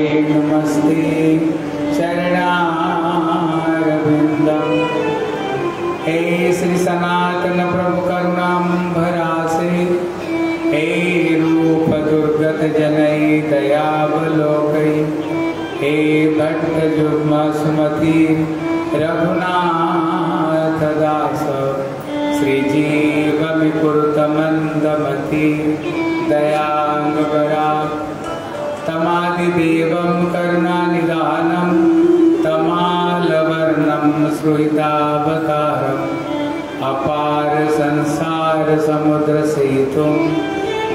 नमस्ते चरणारविन्दम् हे श्री सनातन प्रभु करुणाम्भरासे, हे रूप दुर्गत जनय दयावलोकै हे भट्ट जुग्म सुमति रघुनाथ दास। श्रीजीवमिकुरुत मन्दमति दयाङ्गवरा तमादिदेवं करुणानिदानं, तमालवर्णं श्रुतावतारम् अपार संसार समुद्र सेतुं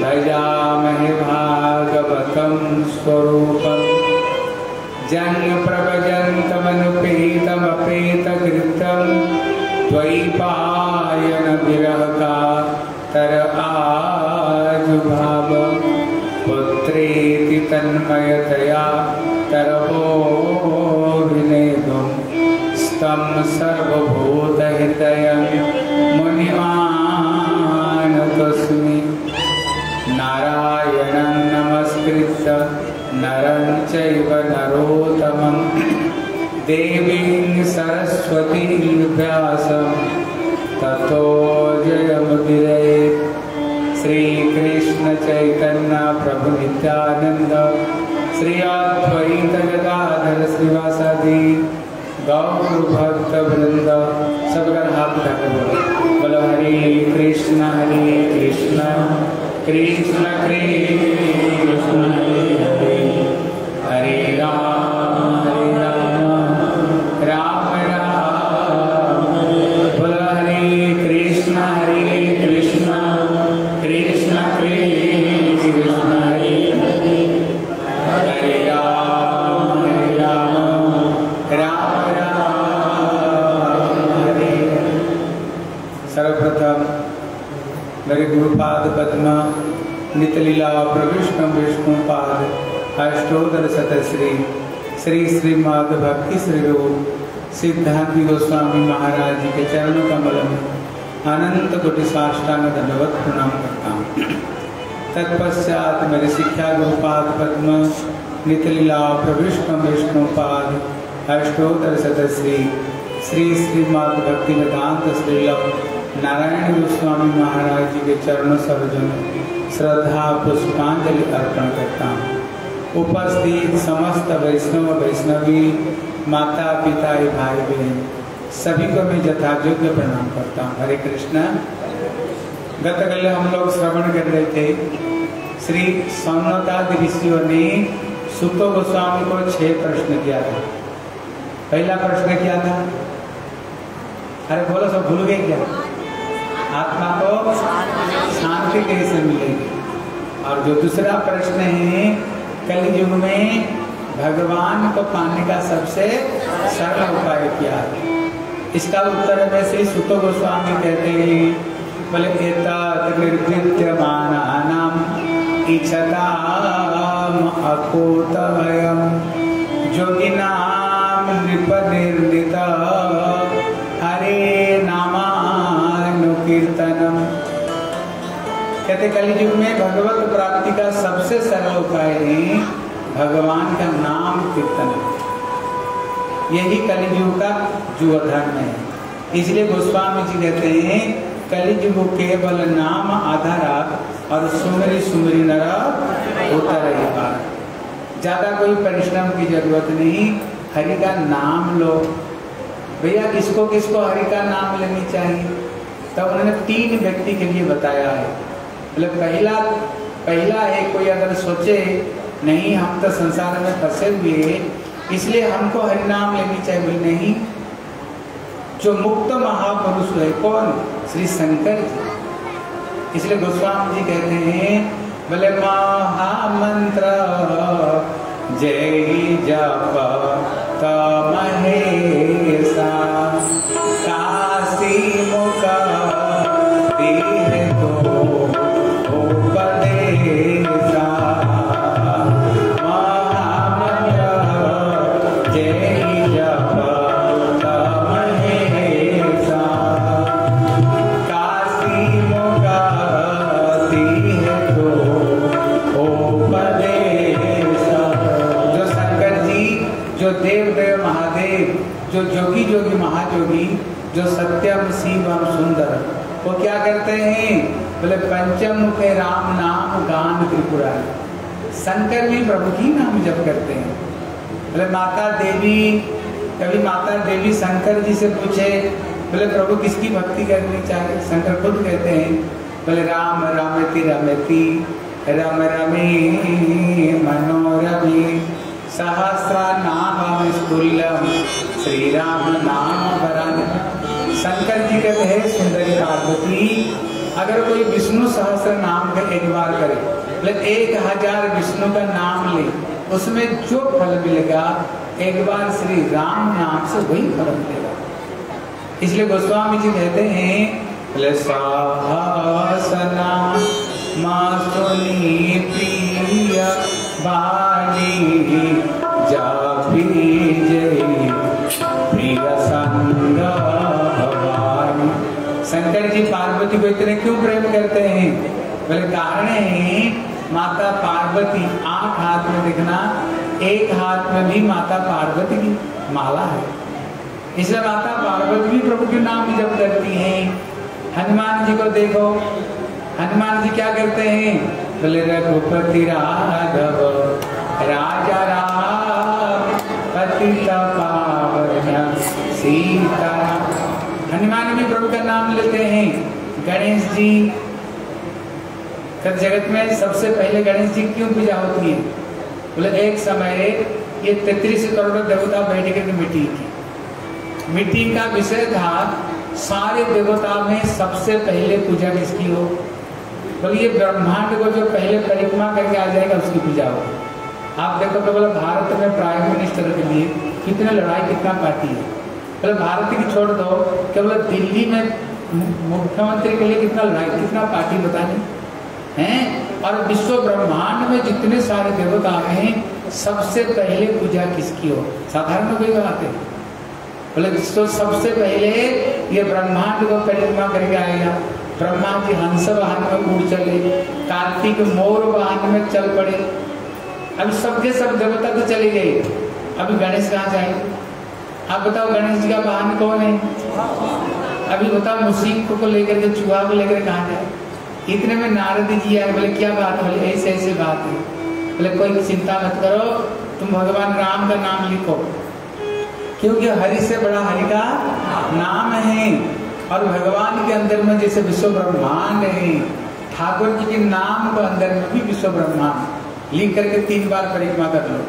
भजामहे भागवतं स्वरूपम् जन्मप्रभजन्तमनुपेतमपेतकृतं द्वैपायनविरहका तर आजुभाव तन्मयतया तरवोऽभिनेदुं स्तं सर्वभूतहृदयं मुनिमानतस्मि। नारायणं नमस्कृत्य नरं चैव नरोत्तमं देवीं सरस्वतीं व्यासं ततो जयमुदिरेत् श्री कृष्ण चैतन्य प्रभु नित्यानंद श्री अद्वैत गदाधर श्रीवासादि गौर भक्त वृंद सबका हाथ बोलो। बोलो, हरे कृष्ण हरे कृष्ण कृष्ण कृष्ण नितलीला प्रविष्णु विष्णुपाद अष्टोदर शतश्री श्री श्रीमद भक्ति श्री रूप सिद्धांति गोस्वामी महाराज जी के चरण कमल में अनंत कोटि साष्टांग दंडवत प्रणाम करता हूँ। तत्पश्चात मेरे शिक्षा गोपाद पद्म, नितलीला प्रविष्णु विष्णुपाद अष्टोदर शतश्री श्री श्रीमद भक्ति वेदांत श्रील नारायण गोस्वामी महाराज जी के चरणों सरोजन श्रद्धा, पुष्पांजलि अर्पण करता हूँ। उपस्थित समस्त वैष्णव, वैष्णवी, माता पिता भाई बहन, सभी को मैं यथायोग्य प्रणाम करता हूँ। हरे कृष्णा। गत कल हम लोग श्रवण कर रहे थे, श्री सौनकादि ऋषियों ने सुतो गोस्वामी को छह प्रश्न किया था। पहला प्रश्न क्या था? अरे बोलो, सब भूल गए क्या? आत्मा को शांति कैसे मिलेगी। और जो दूसरा प्रश्न है कल युग में भगवान को पाने का सबसे सरल उपाय क्या है? इसका उत्तर में से सुतो गोस्वामी कहते हैं, बोले निर्विद्यमानानाम् इच्छताम् अकूतभयम् योगिनां नृपनिर्मित हरे कहते कलयुग में भगवत प्राप्ति का सबसे सरल उपाय है भगवान का नाम कीर्तन यही कलयुग का जुआ धर्म है। इसलिए गोस्वामी जी कहते हैं, कलयुग केवल नाम आधारा और सुमरी सुमरी नर होता रहेगा ज़्यादा कोई परिश्रम की ज़रूरत नहीं, हरि का नाम लो। भैया, किसको किसको हरि का नाम लेनी चाहिए? तब तो उन्होंने तीन व्यक्ति के लिए बताया है। मतलब पहला पहला है कोई अगर सोचे, नहीं, हम तो संसार में फंसे हुए इसलिए हमको हरि नाम लेनी चाहिए। नहीं, जो मुक्त महापुरुष है, कौन? श्री शंकर जी। इसलिए गोस्वामी जी कहते हैं, बोले, महामंत्र, जय जप तमहेसा काशी जो सत्यम शिवम सुंदर। वो क्या करते हैं? बोले पंचम मुखे राम नाम गान त्रिपुरारी शंकर भी प्रभु की नाम जप करते हैं। बोले, माता देवी, कभी माता देवी शंकर जी से पूछे, बोले, प्रभु किसकी भक्ति करनी चाहिए? शंकर खुद कहते हैं, बोले, राम रमति रमति, रम रमी मनोरमी सहस्र नाम श्री राम नाम शंकर जी कहते हैं, सुंदरी पार्वती, अगर कोई विष्णु सहस्र नाम का एक बार करे बोले एक हज़ार विष्णु का नाम ले, उसमें जो फल मिलेगा, एक बार श्री राम नाम से वही फल मिलेगा। इसलिए गोस्वामी जी कहते हैं सहसना मासुनी प्रिय बानी जापी जय पार्वती को इतने क्यों प्रेम करते हैं? बोले, कारण है, माता पार्वती आठ हाथ में दिखना, एक हाथ में भी माता पार्वती की माला है। इसलिए माता पार्वती भी प्रभु के नाम जप करती हैं। हनुमान जी को देखो, हनुमान जी क्या करते हैं? बोले, रघुपति राघव, राजा राम पतित पावन, सीता हनुमान भी प्रभु का नाम लेते हैं। गणेश जी जगत में सबसे पहले गणेश जी क्यों पूजा होती है? बोले, एक समय ये तैतीस करोड़ देवता बैठ के मिट्टी की। मिट्टी का विषय था सारे देवता में सबसे पहले पूजा किसकी हो? बोले, ये ब्रह्मांड को जो पहले परिक्रमा करके आ जाएगा, उसकी पूजा हो। आप देखो तो बोले, भारत में प्राइम मिनिस्टर के लिए कितने लड़ाई कितना पार्टी है। बोले, भारत की छोड़ दो, केवल दिल्ली में मुख्यमंत्री के लिए कितना लड़ाई, कितना पार्टी बताने? हैं? और विश्व ब्रह्मांड में जितने सारे देवता हैं, सबसे पहले पूजा किसकी हो? साधारण कोई बात है। बोले तो सबसे पहले ये ब्रह्मांड को परिक्रमा करके आएगा। ब्रह्मा जी हंस वाहन में उड़ चले, कार्तिक मोर वाहन में चल पड़े। अभी सबके सब देवता तो चले गए। अभी गणेश कहाँ जाए आप बताओ गणेश जी का वाहन कौन है? अभी बताओ मुसीम को लेकर के चूहा को लेकर कहाँ जाए इतने में नारद जी आए, बोले, क्या बात बोले, ऐसे ऐसे बात है। बोले, कोई चिंता मत करो, तुम भगवान राम का नाम लिखो, क्योंकि हरि से बड़ा हरि का नाम है। और भगवान के अंदर में जैसे विश्व ब्रह्मांड है, ठाकुर जी के नाम के अंदर में भी विश्व ब्रह्मांड लिख करके तीन बार परिक्रमा कर लो।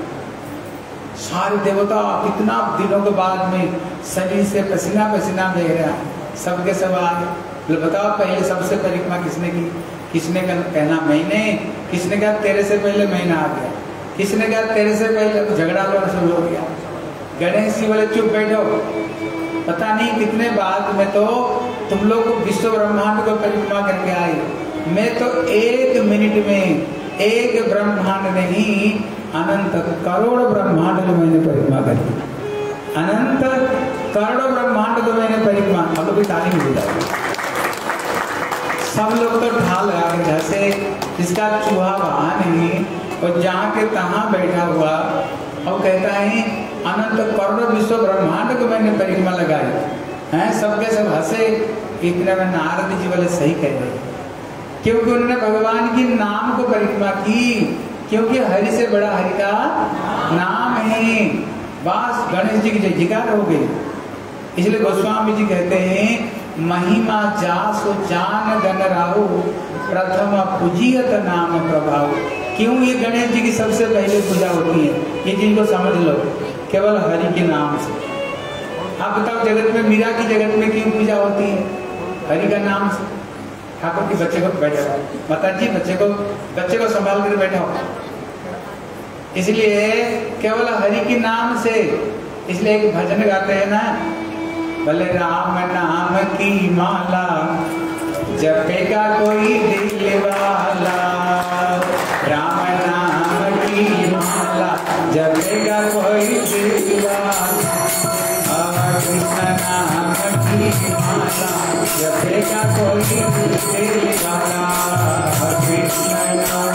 सारे देवता कितना दिनों के बाद में शरीर से पसीना पसीना बह रहा है। सबके सब आए बोले, बताओ, पहले सबसे परिक्रमा किसने की? किसने का कहना महीने? किसने कहा, तेरे से पहले महीना आ गया। किसने कहा, तेरे से पहले झगड़ा लो शुरू हो गया। गणेश जी बोले, चुप बैठो। पता नहीं कितने बाद में तो तुम लोग विश्व ब्रह्मांड को परिक्रमा करके आए मैं तो एक मिनट में, एक ब्रह्मांड नहीं, अनंत करोड़ ब्रह्मांड को मैंने परिक्रमा कर। अनंत करोड़ ब्रह्मांड को मैंने परिक्रमा हम लोग ताली मिल जाएगी सब लोग तो ढाल लगा के जैसे जिसका चूहा वहाँ नहीं, और जहाँ के तहाँ बैठा हुआ, और कहता है, अनंत करोड़ विश्व ब्रह्मांड को मैंने परिक्रमा लगाई। हैं, सबके सब हंसे। इतने में नारद जी वाले सही कह रहे क्योंकि उन्होंने भगवान की नाम को परिक्रमा की, क्योंकि हरि से बड़ा हरि का नाम है। बस गणेश जी की जय जयकार हो गई। इसलिए गोस्वामी जी कहते हैं, महिमा जासो जान गण राहु, प्रथम पूजियत नाम प्रभाव। क्यों ये गणेश जी की सबसे पहले पूजा होती है? ये चीज़ को समझ लो, केवल हरि के नाम से। आप बताओ, जगत में मीरा की जगत में क्यों पूजा होती है? हरि का नाम से। ठाकुर के बच्चे को बैठे। माता जी बच्चे को बच्चे को संभाल कर बैठा हो इसलिए केवल हरि के नाम से इसलिए एक भजन गाते हैं ना। भले राम नाम की माला जपेगा कोई दिल वाला। राम नाम की माला जपेगा कोई दिल वाला। कृष्ण नाम की माला जपेगा कोई दिल वाला। कृष्ण नाम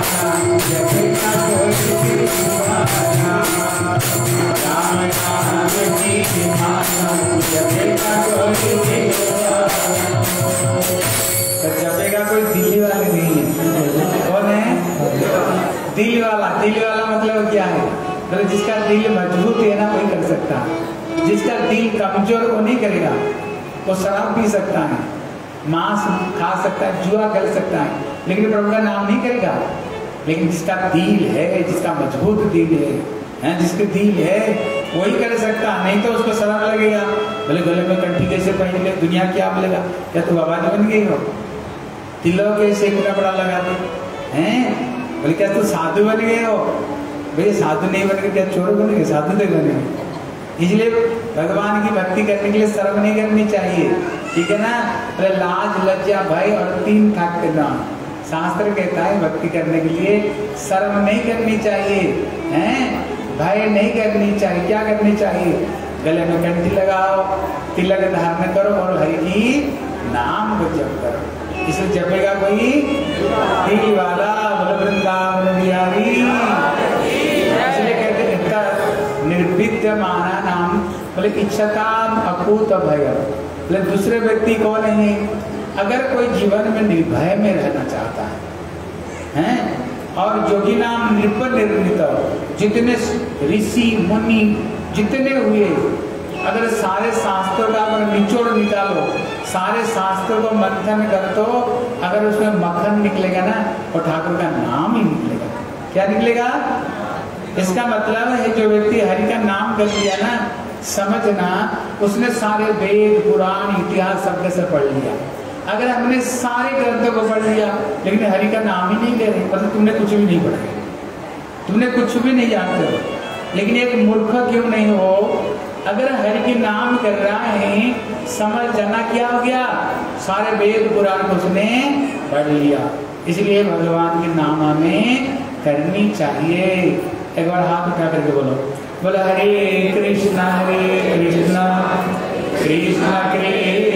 जपेगा कोई दिल्ली वाले नहीं है कौन है? दिल वाला दिल वाला मतलब क्या है? मतलब जिसका दिल मज़बूत है ना वही कर सकता जिसका दिल कमज़ोर वो नहीं करेगा वो शराब पी सकता है मांस खा सकता है, जुआ खेल सकता है लेकिन प्रभु का नाम नहीं करेगा लेकिन जिसका दिल है, जिसका मज़बूत दिल है, हैं, जिसके दिल है वही कर सकता, नहीं तो उसको शराब लगेगा। बोले गले में कंठी कैसे पहन ले, दुनिया क्या बोलेगा? क्या तू आवाज़ बन गई हो? तिलों के से कपड़ा लगा दे हैं? बोले, क्या तू साधु बन गए हो? भैया साधु नहीं बन गए, क्या चोर बन गए? साधु नहीं बने। इसलिए भगवान की भक्ति करने के लिए शर्म नहीं करनी चाहिए। ठीक है ना? अरे लाज, लज्जा, भय और तीन ठाक करना शास्त्र कहता है, भक्ति करने के लिए शर्म नहीं करनी चाहिए। हैं? भय नहीं करनी चाहिए, क्या करनी चाहिए? गले में कंठी लगाओ, तिलक धारण करो और हरि की नाम को जप करो। इसे जपेगा कोई? दिल वाला वृंदावन बिहारी। इसलिए कहते हैं इतना निर्विद्य माना नाम, बोले, इच्छताम अकूत भय। बोले, दूसरे व्यक्ति कौन है अगर कोई जीवन में निर्भय में रहना चाहता है, हैं? और जोगी नाम नृप निर्मित। जितने ऋषि, मुनि, जितने हुए, अगर सारे शास्त्रों का अगर निचोड़ निकालो, सारे शास्त्रों को मंथन कर तो अगर उसमें मक्खन निकलेगा ना तो ठाकुर का नाम ही निकलेगा। क्या निकलेगा? इसका मतलब है जो व्यक्ति हरि का नाम कर लिया ना, समझना, उसने सारे वेद, पुराण, इतिहास सबके से पढ़ लिया। अगर हमने सारे ग्रंथों को पढ़ लिया, लेकिन हरि का नाम ही नहीं ले रहे मतलब तुमने कुछ भी नहीं पढ़ा। तुमने कुछ भी नहीं जानते हो लेकिन एक मूर्ख क्यों नहीं हो? अगर हरि के नाम कर रहा है, समझ जाना क्या हो गया? सारे वेद पुराण को उसने पढ़ लिया। इसलिए भगवान के नाम हमें करनी चाहिए। एक बार हाथ उठा करके बोलो। बोला, हरे कृष्णा हरे कृष्णा कृष्णा कृष्णा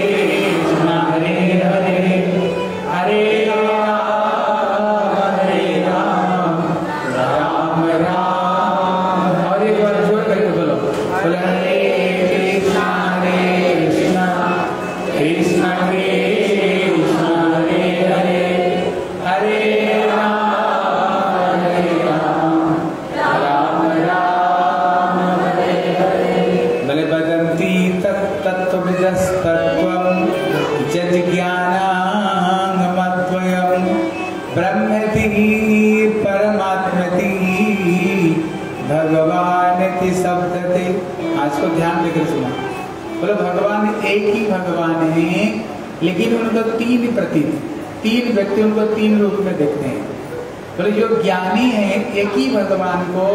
भगवान है, लेकिन उनको तीन प्रतीक, तीन व्यक्ति उनको तीन रूप में देखते हैं। बोले, जो ज्ञानी है, एक ही भगवान को,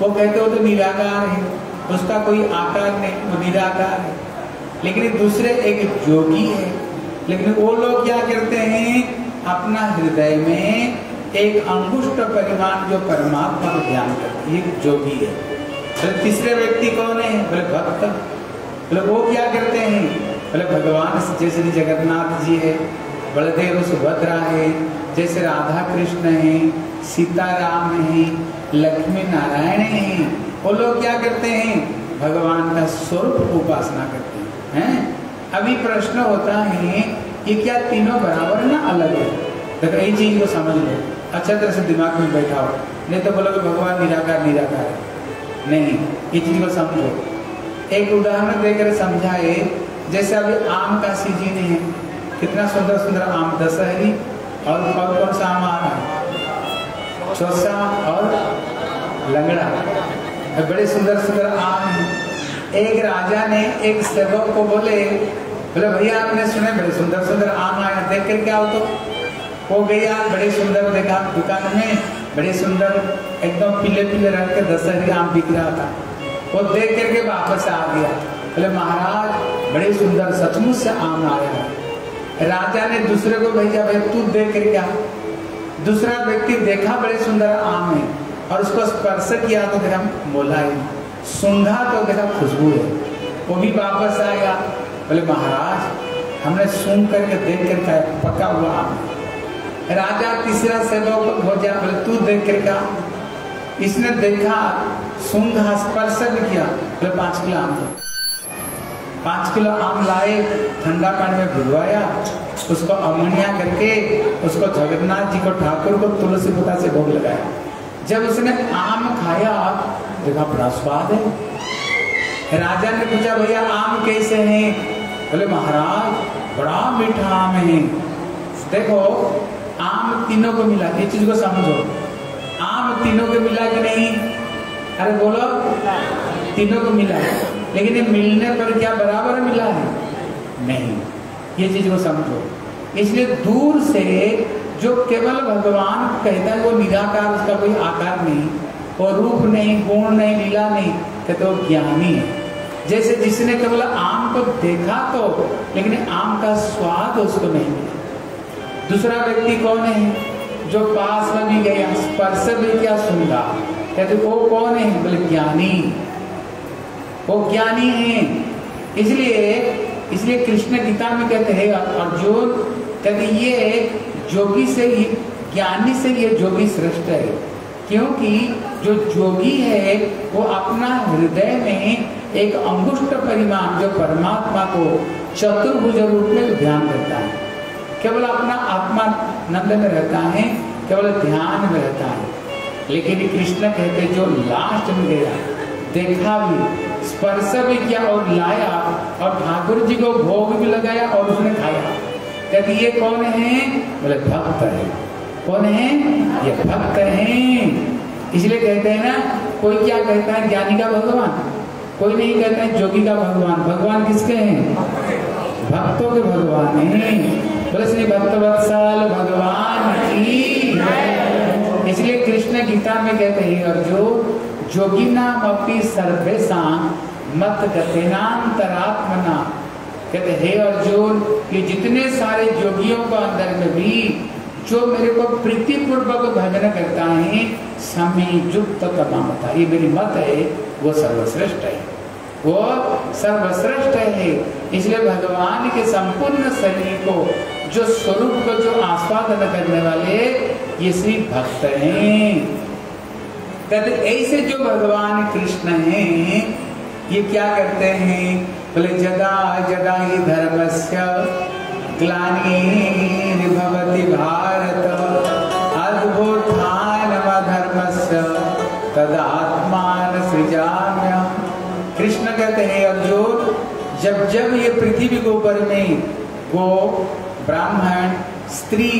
वो कहते हो तो निराकार है। उसका कोई आकार नहीं, वो निराकार है। लेकिन दूसरे एक योगी है। लेकिन वो लोग क्या करते हैं, अपना हृदय में एक अंगुष्ठ परिमाण जो परमात्मा को ध्यान करते हैं ये जोगी है। बोले, तीसरे व्यक्ति कौन है? बोले, भक्त। बोले, वो क्या करते हैं? बोले, भगवान, जैसे जगन्नाथ जी है, बलदेव सुभद्रा है, जैसे राधा कृष्ण है, सीताराम है, लक्ष्मी नारायण है, वो लोग क्या करते हैं? भगवान का स्वरूप उपासना करते हैं अभी प्रश्न होता है कि क्या तीनों बराबर ना अलग है? देखो यही चीज़ को समझ लो अच्छा तरह से दिमाग में बैठा हो नहीं तो बोलोगे, भगवान निराकार निराकार है। नहीं ये चीज़ को समझो। एक उदाहरण देकर समझाए जैसे अभी आम का सीज़न है, कितना सुंदर सुंदर आम, दशहरी और कौन कौन सा आम आ रहा है? चौसा और लंगड़ा। बड़े सुंदर सुंदर आम है। एक राजा ने एक सेवक को बोले बोले, भैया, आपने सुने, बड़े सुंदर सुंदर आम आए देख कर क्या हो तो? वो गया बड़े सुंदर, देखा, दुकान में बड़े सुंदर, एकदम पीले पीले रंग के दशहरी आम बिक रहा था। वो देख करके वापस आ गया। बोले महाराज, बड़े सुंदर सचमुच से आम आया है। राजा ने दूसरे को भेजा, भाई, तू देख कर क्या? दूसरा व्यक्ति देखा, बड़े सुंदर आम है। और उसको स्पर्श किया तो देखा, मोला ही। सूंघा तो देखा, खुशबू है। वो भी वापस आएगा बोले, महाराज, हमने सूंघ करके देख कर क्या पका हुआ आम राजा तीसरा सेवक हो जा बोले, तू देख कर क्या इसने देखा, सूंघा, स्पर्श भी किया, बोले, पाँच किलो आम पाँच किलो आम लाए, ठंडा पानी में भिगवाया, उसको अमनिया करके, उसको जगन्नाथ जी को, ठाकुर को तुलसी पता से भोग लगाया। जब उसने आम खाया, देखा बड़ा स्वाद है। राजा ने पूछा, भैया, आम कैसे हैं? बोले, महाराज, बड़ा मीठा आम है। देखो, आम तीनों को मिला ये चीज़ को समझो। आम तीनों को मिला कि नहीं? अरे बोलो। तीनों को मिला है। लेकिन ये मिलने पर क्या बराबर मिला है? नहीं। ये चीज़ को समझो। इसलिए दूर से जो केवल भगवान कहता है, वो निराकार, उसका कोई आकार नहीं और रूप नहीं, गुण नहीं, लीला नहीं कहते वो ज्ञानी है। जैसे जिसने केवल आम को देखा तो लेकिन आम का स्वाद उसको नहीं दूसरा व्यक्ति कौन है? जो पास में भी गया, स्पर्श भी क्या सुनगा कहते, वो कौन है? बोले, ज्ञानी। वो ज्ञानी है। इसलिए इसलिए कृष्ण गीता में कहते हैं, अर्जुन कहते ये जोगी से ही, ज्ञानी से ये जोगी श्रेष्ठ है। क्योंकि जो जोगी है, वो अपना हृदय में एक अंगुष्ट परिमाण, जो परमात्मा को चतुर्भुज रूप में ध्यान करता है। केवल अपना आत्मा नंद में रहता है, केवल ध्यान में रहता है। लेकिन कृष्ण कहते जो लास्ट में गया देखा भी, स्पर्श भी किया और लाया, और ठाकुर जी को भोग भी लगाया और उसने खाया। कहते, ये कौन है? बोले, भक्त है। कौन है? ये भक्त है। इसलिए कहते हैं ना, कोई क्या कहता है, ज्ञानी का भगवान? कोई नहीं कहता है, जोगी का भगवान। भगवान किसके हैं? भक्तों के भगवान है। बोले, श्री भक्त वत्सल भगवान की इसलिए कृष्ण गीता में कहते हैं, अर्जुन जोगी नाम अपनी सर्वेशा मत गतेनांतरात्मना कहते, हे अर्जुन, ये जितने सारे जोगियों को अंदर में भी, जो मेरे को प्रीति पूर्वक भजन करता है समी युक्त तमामता ये मेरी मत है, वो सर्वश्रेष्ठ है। वो सर्वश्रेष्ठ है। इसलिए भगवान के संपूर्ण शरीर को, जो स्वरूप को जो आस्वादन करने वाले, ये श्री भक्त हैं। कहते ऐसे जो भगवान कृष्ण हैं, ये क्या करते हैं? बोले, जदा जदा ही धर्म से ग्लानी भारत तदात्मान कृष्ण कहते हैं, अर्जुन, जब जब ये पृथ्वी के ऊपर में वो ब्राह्मण, स्त्री,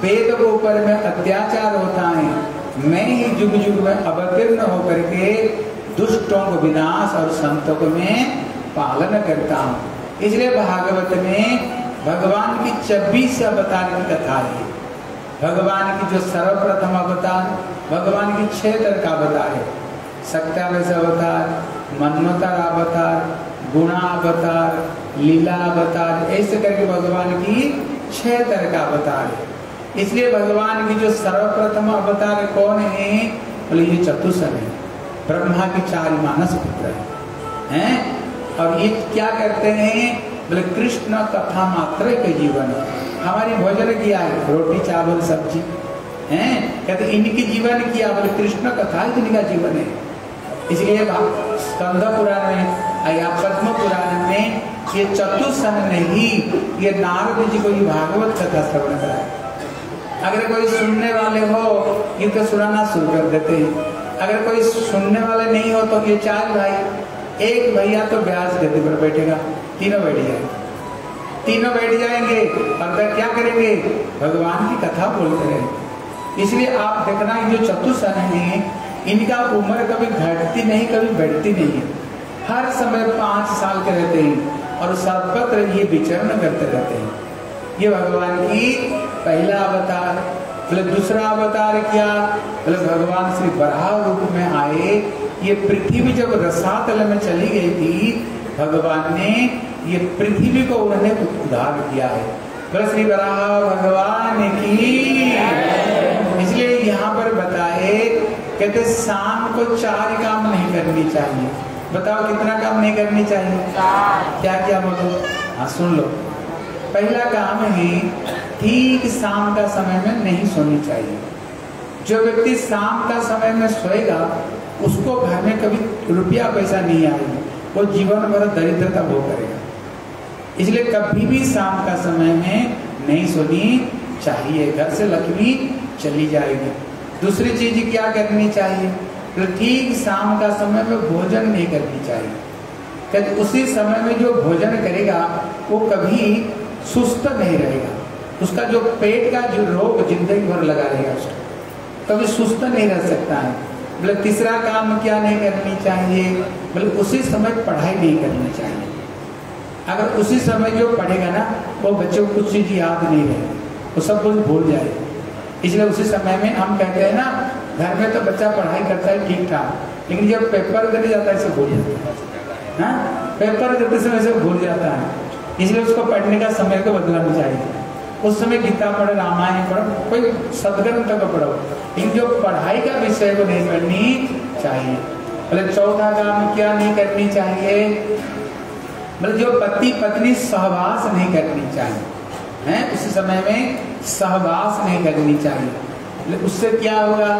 वेद के ऊपर में अत्याचार होता है मैं ही युग युग में अवतीर्ण होकर के दुष्टों को विनाश और संतों को मैं पालन करता हूँ। इसलिए भागवत में भगवान की छब्बीस अवतार की कथा है। भगवान की जो सर्वप्रथम अवतार, भगवान की छह तरह का अवतार है। सत्यावेश अवतार मनोतर अवतार, गुणा अवतार, लीला अवतार, ऐसे करके भगवान की छह तरह का अवतार है। इसलिए भगवान की जो सर्वप्रथम अवतार कौन है? बोले, ये चतुसन है। ब्रह्मा की चार मानस पुत्र है। हैं? और ये क्या करते हैं? बोले, कृष्ण कथा मात्र के जीवन। हमारी भोजन किया है रोटी, चावल, सब्ज़ी। हैं? कहते, इनकी जीवन किया बोले, कृष्ण कथा जिनका जीवन है। इसलिए पुराण में या पद्म पुराण में, ये चतुसह नहीं, ये नारद जी को ये भागवत कथा श्रवण कराए। अगर कोई सुनने वाले हो, इनको सुनाना शुरू कर देते हैं। अगर कोई सुनने वाले नहीं हो तो ये चार भाई, एक भैया तो ब्याज गद्दी पर बैठेगा। तीनों बैठ जाएँगे। तीनों बैठ जाएँगे और फिर क्या करेंगे? भगवान की कथा बोलते रहेंगे इसलिए आप देखना जो चतुसन है, इनका उम्र कभी घटती नहीं, कभी बढ़ती नहीं है। हर समय पाँच साल के रहते हैं और सर्वत्र ये विचरण करते रहते हैं। ये भगवान की पहला अवतार बोले दूसरा अवतार क्या? बोले भगवान श्री बराह रूप में आए। ये पृथ्वी जब रसातल में चली गई थी भगवान ने ये पृथ्वी को उन्होंने उद्धार किया है। बोले श्री बराह भगवान की। इसलिए यहाँ पर बताए कहते शाम को चार काम नहीं करनी चाहिए। बताओ कितना काम नहीं करनी चाहिए? क्या क्या बोलो हाँ सुन लो। पहला काम है, ठीक शाम का समय में नहीं सोनी चाहिए। जो व्यक्ति शाम का समय में सोएगा, उसको घर में कभी रुपया पैसा नहीं आएगा। वो जीवन भर दरिद्रता भोग करेगा। इसलिए कभी भी शाम का समय में नहीं सोनी चाहिए। घर से लक्ष्मी चली जाएगी। दूसरी चीज़ क्या करनी चाहिए? तो ठीक शाम का समय में भोजन नहीं करनी चाहिए। उसी समय में जो भोजन करेगा, वो कभी सुस्त नहीं रहेगा। उसका जो पेट का जो रोग ज़िंदगी भर लगा रहेगा उसको। कभी सुस्त नहीं रह सकता है। बोले, तीसरा काम क्या नहीं करनी चाहिए? बोले, उसी समय पढ़ाई नहीं करनी चाहिए। अगर उसी समय जो पढ़ेगा ना, वो बच्चों को कुछ चीज़ याद नहीं रहेगी वो सब कुछ भूल जाएगा इसलिए उसी समय में हम कहते हैं ना, घर में तो बच्चा पढ़ाई करता है ठीक ठाक लेकिन जब पेपर देने जाता है, इसे भूल जाता है। हाँ? पेपर देते समय से भूल जाता है। इसलिए उसको पढ़ने का समय को बदलाना चाहिए। उस समय गीता पढ़े, रामायण पढ़ो, कोई सदग्रंथ को पढ़ो, लेकिन जो पढ़ाई का विषय को नहीं करनी चाहिए। बोले, चौथा काम क्या नहीं करनी चाहिए? बोले, जो पति पत्नी सहवास नहीं करनी चाहिए, है? उस समय में सहवास नहीं करनी चाहिए। उससे क्या होगा?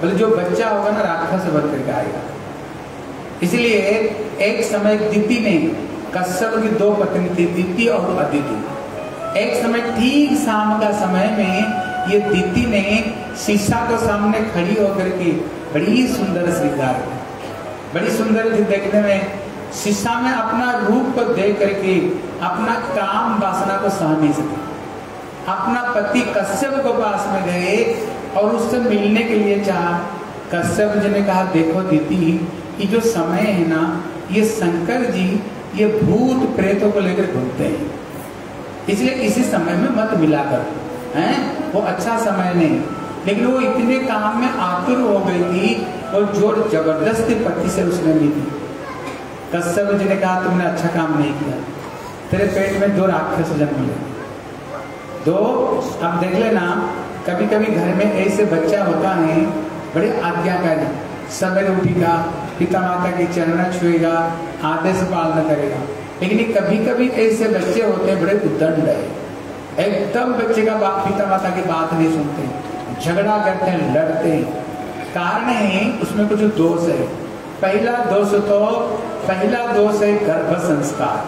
बोले, जो बच्चा होगा ना, राक्षस करके आएगा। इसलिए एक समय दीति ने कश्यप की दो पत्नी थी, दीति और अदिति। एक समय ठीक शाम का समय में ये दीति ने शीशा को सामने खड़ी होकर के बड़ी सुंदर श्रृंगार बड़ी सुंदर थी देखने में शीशा में अपना रूप को देख करके अपना काम वासना को सह नहीं सके। अपना पति कश्यप को पास में गए और उससे मिलने के लिए चाहा। कश्यप जी ने कहा, देखो दीदी ये जो समय है ना, ये शंकर जी ये भूत प्रेतों को लेकर घूमते हैं। इसलिए इसी समय में मत मिला कर, हैं? वो अच्छा समय नहीं। लेकिन वो इतने काम में आतुर हो गई थी, और ज़ोर ज़बरदस्ती पति से उसने ली थी। कश्यप जी ने कहा, तुमने अच्छा काम नहीं किया। तेरे पेट में दो राक्षस जन्म ले। दो, अब देख लेना कभी कभी घर में ऐसे बच्चा होता है, बड़े आज्ञाकारी। समय उठेगा पिता माता की चरण छुएगा, आदेश पालन करेगा। लेकिन कभी कभी ऐसे बच्चे होते हैं, बड़े उद्दंड है। एकदम बच्चे का बाप, पिता माता की बात नहीं सुनते। झगड़ा करते हैं, लड़ते हैं। कारण है, उसमें कुछ दोष है। पहला दोष तो पहला दोष है गर्भ संस्कार।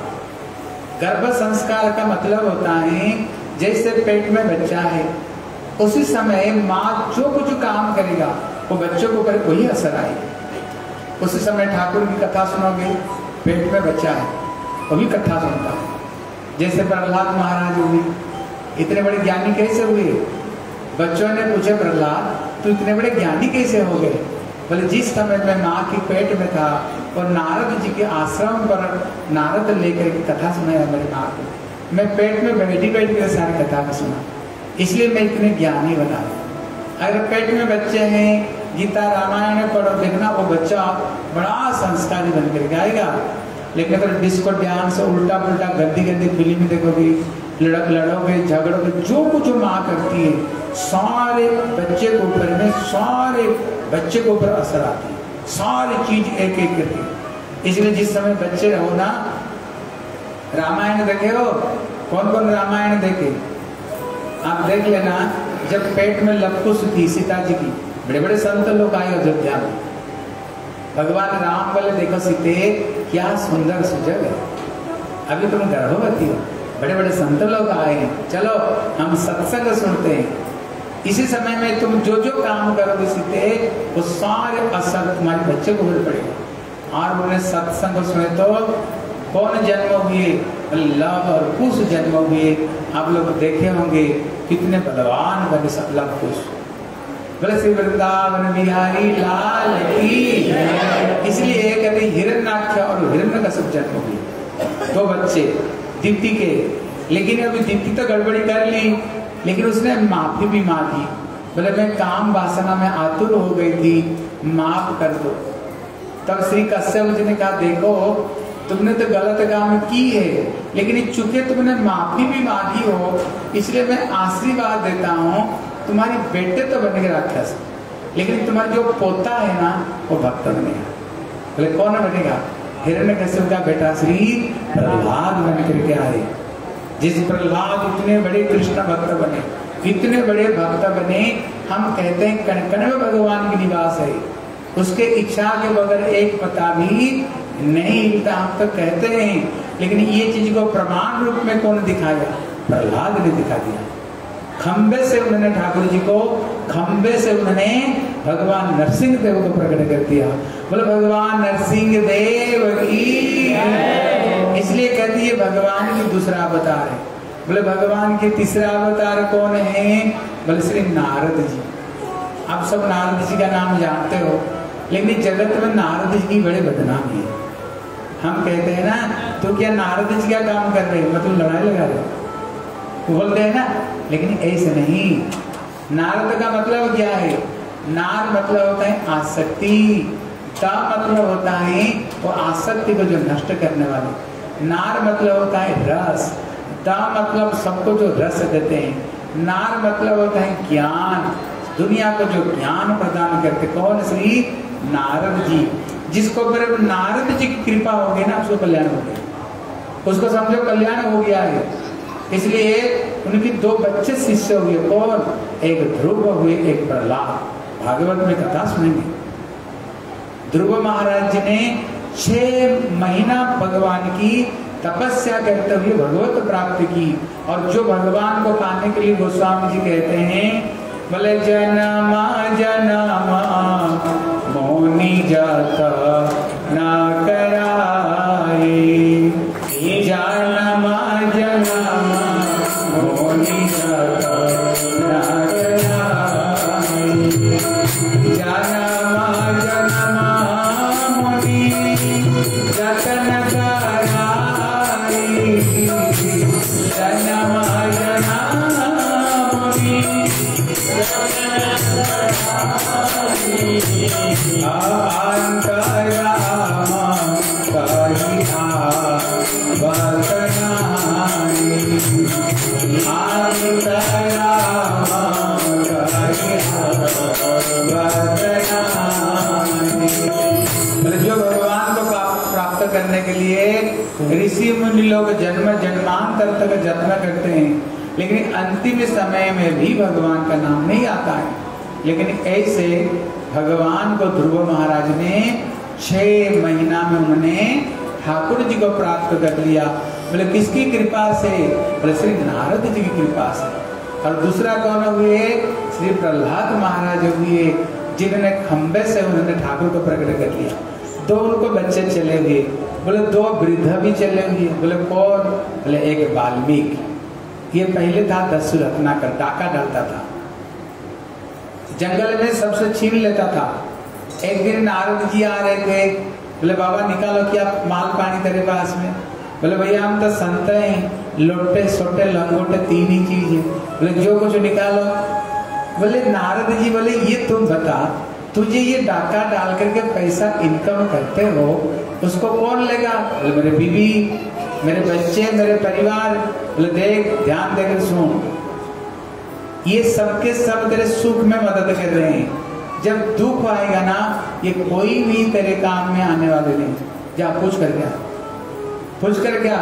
गर्भ संस्कार का मतलब होता है, जैसे पेट में बच्चा है, उसी समय माँ जो कुछ काम करेगा, वो बच्चों के ऊपर कोई असर आएगा। उसी समय ठाकुर की कथा सुनोगे पेट में बच्चा है वो भी कथा सुनता है। जैसे प्रहलाद महाराज हुए, इतने बड़े ज्ञानी कैसे हुए? बच्चों ने पूछे, प्रहलाद, तू इतने बड़े ज्ञानी कैसे हो गए? बोले, जिस समय मैं माँ के पेट में था और नारद जी के आश्रम पर नारद लेकर के कथा सुनाया मेरे माँ को, मैं पेट में बैठी बैठ कर सारी कथा को सुना। इसलिए मैं इतने ज्ञानी बना। अगर पेट में बच्चे हैं गीता रामायण पढ़ो देखना वो बच्चा बड़ा संस्कारी बन कर गाएगा लेकिन अगर डिस्को डांस उल्टा पुल्टा गंदी गंदी फ़िल्म देखोगे लड़क लड़ोगे, झगड़ोगे, जो कुछ माँ करती है, सारे बच्चे के ऊपर में, सारे बच्चे के ऊपर असर आती है। सारी चीज़ एक एक करके इसलिए जिस समय बच्चे रहो ना, रामायण देखे हो कौन कौन रामायण देखे? आप देख लेना, जब पेट में लपकुश थी सीता जी की बड़े बड़े संत लोग आए अयोध्या में भगवान राम बोले, देखो सीते, क्या सुंदर सुजग है। अभी तुम गर्भवती हो। बड़े बड़े संत लोग आए हैं। चलो, हम सत्संग सुनते हैं। इसी समय में तुम जो जो काम करोगे सीते, वो सारे असर तुम्हारे बच्चे को भूल पड़ेगा। और बोले, सत्संग सुने तो कौन जन्म हुए लव और कुश जन्म हुए आप लोग देखे होंगे कितने बलवान बने सब, लव कुश। बोले वृंदावन बिहारी लाल की इसलिए कहते हिरण्याक्ष और हिरण्य का सब जन्म हुए। दो बच्चे, दीप्ति के। लेकिन अभी दीप्ति तो गड़बड़ी कर ली, लेकिन उसने माफ़ी भी मांगी। बोले, मैं काम वासना में आतुर हो गई थी, माफ़ कर दो। तब श्री कश्यप जी ने कहा, देखो, तुमने तो गलत काम की है, लेकिन चूँकि तुमने माफ़ी भी मांगी हो, इसलिए मैं आशीर्वाद देता हूँ तुम्हारी बेटे तो बनेंगे राक्षस, लेकिन तुम्हारा जो पोता है ना, वो भक्त बनेगा बोले, कौन बनेगा? हिरण्य कश्यप का बेटा श्री प्रहलाद बन करके आए। जिस प्रहलाद इतने बड़े कृष्ण भक्त बने, इतने बड़े भक्त बने, हम कहते हैं कण कण में भगवान की निवास है। उसके इच्छा के बगैर एक पता भी नहीं हिलता हम तो कहते हैं। लेकिन ये चीज़ को प्रमाण रूप में कौन दिखाया? प्रहलाद ने दिखा दिया। खंबे से उन्होंने ठाकुर जी को, खंबे से उन्होंने भगवान नरसिंह देव को प्रकट कर दिया। बोले, भगवान नरसिंह देव की इसलिए कहती है, भगवान की दूसरा अवतार है। बोले, भगवान के तीसरा अवतार कौन है? बोले, श्री नारद जी। आप सब नारद जी का नाम जानते हो, लेकिन जगत में नारद जी की बड़े बदनामी है। हम कहते हैं ना तो क्या नारद जी का काम कर रहे मतलब लड़ाई लगा रहे बोलते हैं ना? लेकिन ऐसे नहीं। नारद का मतलब क्या है? नार मतलब होता है आसक्ति। का मतलब होता है वो आसक्ति को जो नष्ट करने वाले। नार मतलब होता है रस। दा मतलब सबको जो रस देते हैं। नार मतलब होता है ज्ञान। दुनिया को जो ज्ञान प्रदान करते कौन श्री नारद जी। जिसको ऊपर नारद जी की कृपा होगी ना, उसको कल्याण हो गया। उसको समझो कल्याण हो गया है। इसलिए उनकी दो बच्चे शिष्य हुए, कौन? एक ध्रुव हुए, एक प्रहलाद। भागवत में कथा सुनेंगे। ध्रुव महाराज जी ने छह महीना भगवान की तपस्या करते हुए भगवत प्राप्त की। और जो भगवान को पाने के लिए गोस्वामी जी कहते हैं बोले जनमा जनमा मोनी जाता, ना कराए ऋषि मुनि लोग जन्म जन्मांतर तक जन्म करते हैं। लेकिन अंतिम समय में भी भगवान का नाम नहीं आता है। लेकिन ऐसे भगवान को ध्रुव महाराज ने छह महीना में उन्होंने ठाकुर जी को प्राप्त कर लिया। बोले, किसकी कृपा से? बोले, श्री नारद जी की कृपा से। और दूसरा कौन हुए? श्री प्रहलाद महाराज हुए, जिन्होंने खंबे से उन्होंने ठाकुर को प्रकट कर लिया। दो उनको बच्चे चले हुए बोले दो वृद्ध भी चले बोले कौन? बोले एक वाल्मीकि। ये पहले था दस्यु रत्ना कर डाका डालता था। जंगल में सबसे छीन लेता था। एक दिन नारद जी आ रहे थे, बोले, बाबा, निकालो क्या माल पानी तेरे पास में? बोले, भैया, हम तो संत हैं, लोटे सोटे लंगोटे तीन ही चीज़ है। बोले, जो कुछ निकालो। बोले, नारद जी, बोले, ये तुम बता तुझे ये डाका डाल करके पैसा इनकम करते हो, उसको कौन लेगा? बोले, मेरे बीवी, मेरे बच्चे, मेरे परिवार। बोले, देख, ध्यान देकर सुन। ये सबके सब तेरे सुख में मदद कर रहे हैं। जब दुख आएगा ना, ये कोई भी तेरे काम में आने वाले नहीं। जा, पूछ कर क्या? पूछ कर क्या?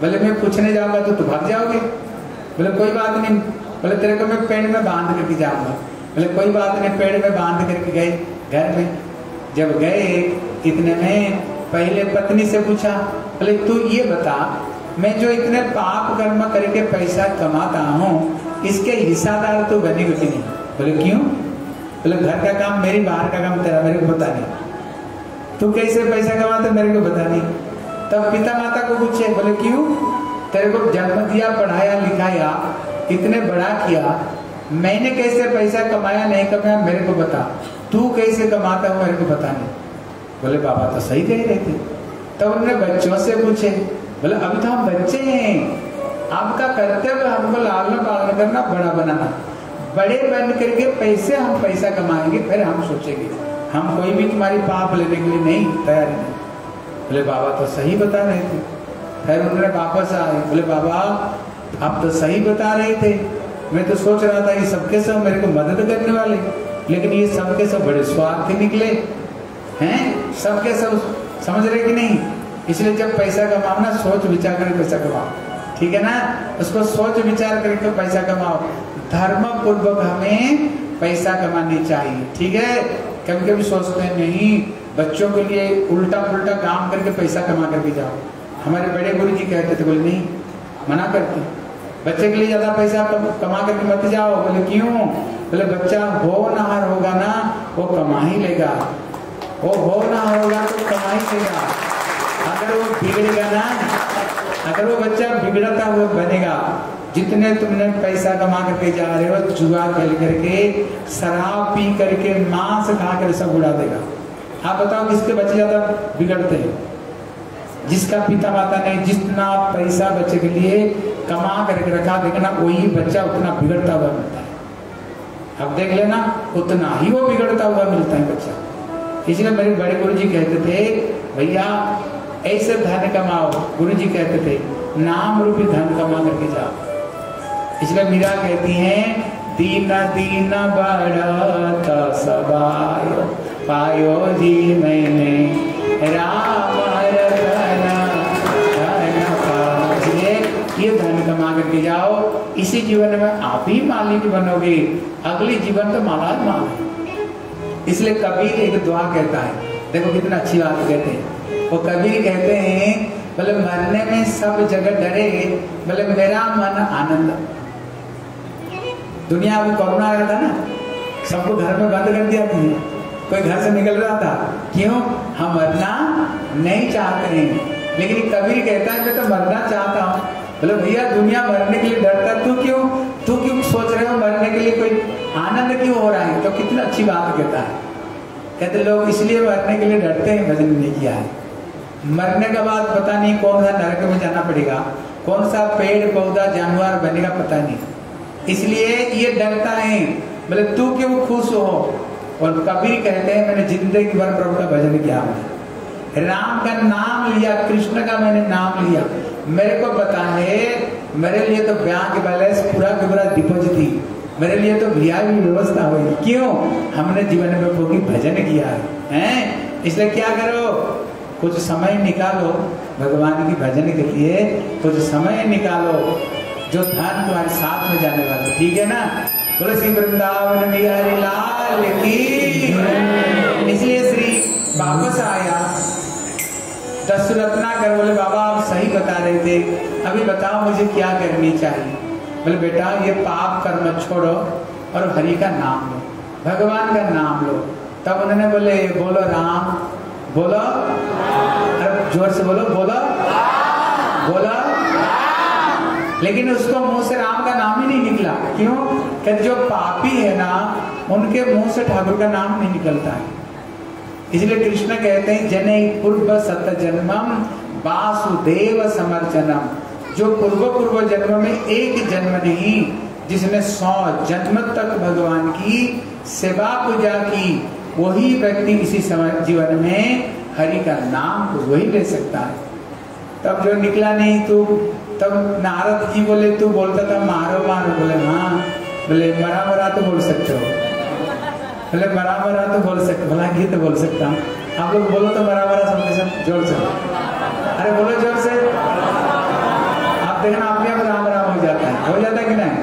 बोले, मैं पूछने जाऊँगा तो तू भाग जाओगे। बोले, कोई बात नहीं। बोले, तेरे को मैं पेड़ में बाँध करके जाऊँगा। बोले कोई बात नहीं, पेड़ में बाँध करके गए, घर में। जब गए, इतने में पहले पत्नी से पूछा, बोले, तू ये बता, मैं जो इतने पाप कर्म करके पैसा कमाता हूँ, इसके हिस्सादार तो बनेगा कि नहीं? बोले, क्यों? बोले, घर का काम मेरी, बाहर का काम तेरा, मेरे को बता नहीं। तू कैसे पैसा कमाते मेरे को बता नहीं। तब पिता माता को पूछे, बोले, क्यों? तेरे को जन्म दिया, पढ़ाया, लिखाया, इतने बड़ा किया मैंने कैसे पैसा कमाया नहीं कमाया, मेरे को बता। तू कैसे कमाता मेरे को बता नहीं। बोले, बाबा तो सही कह रहे थे। तब उन्होंने बच्चों से पूछे। बोले, अभी तो हम बच्चे हैं। आपका कर्तव्य हमको लालन पालन करना, बड़ा बनाना। बड़े बन करके पैसे हम पैसा कमाएँगे, फिर हम सोचेंगे। हम कोई भी तुम्हारी पाप लेने के लिए नहीं, तैयार नहीं। बोले, बाबा तो सही बता रहे थे। फिर उन्होंने वापस आए। बोले, बाबा, आप तो सही बता रहे थे। मैं तो सोच रहा था ये सबके सब मेरे को मदद करने वाले, लेकिन ये सबके सब बड़े स्वार्थी निकले। हैं? सबके सब समझ रहे कि नहीं? इसलिए जब पैसा कमाओ ना, सोच विचार करके पैसा कमाओ। ठीक है ना? उसको सोच विचार करके पैसा कमाओ। धर्म पूर्वक हमें पैसा कमानी चाहिए। ठीक है? कभी कभी सोचते हैं, नहीं, बच्चों के लिए उल्टा पुल्टा काम करके पैसा कमा करके जाओ। हमारे बड़े गुरु जी कहते थे, बोले, नहीं, मना करते बच्चे के लिए ज़्यादा पैसा कमा करके मत जाओ। बोले, क्यों? बोले, बच्चा हो नहार होगा ना, वो कमा ही लेगा। वो हो ना होगा तो कमा ही लेगा। अगर वो बिगड़ेगा ना, अगर वो बच्चा बिगड़ता हुआ बनेगा, जितने तुमने पैसा कमा करके जा रहे हो, जुआ खेल करके, शराब पी करके, मांस खा कर सब उड़ा देगा। आप बताओ, किसके बच्चे ज़्यादा बिगड़ते हैं? जिसका पिता माता ने जितना पैसा बच्चे के लिए कमा करके रखा, देखना वही बच्चा उतना बिगड़ता हुआ मिलता है। अब देख लेना, उतना ही वो बिगड़ता हुआ मिलता है बच्चा। इसलिए मेरे बड़े गुरु जी कहते थे, भैया, ऐसे धन कमाओ। गुरु जी कहते थे, नाम रूपी धन कमा करके जाओ। इसलिए मीरा कहती है, दीन दीन सबायो, पायो जी मैंने, राम करके जाओ, इसी जीवन में आप ही मालिक बनोगे। अगले जीवन तो माला माल है। इसलिए कबीर एक दुआ कहता है। देखो कितना अच्छी बात कहते हैं। वो कबीर कहते हैं, बोले, मरने में सब जगह डरे, बोले, मेरा मन आनंद। दुनिया अभी कोरोना आया था ना, सबको घर में बंद कर दिया था। कोई घर से निकल रहा था। क्यों? हम मरना नहीं चाहते हैं। लेकिन कबीर कहता है, मैं तो मरना चाहता हूँ। बोले, भैया, दुनिया मरने के लिए डरता तू क्यों? तू क्यों सोच रहे हो मरने के लिए कोई आनंद क्यों हो रहा है? तो कितना अच्छी बात कहता है। कहते, लोग इसलिए मरने के लिए डरते हैं, भजन नहीं किया है। मरने के बाद पता नहीं कौन सा नरक में जाना पड़ेगा। कौन सा पेड़, पौधा, जानवर बनेगा पता नहीं। इसलिए ये डरता है। बोले, तू क्यों खुश हो? और कबीर कहते हैं, मैंने ज़िंदगी भर प्रभु का भजन किया राम का नाम लिया, कृष्ण का मैंने नाम लिया। मेरे को पता है, मेरे लिए तो बैंक बैलेंस पूरा का पूरा डिपोजिट थी। मेरे लिए तो भैया भी व्यवस्था हुई। क्यों? हमने जीवन में प्रभु की भजन किया है, हैं? इसलिए क्या करो? कुछ समय निकालो भगवान की भजन के लिए। कुछ समय निकालो। जो धन तुम्हारे साथ में जाने वाले, ठीक है ना? तुलसी वृंदावन बिहारी लाल की इसलिए श्री वापस आया। दस रत्ना कर बोले, बाबा, आप सही बता रहे थे। अभी बताओ मुझे क्या करनी चाहिए? बोले, बेटा, ये पाप कर्म छोड़ो और हरि का नाम लो, भगवान का नाम लो। तब उन्होंने बोले, बोलो राम, बोलो। ज़ोर से बोलो बोलो। बोलो। लेकिन उसको मुँह से राम का नाम ही नहीं निकला। क्यों? कि जो पापी है ना, उनके मुँह से ठाकुर का नाम नहीं निकलता है। इसलिए कृष्ण कहते हैं, जने पूर्व सत जन्मम वासुदेव समर्चनम जो पूर्व पूर्व जन्म में एक जन्म नहीं, जिसने सौ जन्म तक भगवान की सेवा पूजा की, वही व्यक्ति इसी समय जीवन में हरि का नाम वही ले सकता है। तब जो निकला नहीं तू, तब नारद जी बोले, तू बोलता था, मारो मारो। बोले हाँ। बोले, मरा मरा तो बोल सकते हो। बोले मरा मरा तो बोल सकते भला ये तो बोल सकता हूँ। आप लोग बोलो तो बराबर सबके सब ज़ोर से। अरे बोलो ज़ोर से। आप देखना अपने आप राम राम हो जाता है। हो जाता है कि नहीं?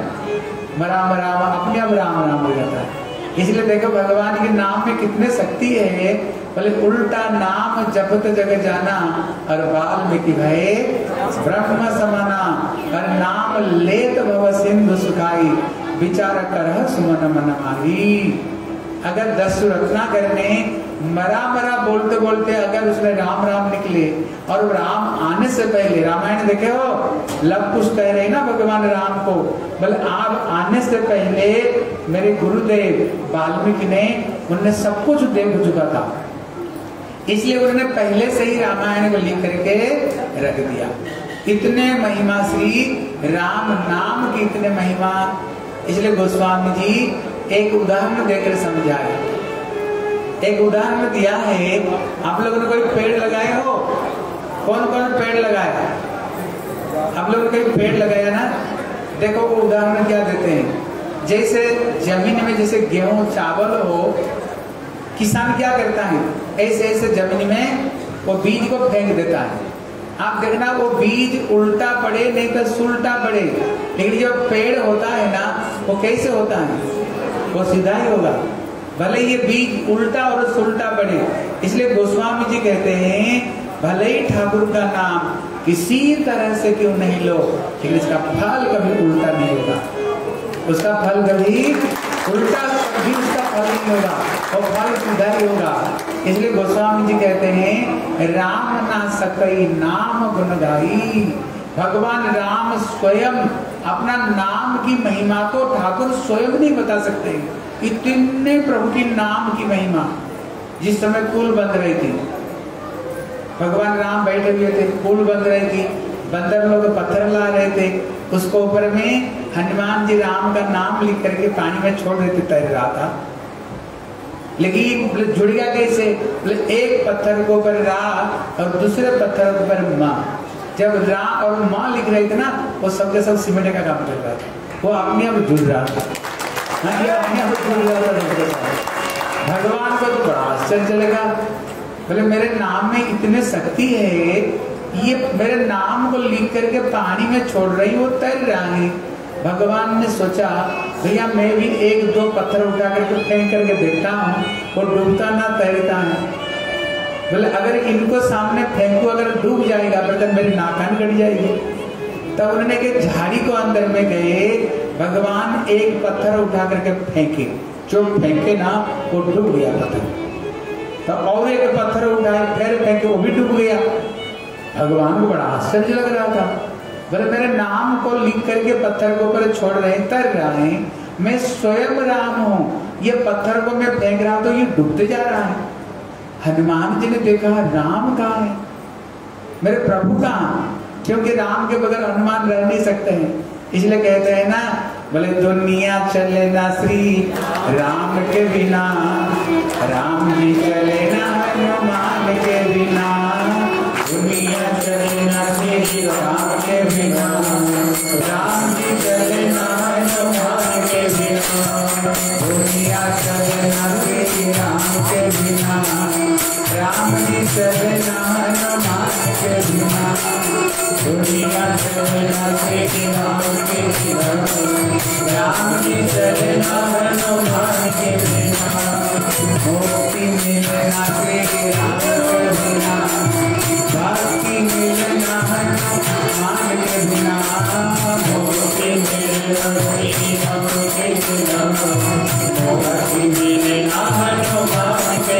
राम राम अपने आप राम राम हो जाता है। इसलिए देखो, भगवान के नाम में कितने शक्ति है बोले, उल्टा नाम जपत जग जाना, और वाल्मीकि भय ब्रह्म समाना। और नाम ले तो भव सिंधु सुखाई। विचार कर सुमन मन माही। अगर दस रत्ना करने, मरा मरा बोलते बोलते अगर उसमें राम राम निकले, और राम आने से पहले, रामायण देखे हो? लव कुछ कह रहे ना भगवान राम को, बोले आप आने से पहले मेरे गुरुदेव वाल्मीकि ने उनने सब कुछ देख चुका था। इसलिए उन्होंने पहले से ही रामायण को लिख करके रख दिया। इतने महिमा श्री राम नाम की इतने महिमा, इसलिए गोस्वामी जी एक उदाहरण देकर समझाए। एक उदाहरण दिया है, आप लोगों ने कोई पेड़ लगाए हो? कौन कौन पेड़ लगाया आप लोगों ने कोई पेड़ लगाया ना? देखो वो उदाहरण क्या देते हैं। जैसे ज़मीन में जैसे गेहूँ, चावल हो, किसान क्या करता है? ऐसे ऐसे ज़मीन में वो बीज को फेंक देता है। आप देखना, वो बीज उल्टा पड़े, नहीं तो सुलटा पड़े। लेकिन जो पेड़ होता है ना, वो कैसे होता है? वो सीधा ही होगा। भले ये बीज उल्टा और सुलटा पड़े इसलिए गोस्वामी जी कहते हैं, भले ही ठाकुर का नाम किसी तरह से क्यों नहीं लो, लेकिन इसका फल कभी उल्टा नहीं होगा। उसका फल कभी उल्टा कभी उसका फल नहीं होगा। और फल सीधा ही होगा। इसलिए गोस्वामी जी कहते हैं, राम ना सकई, नाम गुण गाई। भगवान राम स्वयं अपना नाम की महिमा तो ठाकुर स्वयं नहीं बता सकते। इतने प्रभु की नाम की महिमा, जिस समय कुल बंद रही थी। भगवान राम बैठे हुए थे, कुल बंद रही थी। बंदर लोग पत्थर ला रहे थे। उसको ऊपर में हनुमान जी राम का नाम लिख करके पानी में छोड़ देते तैर रहा था लेकिन जुड़ गया कैसे? एक पत्थर के ऊपर रा और दूसरे पत्थर के ऊपर माँ। जब रा और माँ लिख रहे थे ना, वो सबके सब सिमटे का काम कर रहा था। वो अपने आप जुड़ रहा था। हाँ अपने आप जुड़ रहा था भगवान को तो बड़ा आश्चर्य चलेगा। बोले, मेरे नाम में इतने शक्ति है, ये मेरे नाम को लिख करके पानी में छोड़ रही वो तैर रहा है। भगवान ने सोचा, भैया, मैं भी एक दो पत्थर उठा करके फेंक करके देखता हूँ, वो डूबता ना तैरता है बोले अगर इनको सामने फेंकू अगर डूब जाएगा तो मेरी नाकान कट जाएगी। तब उन्होंने के झाड़ी को अंदर में गए, भगवान एक पत्थर उठा करके फेंके। जो फेंके ना, वो डूब गया पत्थर। तो और एक पत्थर उठाए, फिर फेंके, वो भी डूब गया। भगवान को बड़ा आश्चर्य लग रहा था। बोले, मेरे नाम को लिख करके पत्थर को ऊपर छोड़ रहे तर रहा है। मैं स्वयं राम हूँ। ये पत्थर को मैं फेंक रहा तो ये डूबते जा रहा है। हनुमान जी ने देखा, राम कहा है? मेरे प्रभु कहा क्योंकि राम के बगैर हनुमान रह नहीं सकते हैं। इसलिए कहते हैं ना, बोले, दुनिया चले ना श्री राम के बिना, राम जी चले ना हनुमान के बिना, दुनिया चले ना श्री राम के बिना, राम जी चले ना हनुमान के बिना, दुनिया चले ना श्री राम के बिना। राम जी चले ना के बिना दुनिया चले ना श्री के राम जी चले ना के बिना मुक्ति मिले ना राम के बिना भक्ति मिले ना हनुमान के बिना के बिना मुक्ति मिले ना हनुमान के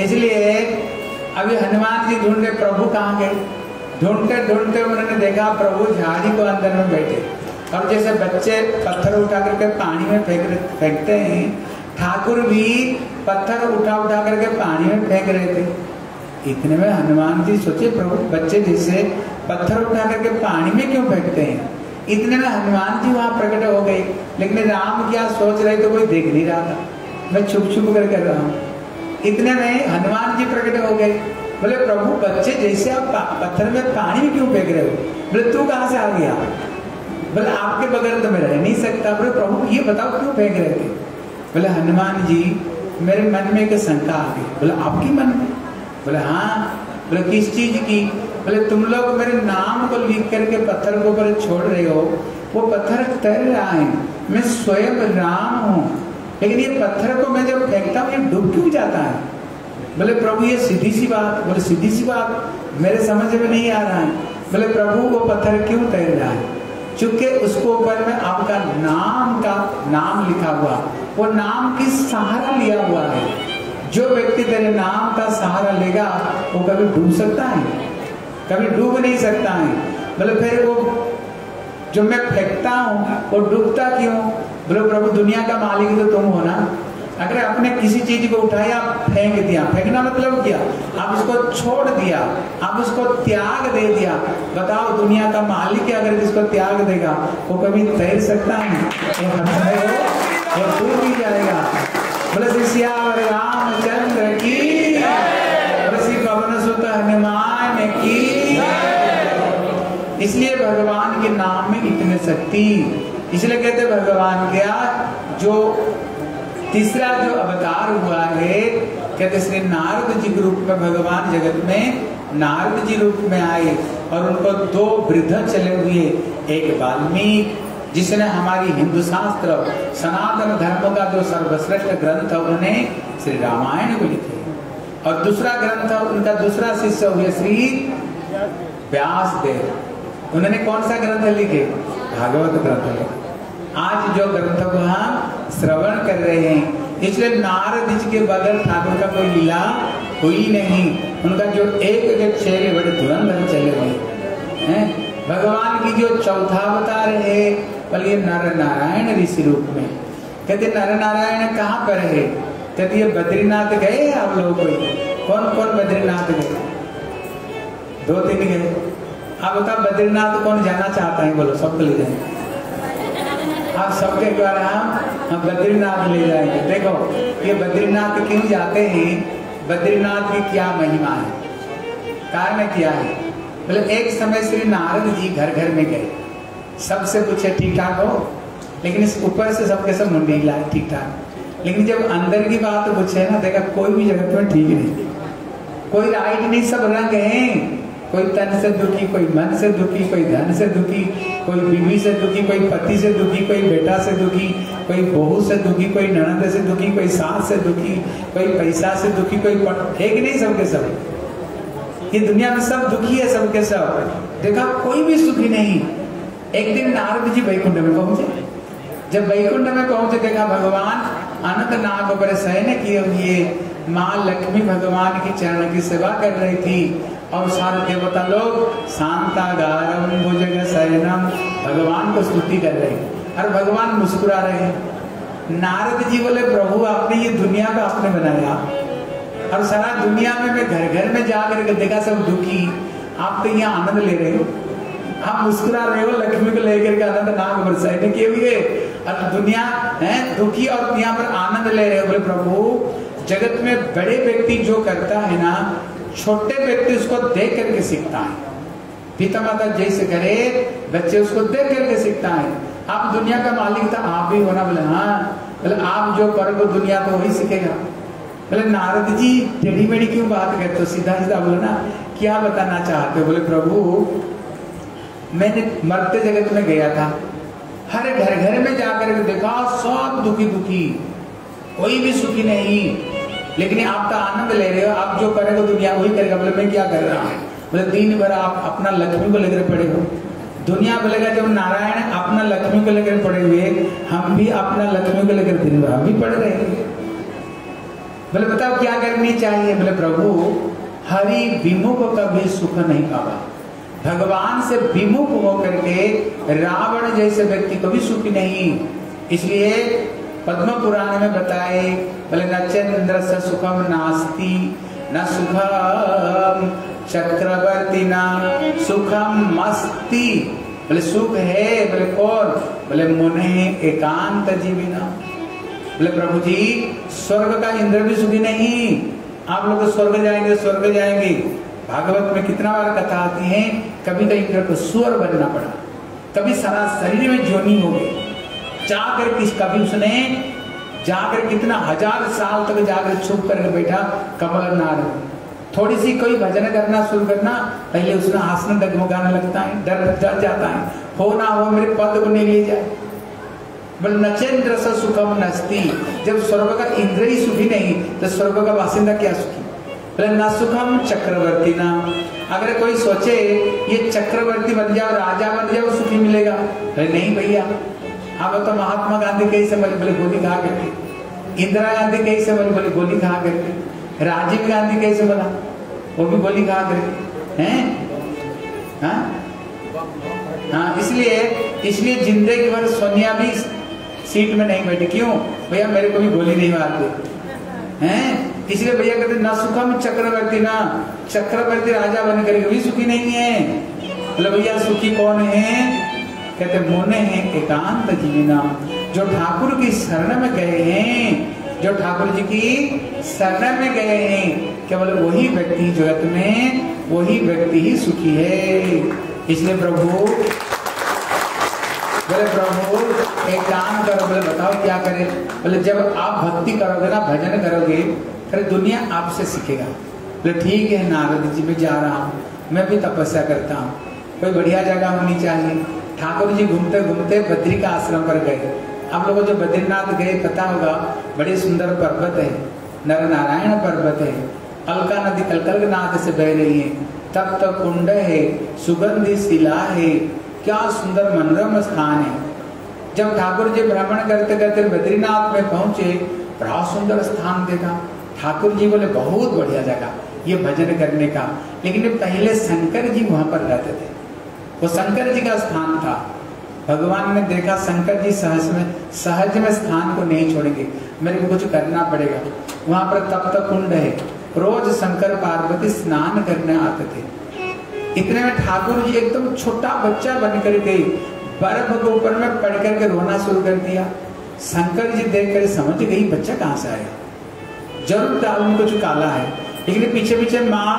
इसलिए अभी हनुमान जी ढूंढ ढूंढे प्रभु कहाँ गए? ढूंढते ढूंढते उन्होंने देखा प्रभु झाड़ी को अंदर में बैठे। और जैसे बच्चे पत्थर उठा करके पानी में फेंक फेंकते हैं, ठाकुर भी पत्थर उठा उठा करके पानी में फेंक रहे थे। इतने में हनुमान जी सोचे, प्रभु बच्चे जैसे पत्थर उठा करके पानी में क्यों फेंकते हैं? इतने में हनुमान जी वहाँ प्रकट हो गए। लेकिन राम क्या सोच रहे तो कोई देख नहीं रहा था। मैं छुप छुप कर कर रहा हूँ। इतने में हनुमान जी प्रकट हो गए। बोले, प्रभु, बच्चे जैसे आप पत्थर में पानी में क्यों फेंक रहे हो? बोले तू कहाँ से आ गया? बोले, आपके बगैर तो मैं रह नहीं सकता। बोले, प्रभु, ये बताओ क्यों फेंक रहे थे? बोले, हनुमान जी, मेरे मन में एक शंका आ गई। बोले, आपकी मन में? बोले हाँ। बोले, किस चीज़ की? बोले, तुम लोग मेरे नाम को लिख करके पत्थर के ऊपर छोड़ रहे हो। वो पत्थर तैर रहा है। मैं स्वयं राम हूँ। लेकिन ये पत्थर को मैं जब फेंकता हूँ, ये डूब क्यों जाता है? बोले, प्रभु, ये सीधी सी बात। बोले, सीधी सी बात? मेरे समझ में नहीं आ रहा है। बोले, प्रभु, वो पत्थर क्यों तैर रहा है? चूँकि उसको ऊपर में आपका नाम का नाम लिखा हुआ, वो नाम की सहारा लिया हुआ है। जो व्यक्ति तेरे नाम का सहारा लेगा, वो कभी डूब सकता है? कभी डूब नहीं सकता है? बोले, फिर वो जो मैं फेंकता हूँ, वो डूबता क्यों? बोले, प्रभु, दुनिया का मालिक तो तुम हो ना? अगर आपने किसी चीज़ को उठाया फेंक दिया। फेंकना मतलब क्या? आप उसको छोड़ दिया, आप उसको त्याग दे दिया। बताओ, दुनिया का मालिक अगर जिसको त्याग देगा? वो कभी तैर सकता है? जाएगा। बोले रामचंद्र की इसलिए भगवान के नाम में इतने शक्ति। इसलिए कहते भगवान, क्या जो तीसरा जो अवतार हुआ है, कहते श्री नारद जी के रूप में भगवान जगत में, नारद जी रूप में आए और उनको दो वृद्ध चले हुए, एक वाल्मीकि, जिसने हमारी हिंदू शास्त्र, सनातन धर्म का जो सर्वश्रेष्ठ ग्रंथ है उन्होंने श्री रामायण को लिखे और दूसरा ग्रंथ, उनका दूसरा शिष्य हुए श्री व्यास देव उन्होंने कौन सा ग्रंथ लिखे? भागवत ग्रंथ लिखे। आज जो ग्रंथ को हम श्रवण कर रहे हैं, इसलिए नारद जी के बगैर ठाकुर का कोई लीला हुई नहीं। उनका जो एक एक चेहरे बड़े धुरंधर चले हुए हैं? भगवान की जो चौथा अवतार है बल्कि नर नारायण ऋषि रूप में। कहते नर नारायण कहाँ पर है? कहते, ये बद्रीनाथ गए आप लोग कौन कौन बद्रीनाथ गए? दो तीन गए। आप बताओ बद्रीनाथ कौन जाना चाहता है, बोलो, सबको ले जाए आप सबके द्वारा हम बद्रीनाथ ले जाएँगे। देखो, ये बद्रीनाथ क्यों जाते हैं? बद्रीनाथ की क्या महिमा है? कारण क्या है? बोले, एक समय श्री नारद जी घर घर में गए। सबसे पूछे ठीक ठाक हो? लेकिन इस ऊपर से सबके सब मुंडी लाए ठीक ठाक लेकिन जब अंदर की बात पूछे ना, देखा कोई भी जगत में ठीक नहीं? कोई राइट नहीं, सब रंग हैं। कोई तन से दुखी कोई मन से दुखी कोई धन से दुखी कोई बीवी से दुखी कोई पति से दुखी कोई बेटा से दुखी कोई बहू से दुखी कोई ननद से दुखी कोई सास से दुखी कोई पैसा से दुखी कोई है कि नहीं सबके सब ये दुनिया में सब दुखी है सबके सब देखा कोई भी सुखी नहीं एक दिन नारद जी वैकुंठ में पहुँचे जब वैकुंठ में पहुँचे देखा भगवान अनंत नाग पर सहने किए हुए माँ लक्ष्मी भगवान की चरण की सेवा कर रही थी। और सारे देवता लोग शांतागारम भुजग शयनम भगवान को स्तुति कर रहे और भगवान मुस्कुरा रहे नारद जी बोले, प्रभु, आपने ये दुनिया को आपने बनाया। और सारा दुनिया में मैं घर घर में जाकर के देखा, सब दुखी। आप तो यहाँ आनंद ले रहे हो। आप मुस्कुरा रहे हो, लक्ष्मी को लेकर के आनंद नाम बरसाने के हुए। और दुनिया, है, दुखी और यहाँ पर आनंद ले रहे हो। बोले, प्रभु जगत में बड़े व्यक्ति जो करता है ना, छोटे व्यक्ति उसको देख करके सीखता है। पिता माता जैसे करे, बच्चे उसको देख करके सीखता है। आप दुनिया का मालिक था आप भी होना बोले हाँ। बोले, आप जो करोगे दुनिया तो वही सीखेगा। बोले, नारद जी टेढ़ी मेढ़ी क्यों बात करते तो सीधा सीधा बोले ना, क्या बताना चाहते हो? बोले, प्रभु, मैंने मरते जगत में गया था। हर घर घर में जाकर देखा, सब दुखी दुखी कोई भी सुखी नहीं। लेकिन आप तो आनंद ले रहे हो, आप जो करेगा दुनिया वही करेगा। बोले, मैं क्या कर रहा हूँ? बोले, दिन भर आप अपना लक्ष्मी को लेकर पड़े हो। दुनिया बोलेगा जब नारायण अपना लक्ष्मी को लेकर पड़े हुए, हम भी अपना लक्ष्मी को लेकर दिन भर, हम भी पढ़ रहे बोले, बताओ क्या करनी चाहिए? बोले, प्रभु, हरि विमुख कभी सुख नहीं पावा। भगवान से विमुख होकर के रावण जैसे व्यक्ति कभी सुखी नहीं। इसलिए पद्म पुराण में बताए बोले न चंद्र से सुखम नास्ती, न सुखम चक्रवर्ती न सुखम मस्ती। बोले, सुख है, बोले, कौन? बोले, मुने एकांत जीविना। बोले, प्रभु जी, स्वर्ग का इंद्र भी सुखी नहीं। आप लोग स्वर्ग जाएँगे स्वर्ग जाएँगे। भागवत में कितना बार कथा आती है, कभी कहीं इंद्र को स्वर बनना पड़ा, कभी सारा शरीर में जोनी हो गई जाकर किस कभी उसने जाकर कितना हज़ार साल तक जाकर छुप करके बैठा कमल नारद थोड़ी सी कोई भजन करना शुरू करना, पहले उसने आसन डगमगाने लगता है, डर डर जाता है। हो ना हो, मेरे पद को नहीं ले जाए। बोले, नचेंद्र सुखम नस्ती। जब स्वर्ग का इंद्र ही सुखी नहीं तो स्वर्ग का बासिंदा क्या सुखी? बोले, न सुखम चक्रवर्ती ना। अगर कोई सोचे, ये चक्रवर्ती बन जाओ, राजा बन जाओ, सुखी मिलेगा। बोले, नहीं भैया अब तो महात्मा गांधी कैसे बोले बोले गोली खा करके, इंदिरा गांधी कैसे बोले बोले गोली खा करके, राजीव गांधी कैसे बोला वो भी गोली खा करके, हैं? हाँ? हाँ इसलिए इसलिए ज़िंदगी भर सोनिया भी सीट में नहीं बैठी। क्यों? भैया, मेरे को भी गोली नहीं मारते। हैं? इसलिए भैया कहते, ना सुखम चक्रवर्ती, ना चक्रवर्ती राजा बन करके भी सुखी नहीं है। भैया, सुखी कौन है? कहते, मोने हैं एकांत जीविना जो ठाकुर की शरण में गए हैं, जो ठाकुर जी की शरण में गए हैं, केवल वही व्यक्ति जगत में वही व्यक्ति ही सुखी है। इसलिए प्रभु, बोले, प्रभु, एक काम करो। बोले, बताओ क्या करे? बोले, जब आप भक्ति करोगे ना, भजन करोगे, फिर दुनिया आपसे सीखेगा। बोले, ठीक है नारद जी, मैं जा रहा हूँ, मैं भी तपस्या करता हूँ। कोई बढ़िया जगह होनी चाहिए? ठाकुर जी घूमते घूमते बद्री का आश्रम पर गए। आप लोगों जो बद्रीनाथ गए, पता होगा, बड़े सुंदर पर्वत है। नर नारायण पर्वत है। अलका नदी कलकलनाथ से बह रही है। तप्त कुंड है, सुगंधी शिला है। क्या सुंदर मनोरम स्थान है। जब ठाकुर जी भ्रमण करते करते बद्रीनाथ में पहुँचे, बड़ा सुंदर स्थान देखा। ठाकुर जी बोले, बहुत बढ़िया जगह। ये भजन करने का। लेकिन पहले शंकर जी वहाँ पर रहते थे। वो शंकर जी का स्थान था। भगवान ने देखा शंकर जी सहज में सहज में स्थान को नहीं छोड़ेंगे। मेरे को कुछ करना पड़ेगा। वहाँ पर तप्त कुंड है। रोज शंकर पार्वती स्नान करने आते थे। इतने में ठाकुर जी एकदम छोटा बच्चा बन कर गए बर्फ़ के ऊपर में पड़ करके रोना शुरू कर दिया। शंकर जी देख कर समझ गई, बच्चा कहाँ से आया। ज़रूर दाल कुछ काला है। लेकिन पीछे पीछे माँ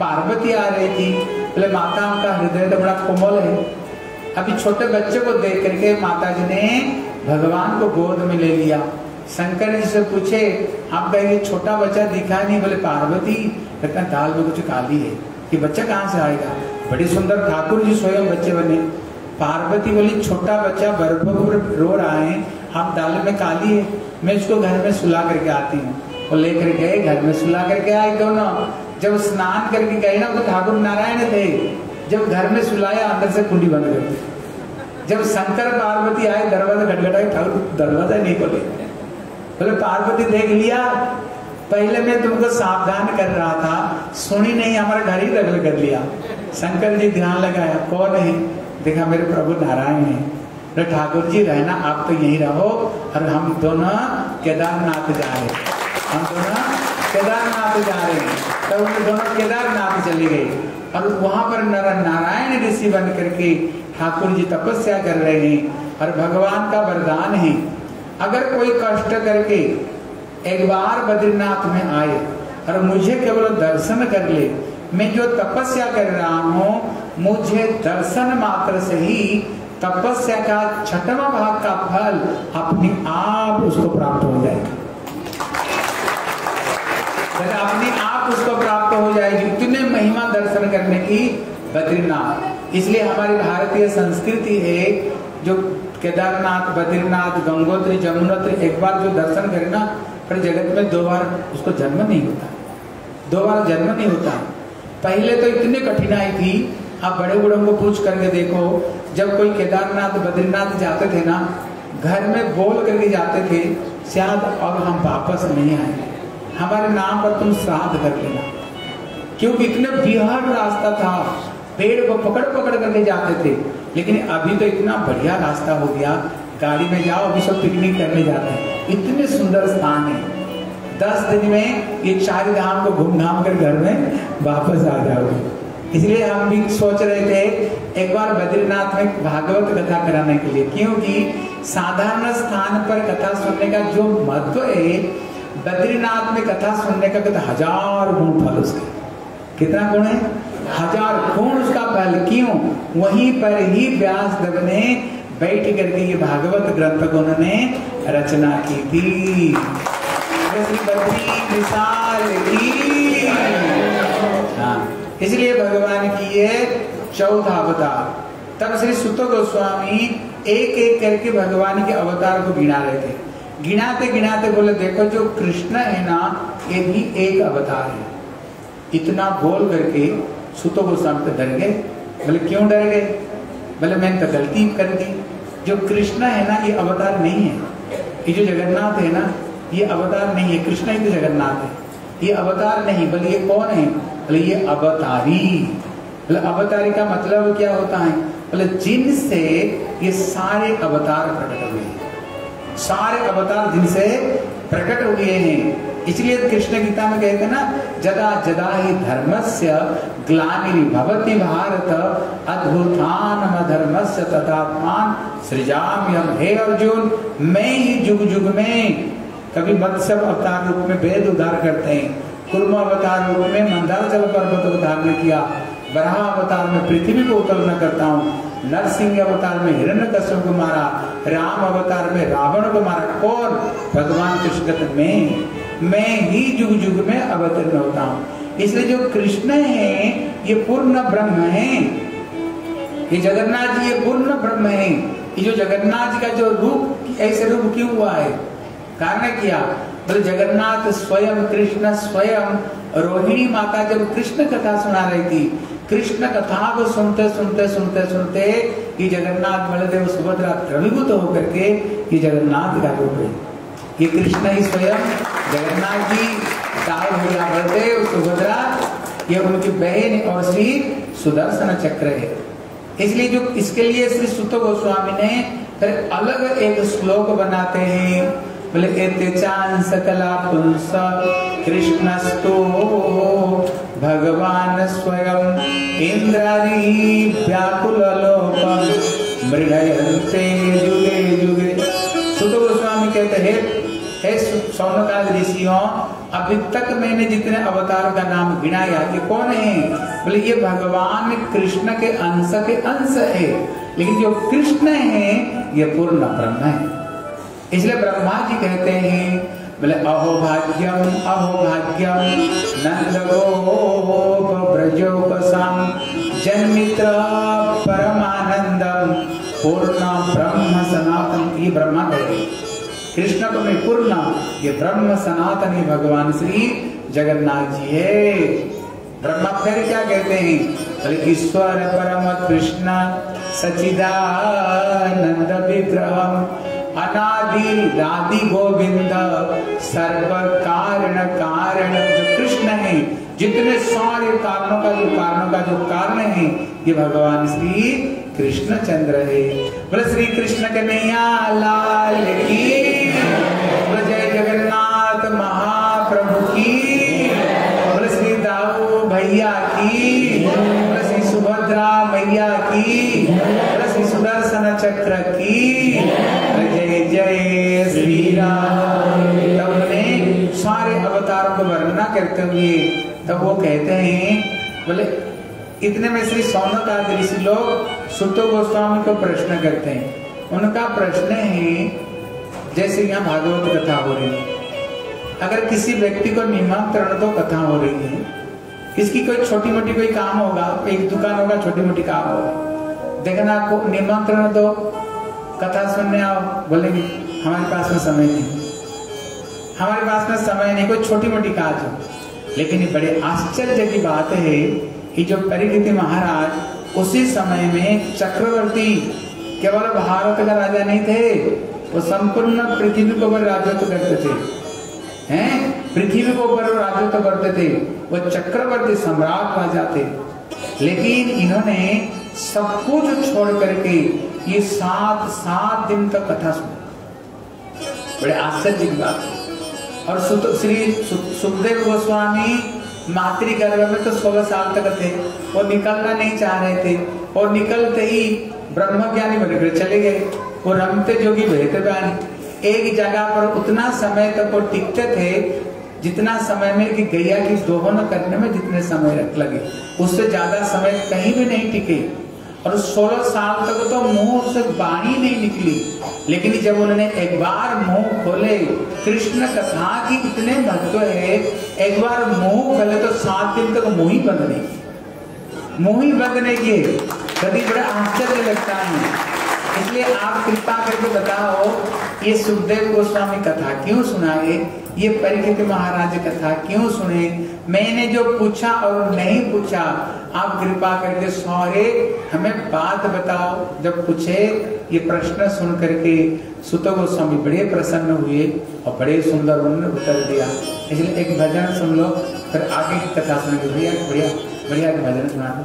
पार्वती आ रही थी। बोले, माता का हृदय तो बड़ा कोमल है। अभी छोटे बच्चे को देख करके माता जी ने भगवान को गोद में ले लिया। शंकर जी से पूछे, आप कहेंगे छोटा बच्चा दिखा नहीं बोले, पार्वती? कहता, दाल में कुछ काली है। कि बच्चा कहाँ से आएगा? बड़ी सुंदर ठाकुर जी स्वयं बच्चे बने। पार्वती बोली, छोटा बच्चा बर्फ़ रो रहा है, आप दाल में काली है। मैं इसको घर में सुला करके आती हूँ। वो लेकर गए, घर में सुला करके आए दोनों। जब स्नान करके गए ना तो ठाकुर नारायण थे। जब घर में सुलाया, अंदर से कुंडी बंद कर जब शंकर पार्वती आए, दरवाज़ा खटखटाए, ठाकुर दरवाज़ा नहीं खोले। बोले, पार्वती देख लिया, पहले मैं तुमको सावधान कर रहा था, सुनी नहीं, हमारा घर ही दखल कर लिया। शंकर जी ध्यान लगाया, कौन है? देखा, मेरे प्रभु नारायण है। तो ठाकुर जी, रहना, आप तो यहीं रहो, और हम दोनों केदारनाथ जा रहे हम दोनों केदारनाथ जा रहे हैं। तो उन दोनों केदारनाथ चले गए और वहाँ पर नर नारायण ऋषि बन करके ठाकुर जी तपस्या कर रहे हैं और भगवान का वरदान है। अगर कोई कष्ट करके एक बार बद्रीनाथ में आए और मुझे केवल दर्शन कर ले, मैं जो तपस्या कर रहा हूँ, मुझे दर्शन मात्र से ही तपस्या का छठवा भाग का फल अपने आप उसको प्राप्त हो जाएगा। अपने आप उसको प्राप्त हो जाएगी इतने महिमा दर्शन करने की बद्रीनाथ। इसलिए हमारी भारतीय संस्कृति है, जो केदारनाथ, बद्रीनाथ, गंगोत्री, जमुनोत्री, एक बार जो दर्शन करे ना, फिर जगत में दो बार उसको जन्म नहीं होता। दो बार जन्म नहीं होता। पहले तो इतनी कठिनाई थी, आप बड़े बूढ़ों को पूछ करके देखो, जब कोई केदारनाथ, बद्रीनाथ जाते थे ना, घर में बोल करके जाते थे, शायद अब हम वापस नहीं आएँगे। हमारे नाम पर तुम श्राद्ध कर लेना। क्योंकि इतने बिहार रास्ता था, पेड़ को पकड़ पकड़ करके जाते थे। लेकिन अभी तो इतना बढ़िया रास्ता हो गया, गाड़ी में जाओ, अभी सब पिकनिक करने जाते हैं। इतने सुंदर स्थान है। दस दिन में ये चार धाम को घूम घाम कर घर में वापस आ जाओगे। इसलिए हम भी सोच रहे थे, एक बार बद्रीनाथ में भागवत कथा कराने के लिए। क्योंकि साधारण स्थान पर कथा सुनने का जो महत्व है बद्रीनाथ में कथा सुनने का कहते हज़ार गुण फल उसके। कितना गुण है? हज़ार गुण उसका फल। क्यों? वहीं पर ही व्यास देव ने बैठ करके ये भागवत ग्रंथ को उन्होंने रचना की थी। हाँ इसलिए भगवान की ये चौथा अवतार। तब श्री सुत गोस्वामी एक एक करके भगवान के अवतार को गिना रहे थे। गिनाते गिनाते बोले, देखो जो कृष्ण है ना, ये भी एक अवतार है। इतना बोल करके सुतो गोस्वामी तो डर गए। बोले, क्यों डर गए? बोले, मैंने तो गलती कर दी। जो कृष्ण है ना, ये अवतार नहीं है। ये जो जगन्नाथ है ना, ये अवतार नहीं है। कृष्ण ही तो जगन्नाथ है। ये अवतार नहीं, बोले, ये कौन है? बोले, ये अवतारी। बोले, अवतारी का मतलब क्या होता है? बोले, जिनसे ये सारे अवतार प्रकट हुए हैं। सारे अवतार जिनसे प्रकट हुए हैं। इसलिए कृष्ण गीता में कहते ना जदा जदा ही धर्मस्य ग्लानि भवति भारत अद्भुतान धर्मस्य तथात्मान सृजाम्यम हे अर्जुन, मैं ही जुग जुग में कभी मत्स्य अवतार रूप में वेद उद्धार करते हैं। कुर्म अवतार रूप में मंदार जल पर्वत उद्धार धारण किया। बरहा अवतार में पृथ्वी को उत्पन्न करता हूँ। नरसिंह अवतार में, हिरण्य कश्यप को मारा, राम अवतार में, रावण को मारा। कौन? भगवान कृष्ण में, मैं ही जुग जुग में अवतीर्ण होता हूँ। इसलिए जो कृष्ण है, ये पूर्ण ब्रह्म है। ये जगन्नाथ जी, ये पूर्ण ब्रह्म है। ये जो जगन्नाथ जी का जो रूप, ऐसे रूप क्यों हुआ है? कारण किया? बोले, जगन्नाथ स्वयं कृष्ण स्वयं, रोहिणी माता जब कृष्ण कथा सुना रही थी कृष्ण कथा को सुनते सुनते सुनते सुनते ये जगन्नाथ बलदेव सुभद्रा द्रवीभूत होकर के ये जगन्नाथ का रूप है। ये कृष्ण ही स्वयं जगन्नाथ जी बलदेव सुभद्रा ये उनकी बहन और श्री सुदर्शन चक्र है। इसलिए जो इसके लिए श्री सुत गोस्वामी ने फिर अलग एक श्लोक बनाते हैं। बोले एतेचान सकला पुंस, कृष्णस्तु भगवान स्वयं इंद्रारी व्याकुल लोकम मृडयन्ते जुगे जुगे। सुत गोस्वामी कहते हैं, हे सौनकाद ऋषियों, अभी तक मैंने जितने अवतार का नाम गिनाया ये कौन है? बोले, ये भगवान कृष्ण के अंश के अंश है। लेकिन जो कृष्ण है, ये पूर्ण ब्रह्म है। इसलिए ब्रह्मा जी कहते हैं बोले, अहो भाग्यम अहो भाग्यम नंद गोप ब्रजोपसम परमानंदम पूर्ण ब्रह्म सनातन, ये ब्रह्मा कहते कृष्ण को मैं पूर्ण, ये ब्रह्म सनातनी भगवान श्री जगन्नाथ जी है। ब्रह्मा फिर क्या कहते हैं? बोले, ईश्वर परम कृष्ण सचिदानंद विग्रह अनादि राधि गोविंद सर्व कारण कारण जो कृष्ण है, जितने सारे कारणों का जो कारणों का जो कारण है, ये भगवान श्री कृष्ण चंद्र है। बोले, श्री कृष्ण के कन्हैया, लाल की जय जगन्नाथ महाप्रभु की। बोले, श्री दाऊ भैया करते हुए तब वो कहते हैं, बोले, इतने में श्री सौनक आदि ऋषि लोग सुतो गोस्वामी को प्रश्न करते हैं। उनका प्रश्न है, जैसे यहाँ भागवत कथा हो रही है। अगर किसी व्यक्ति को निमंत्रण तो कथा हो रही है। इसकी कोई छोटी मोटी कोई काम होगा, एक दुकान होगा छोटी मोटी काम होगा। देखना आपको, निमंत्रण दो, कथा सुनने आओ। बोलेंगे, हमारे पास में समय नहीं। हमारे पास में समय नहीं, कोई छोटी मोटी काज हो। लेकिन ये बड़े आश्चर्य की बात है कि जो परिणति महाराज उसी समय में चक्रवर्ती केवल भारत का राजा नहीं थे, वो संपूर्ण पृथ्वी को ऊपर राजत्व करते थे। हैं? पृथ्वी को ऊपर राजत्व करते थे। वो चक्रवर्ती सम्राट राजा थे। लेकिन इन्होंने सब कुछ छोड़ करके ये सात सात दिन तक कथा सुनी। बड़े आश्चर्य की बात है। और श्री सुखदेव गोस्वामी मातृगर्भ में तो सोलह साल तक थे वो निकलना नहीं चाह रहे थे। और निकलते ही ब्रह्म ज्ञानी बनकर चले गए। वो रमते जोगी भेजते बानी एक जगह पर उतना समय तक वो टिकते थे, जितना समय में कि गैया की दोहन करने में जितने समय लगे। उससे ज़्यादा समय कहीं भी नहीं टिके। और 16 साल तक तो मुँह से बाणी नहीं निकली। लेकिन जब उन्होंने एक बार मुँह खोले, कृष्ण कथा की इतने महत्व है, एक बार मुँह खोले तो सात दिन तक मुँह ही बंद नहीं। मुँह ही बंद नहीं किए। कभी बड़ा आश्चर्य लगता है। इसलिए आप कृपा करके बताओ, ये सुखदेव गोस्वामी कथा क्यों सुनाए? ये परीक्षित महाराज कथा क्यों सुने? मैंने जो पूछा और नहीं पूछा, आप कृपा करके सौरे हमें बात बताओ। जब पूछे, ये प्रश्न सुन करके सुत गोस्वामी बड़े प्रसन्न हुए और बड़े सुंदर उन्होंने उत्तर दिया। इसलिए एक भजन सुन लो, फिर आगे की कथा सुन बढ़िया बढ़िया बढ़िया भजन सुना दो।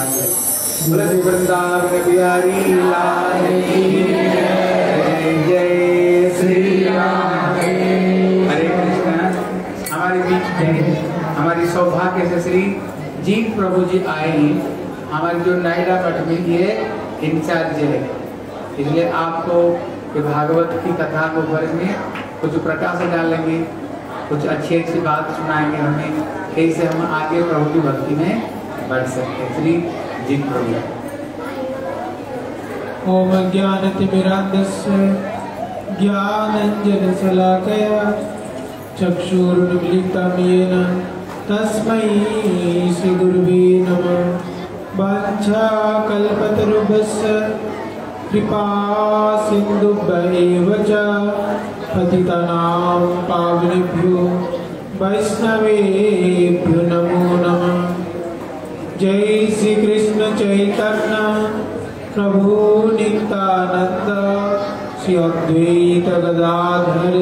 श्री वृंदावन बिहारी लाल जय श्री हरे कृष्ण। हमारे बीच में, हमारी सौभाग्य से श्री जीत प्रभु जी आए हैं। हमारे जो नायडा मठ में ये इंचार्ज है। इसलिए आपको भागवत की कथा को बारे में कुछ प्रकाश डालेंगे कुछ अच्छी अच्छी बात सुनाएँगे हमें। कैसे हम आगे प्रभु की भक्ति में बढ़ सकते श्री प्रभु ॐ ज्ञानतिमिरान्धस्य ज्ञानञ्जनशलाकया चक्षुरुन्मिलितं येन तस्मै श्रीगुरुवे नमः। कृपा एव च पतितानां पावनेभ्यो, वैष्णवेभ्यो नमः जय श्री चैतन्य प्रभु नित्यानंद श्री अद्वैत गदाधर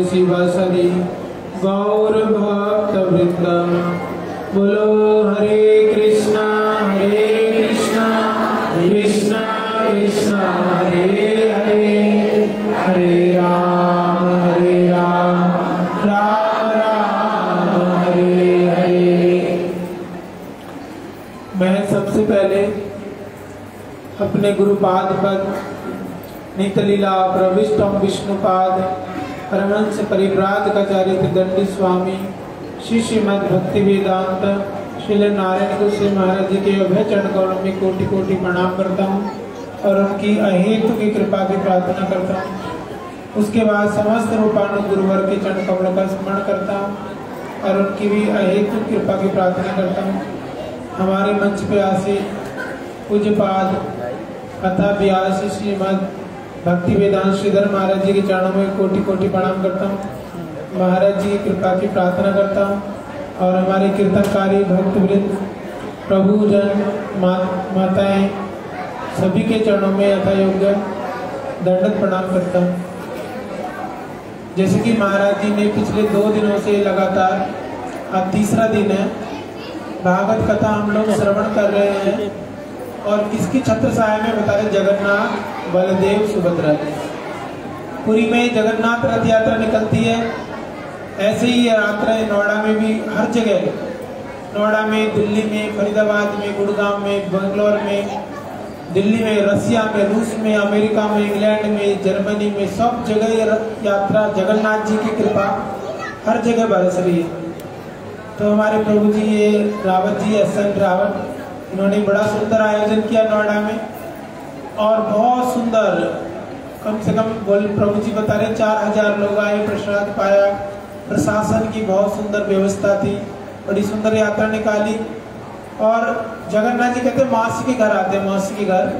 बोलो अपने गुरुपाद पद, नितलीला प्रविष्टम विष्णुपाद परमंश परिव्राजकाचार्य दंडी स्वामी, श्री श्रीमद भक्ति वेदांत श्री नारायण गुरु महाराज जी के अभय चरण में कोटि कोटि प्रणाम करता हूँ और उनकी अहेतु की कृपा की प्रार्थना करता हूँ। उसके बाद समस्त रूपानु गुरुवर के चरण कमलों का स्मरण करता हूँ और उनकी भी अहेतु कृपा की प्रार्थना करता हूँ। हमारे मंच पे आसी पूज्यपाद कथा व्यास श्रीमद भक्ति वेदांत श्रीधर महाराज जी के चरणों में कोटि कोटि प्रणाम करता हूँ। महाराज जी की कृपा की प्रार्थना करता हूँ और हमारे कीर्तनकारी भक्त प्रभु जन मा, माताएँ सभी के चरणों में यथा योग्य दंडक प्रणाम करता हूँ। जैसे कि महाराज जी ने पिछले दो दिनों से लगातार अब तीसरा दिन है भागवत कथा हम लोग श्रवण कर रहे हैं। और इसकी छत्र छाया में बता रहे जगन्नाथ, बलदेव, सुभद्रा जी। पुरी में जगन्नाथ रथ यात्रा निकलती है। ऐसे ही ये नोएडा में भी हर जगह। नोएडा में, दिल्ली में, फरीदाबाद में, गुड़गांव में, बंगलोर में, दिल्ली में, रसिया में, रूस में, अमेरिका में, इंग्लैंड में, जर्मनी में, सब जगह रथ यात्रा जगन्नाथ जी की कृपा हर जगह बरस रही है। तो हमारे प्रभु जी, ये रावत जी, एस एन रावत इन्होंने बड़ा सुंदर आयोजन किया नोएडा में। और बहुत सुंदर, कम से कम बोल प्रभु जी बता रहे, चार हज़ार लोग आए, प्रसाद पाया। प्रशासन की बहुत सुंदर व्यवस्था थी, बड़ी सुंदर यात्रा निकाली। और जगन्नाथ जी कहते, मासी के घर आते मासी के घर।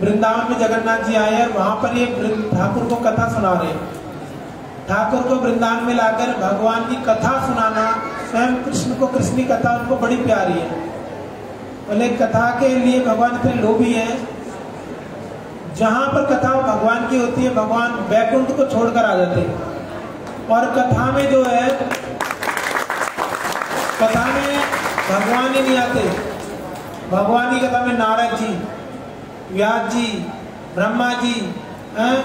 वृंदावन में जगन्नाथ जी आए और वहाँ पर ये ठाकुर को कथा सुना रहे ठाकुर को वृंदावन में लाकर भगवान की कथा सुनाना, स्वयं कृष्ण को कृष्ण की कथा, उनको बड़ी प्यारी है। बोले कथा के लिए भगवान इतने लोभी हैं। जहाँ पर कथा भगवान की होती है, भगवान वैकुंठ को छोड़कर आ जाते और कथा में जो है, कथा में भगवान ही नहीं आते। भगवान की कथा में नारद जी, व्यास जी, ब्रह्मा जी, हैं,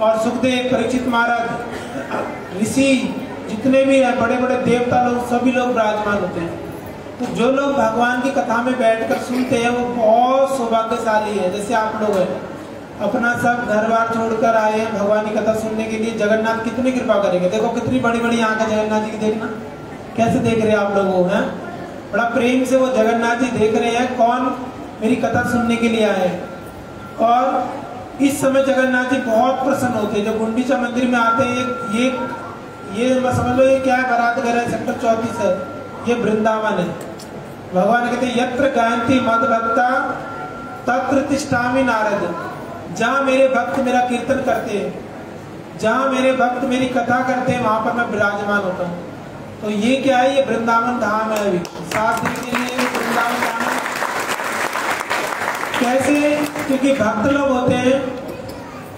और सुखदेव परीक्षित महाराज, ऋषि, जितने भी हैं बड़े बड़े देवता लोग, सभी लोग विराजमान होते हैं। तो जो लोग भगवान की कथा में बैठकर सुनते हैं, वो बहुत सौभाग्यशाली है, जैसे आप लोग हैं। अपना सब घर बार छोड़कर आए हैं भगवान की कथा सुनने के लिए। जगन्नाथ कितनी कृपा करेंगे? देखो, कितनी बड़ी बड़ी आँख है जगन्नाथ जी की देखना। कैसे देख रहे हैं आप लोग वो, हैं? बड़ा प्रेम से वो जगन्नाथ जी देख रहे हैं, कौन मेरी कथा सुनने के लिए आए और इस समय जगन्नाथ जी बहुत प्रसन्न होते हैं। जब गुंडीचा मंदिर में आते हैं ये ये समझ लो, ये क्या बारात घर है, सेक्टर चौतीस है। ये वृंदावन है। भगवान कहते, यत्र गायंती मद भक्ता तत्र तिष्ठामी नारद। जहाँ मेरे भक्त मेरा कीर्तन करते हैं, जहाँ मेरे भक्त मेरी कथा करते हैं, वहाँ पर मैं विराजमान होता हूँ। तो ये क्या है? ये वृंदावन धाम है अभी। सात दिन के लिए वृंदावन धाम कैसे? क्योंकि भक्त लोग होते हैं।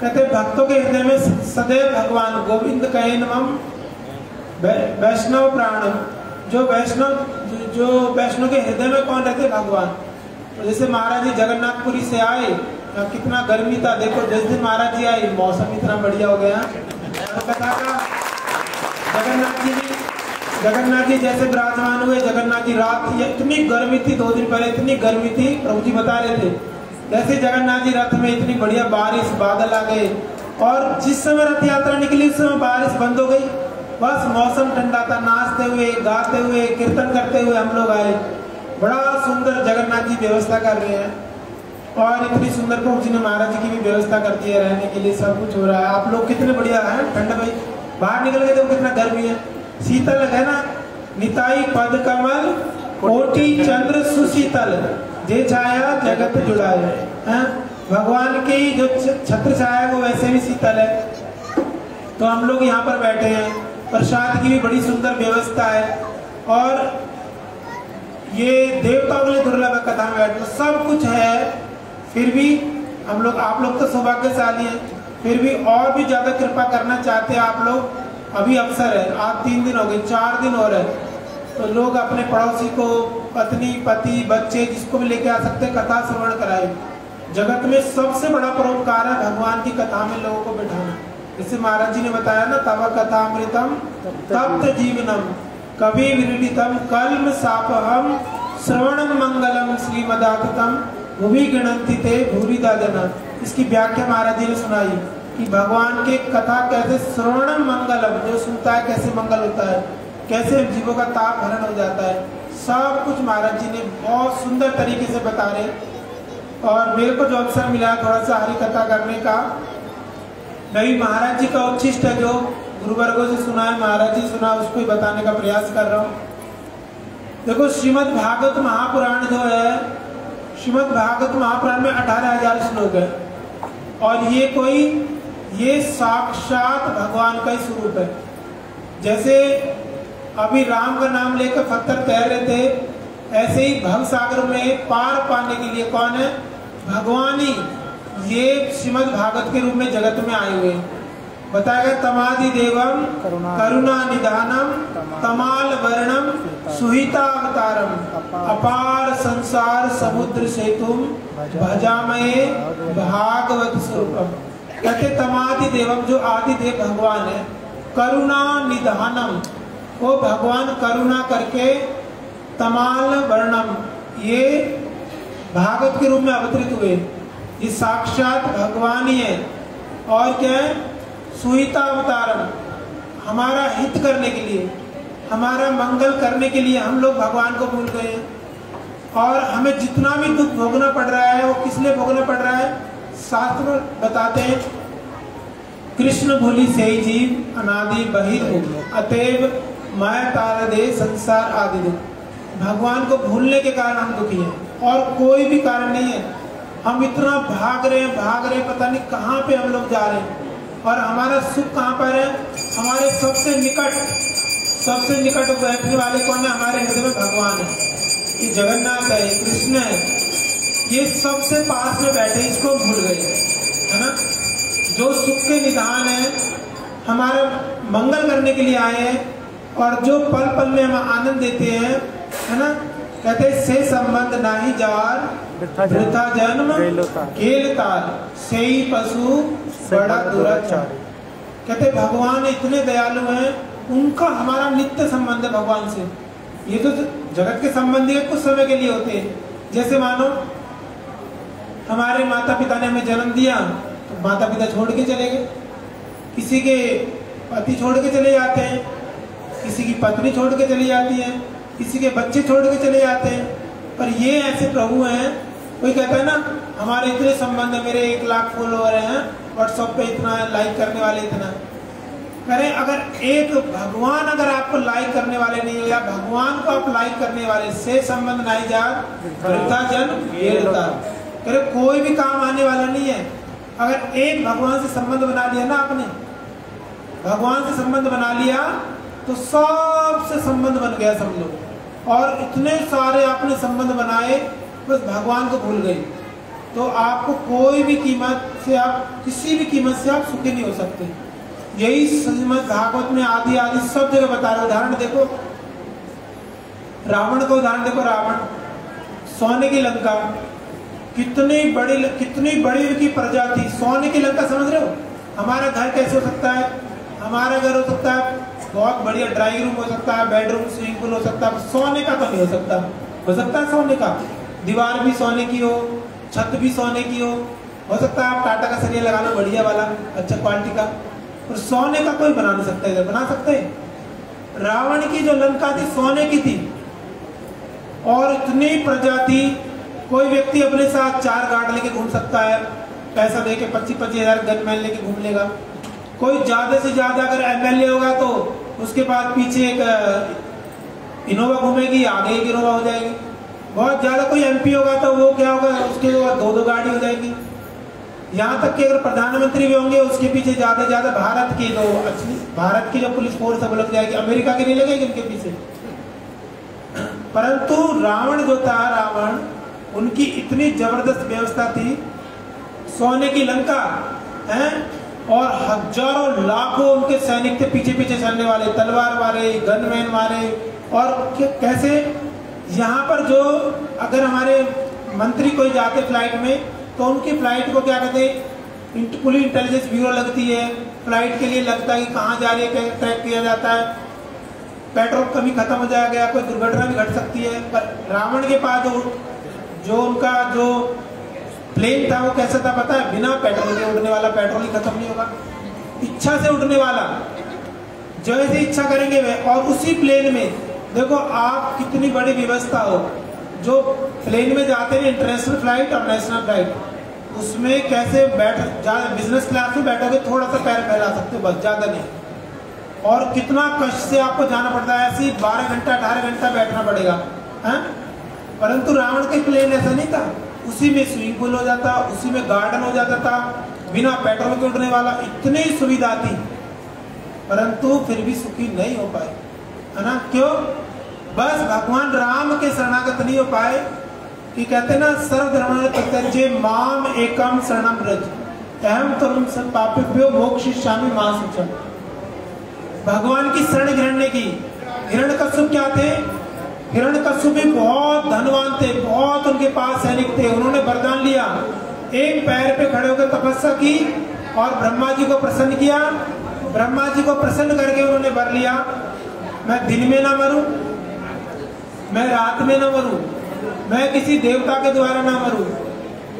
कहते, भक्तों के हृदय में सदैव भगवान, गोविंद कहे नमम वैष्णव प्राण जो वैष्णव जो वैष्णव के हृदय में कौन रहते भगवान? तो जैसे महाराज जी जगन्नाथपुरी से आए कितना गर्मी था, देखो, जिस दिन महाराज जी आए, मौसम इतना बढ़िया हो गया। कथा का जगन्नाथ जी जगन्नाथ जी जैसे विराजमान हुए, जगन्नाथ जी रात थी, इतनी गर्मी थी, दो दिन पहले इतनी गर्मी थी, प्रभु जी बता रहे थे। जैसे जगन्नाथ जी रथ में इतनी बढ़िया बारिश, बादल आ गए, और जिस समय रथ यात्रा निकली, उस समय बारिश बंद हो गई। बस मौसम ठंडा था, नाचते हुए, गाते हुए, कीर्तन करते हुए हम लोग आए। बड़ा सुंदर जगन्नाथ जी व्यवस्था कर रहे हैं। और इतनी सुंदर प्रभु ने महाराज जी की भी व्यवस्था कर दी है रहने के लिए, सब कुछ हो रहा है। आप लोग कितने बढ़िया है, ठंड भाई। बाहर निकल गए तो कितना गर्मी है। शीतल है ना? निताई पद कमल, कोटि चंद्र सुशीतल। जे छाया जगत जुड़ा है? भगवान की जो छत्र छाया वो वैसे भी शीतल है। तो हम लोग यहाँ पर बैठे हैं। प्रसाद की भी बड़ी सुंदर व्यवस्था है। और ये देवताओं के लिए दुर्लभ कथा में बैठना सब कुछ है, फिर भी हम लोग, आप लोग तो सौभाग्यशाली हैं। फिर भी और भी ज़्यादा कृपा करना चाहते हैं आप लोग। अभी अवसर है, आज तीन दिन हो गए, चार दिन हो। रहे तो लोग अपने पड़ोसी को, पत्नी, पति, बच्चे, जिसको भी लेके आ सकते कथा श्रवण कराए। जगत में सबसे बड़ा परोपकार है भगवान की कथा में लोगों को बैठाना। जैसे महाराज जी ने बताया ना तव कथा अमृतम तप्त जीवनम। कवि विरलितम कल्म सापहम श्रवणम मंगलम श्रीमदातम भूमि गणंती थे भूरी दादना इसकी व्याख्या महाराज जी ने सुनाई कि भगवान के कथा कैसे श्रवणम मंगलम जो सुनता है कैसे मंगल होता है कैसे जीवों का ताप हरण हो जाता है सब कुछ महाराज जी ने बहुत सुंदर तरीके से बता रहे। और मेरे को जो अवसर मिला थोड़ा सा हरी कथा करने का भी महाराज जी का उच्छिष्ट है जो गुरुवर्गो से सुना है, महाराज जी सुना, उसको ही बताने का प्रयास कर रहा हूँ। देखो, श्रीमद भागवत महापुराण जो है, श्रीमद भागवत महापुराण में अठारह हज़ार श्लोक है। और ये कोई, ये साक्षात भगवान का ही स्वरूप है। जैसे अभी राम का नाम लेकर पत्थर तैर रहे थे, ऐसे ही भव सागर में पार पाने के लिए कौन है? भगवान ही। ये श्रीमद भागवत के रूप में जगत में आए हुए। बताया गया तमादि देवम करुणा निधानम तमाल वर्णम सुहिता अवतारम अपार संसार समुद्र से तुम भजामय भागवत स्वरूपम कहते तमादि देवम जो आदि देव भगवान है करुणा निधानम वो भगवान करुणा करके तमाल वर्णम ये भागवत के रूप में अवतरित हुए। ये साक्षात भगवान ही है। और क्या है? सुहिता अवतारम। हमारा हित करने के लिए, हमारा मंगल करने के लिए हम लोग भगवान को भूल गए हैं। और हमें जितना भी दुख भोगना पड़ रहा है, वो किस लिए भोगना पड़ रहा है? शास्त्र बताते हैं, कृष्ण भूली से ही जीव अनादि बहिर्मुख अतएव माया तार दे संसार आदि दुख भगवान को भूलने के कारण हम दुखी हैं, और कोई भी कारण नहीं है। हम इतना भाग रहे हैं भाग रहे हैं पता नहीं कहाँ पे हम लोग जा रहे हैं। और हमारा सुख कहाँ पर है? हमारे सबसे निकट सबसे निकट बैठने वाले कौन है? हमारे हृदय में भगवान है। ये जगन्नाथ है कृष्ण है। ये सबसे पास में बैठे इसको भूल गए है ना? जो सुख के निधान है हमारा मंगल करने के लिए आए हैं और जो पल पल में हम आनंद देते हैं है ना? कहते हैं, से संबंध नाही जार वृथा जन्म, वृथा जन्म गेलो तार। गेल तार से ही पशु बड़ा दुराचार। कहते भगवान इतने दयालु हैं उनका हमारा नित्य संबंध है भगवान से। ये तो जगत के संबंधी है, कुछ समय के लिए होते हैं। जैसे मानो हमारे माता पिता ने हमें जन्म दिया तो माता पिता छोड़ के चले गए। किसी के पति छोड़ के चले जाते हैं किसी की पत्नी छोड़ के चली जाती है किसी के बच्चे छोड़ के चले जाते हैं। पर ये ऐसे प्रभु हैं कोई कहता है ना, हमारे इतने संबंध है, मेरे एक लाख फॉलोअर हैं व्हाट्सएप पे इतना लाइक करने वाले इतना। करें, अगर एक भगवान अगर आपको लाइक करने वाले नहीं है या भगवान को आप लाइक करने वाले से संबंध नहीं जा जन करे, कोई भी काम आने वाला नहीं है। अगर एक भगवान से संबंध बना लिया ना आपने, भगवान से संबंध बना लिया तो सबसे संबंध बन गया लोग। और इतने सारे आपने संबंध बनाए बस भगवान को भूल गई। तो आपको कोई भी कीमत से आप, किसी भी कीमत से आप सुखी नहीं हो सकते। यही श्रीमद भागवत में आदि आदि सब जगह बता रहे उदाहरण देखो। रावण का उदाहरण देखो, रावण। सोने की लंका। कितनी बड़ी कितनी बड़ी उनकी प्रजा थी। सोने की लंका समझ रहे हो? हमारा घर कैसे हो सकता है? हमारा घर हो सकता है बहुत बढ़िया ड्राइंग रूम हो सकता है बेडरूम स्विमिंग पूल हो सकता है सोने का तो नहीं हो सकता। हो सकता है सोने का? दीवार भी सोने की हो, छत भी सोने की हो हो सकता है आप टाटा का सरिया लगा लो, बढ़िया वाला अच्छा क्वालिटी का और सोने का कोई बना नहीं सकता इधर, बना सकते हैं? रावण की जो लंका थी, सोने की थी। और इतनी प्रजा थी कोई व्यक्ति अपने साथ चार गार्ड लेके घूम सकता है, पैसा दे के पच्चीस पच्चीस हज़ार गनमैन लेके घूम लेगा। कोई ज़्यादा से ज़्यादा अगर एमएलए होगा तो उसके बाद पीछे एक इनोवा घूमेगी, आगे एक इनोवा हो जाएगी। बहुत ज़्यादा कोई एमपी होगा तो वो क्या होगा? उसके बाद दो दो गाड़ी हो जाएगी। यहाँ तक कि अगर प्रधानमंत्री भी होंगे, उसके पीछे ज़्यादा से ज़्यादा भारत की जो अच्छी भारत की जो पुलिस फोर्स है, वो लग जाएगी। अमेरिका की नहीं लगेगी उनके पीछे? परंतु रावण जो था, रावण, उनकी इतनी ज़बरदस्त व्यवस्था थी। सोने की लंका, है? और हज़ारों लाखों उनके सैनिक थे पीछे पीछे चलने वाले, तलवार वाले गनमैन वाले। और कैसे? यहाँ पर जो अगर हमारे मंत्री कोई जाते फ़्लाइट में तो उनकी फ़्लाइट को क्या कहते हैं? पुलिस इंटेलिजेंस ब्यूरो लगती है। फ़्लाइट के लिए लगता है कि कहाँ जा रही है ट्रैक किया जाता है। पेट्रोल कभी खत्म हो जाया गया कोई दुर्घटना भी घट सकती है। पर रावण के पास जो जो उनका जो प्लेन था, वो कैसा था पता है? बिना पेट्रोल के उड़ने वाला पेट्रोल ही खत्म नहीं होगा। इच्छा से उड़ने वाला। जैसे इच्छा करेंगे वे, और उसी प्लेन में देखो, आप कितनी बड़ी व्यवस्था हो। जो प्लेन में जाते हैं इंटरनेशनल फ़्लाइट और नेशनल फ़्लाइट उसमें कैसे बैठ बिज़नेस क्लास में बैठोगे थोड़ा सा पैर फैला सकते हो, बस, ज़्यादा नहीं। और कितना कष्ट से आपको जाना पड़ता है, ऐसे बारह घंटा, अठारह घंटा बैठना पड़ेगा, हैं? परंतु रावण के प्लेन ऐसा नहीं था। उसी में स्विमिंग पूल हो जाता, उसी में गार्डन हो जाता था, बिना पेट्रोल के उड़ने वाला, इतनी सुविधा थी। परंतु फिर भी सुखी नहीं हो पाए। है ना? क्यों? बस भगवान राम के शरणागत नहीं हो पाए कि कहते ना सर्वधर्म तत्जे माम एकम शरणम ब्रज अहम तुम सब पापिभ्यो मोक्ष शामी माँ सुचम भगवान की शरण हिरण्य की। हिरण कश्यप क्या थे? हिरण कश्यप भी बहुत धनवान थे, बहुत उनके पास सैनिक थे, उन्होंने वरदान लिया। एक पैर पे खड़े होकर तपस्या की और ब्रह्मा जी को प्रसन्न किया। ब्रह्मा जी को प्रसन्न करके उन्होंने वर लिया। मैं दिन में ना मरूं, मैं रात में ना मरूं, मैं किसी देवता के द्वारा ना मरूं,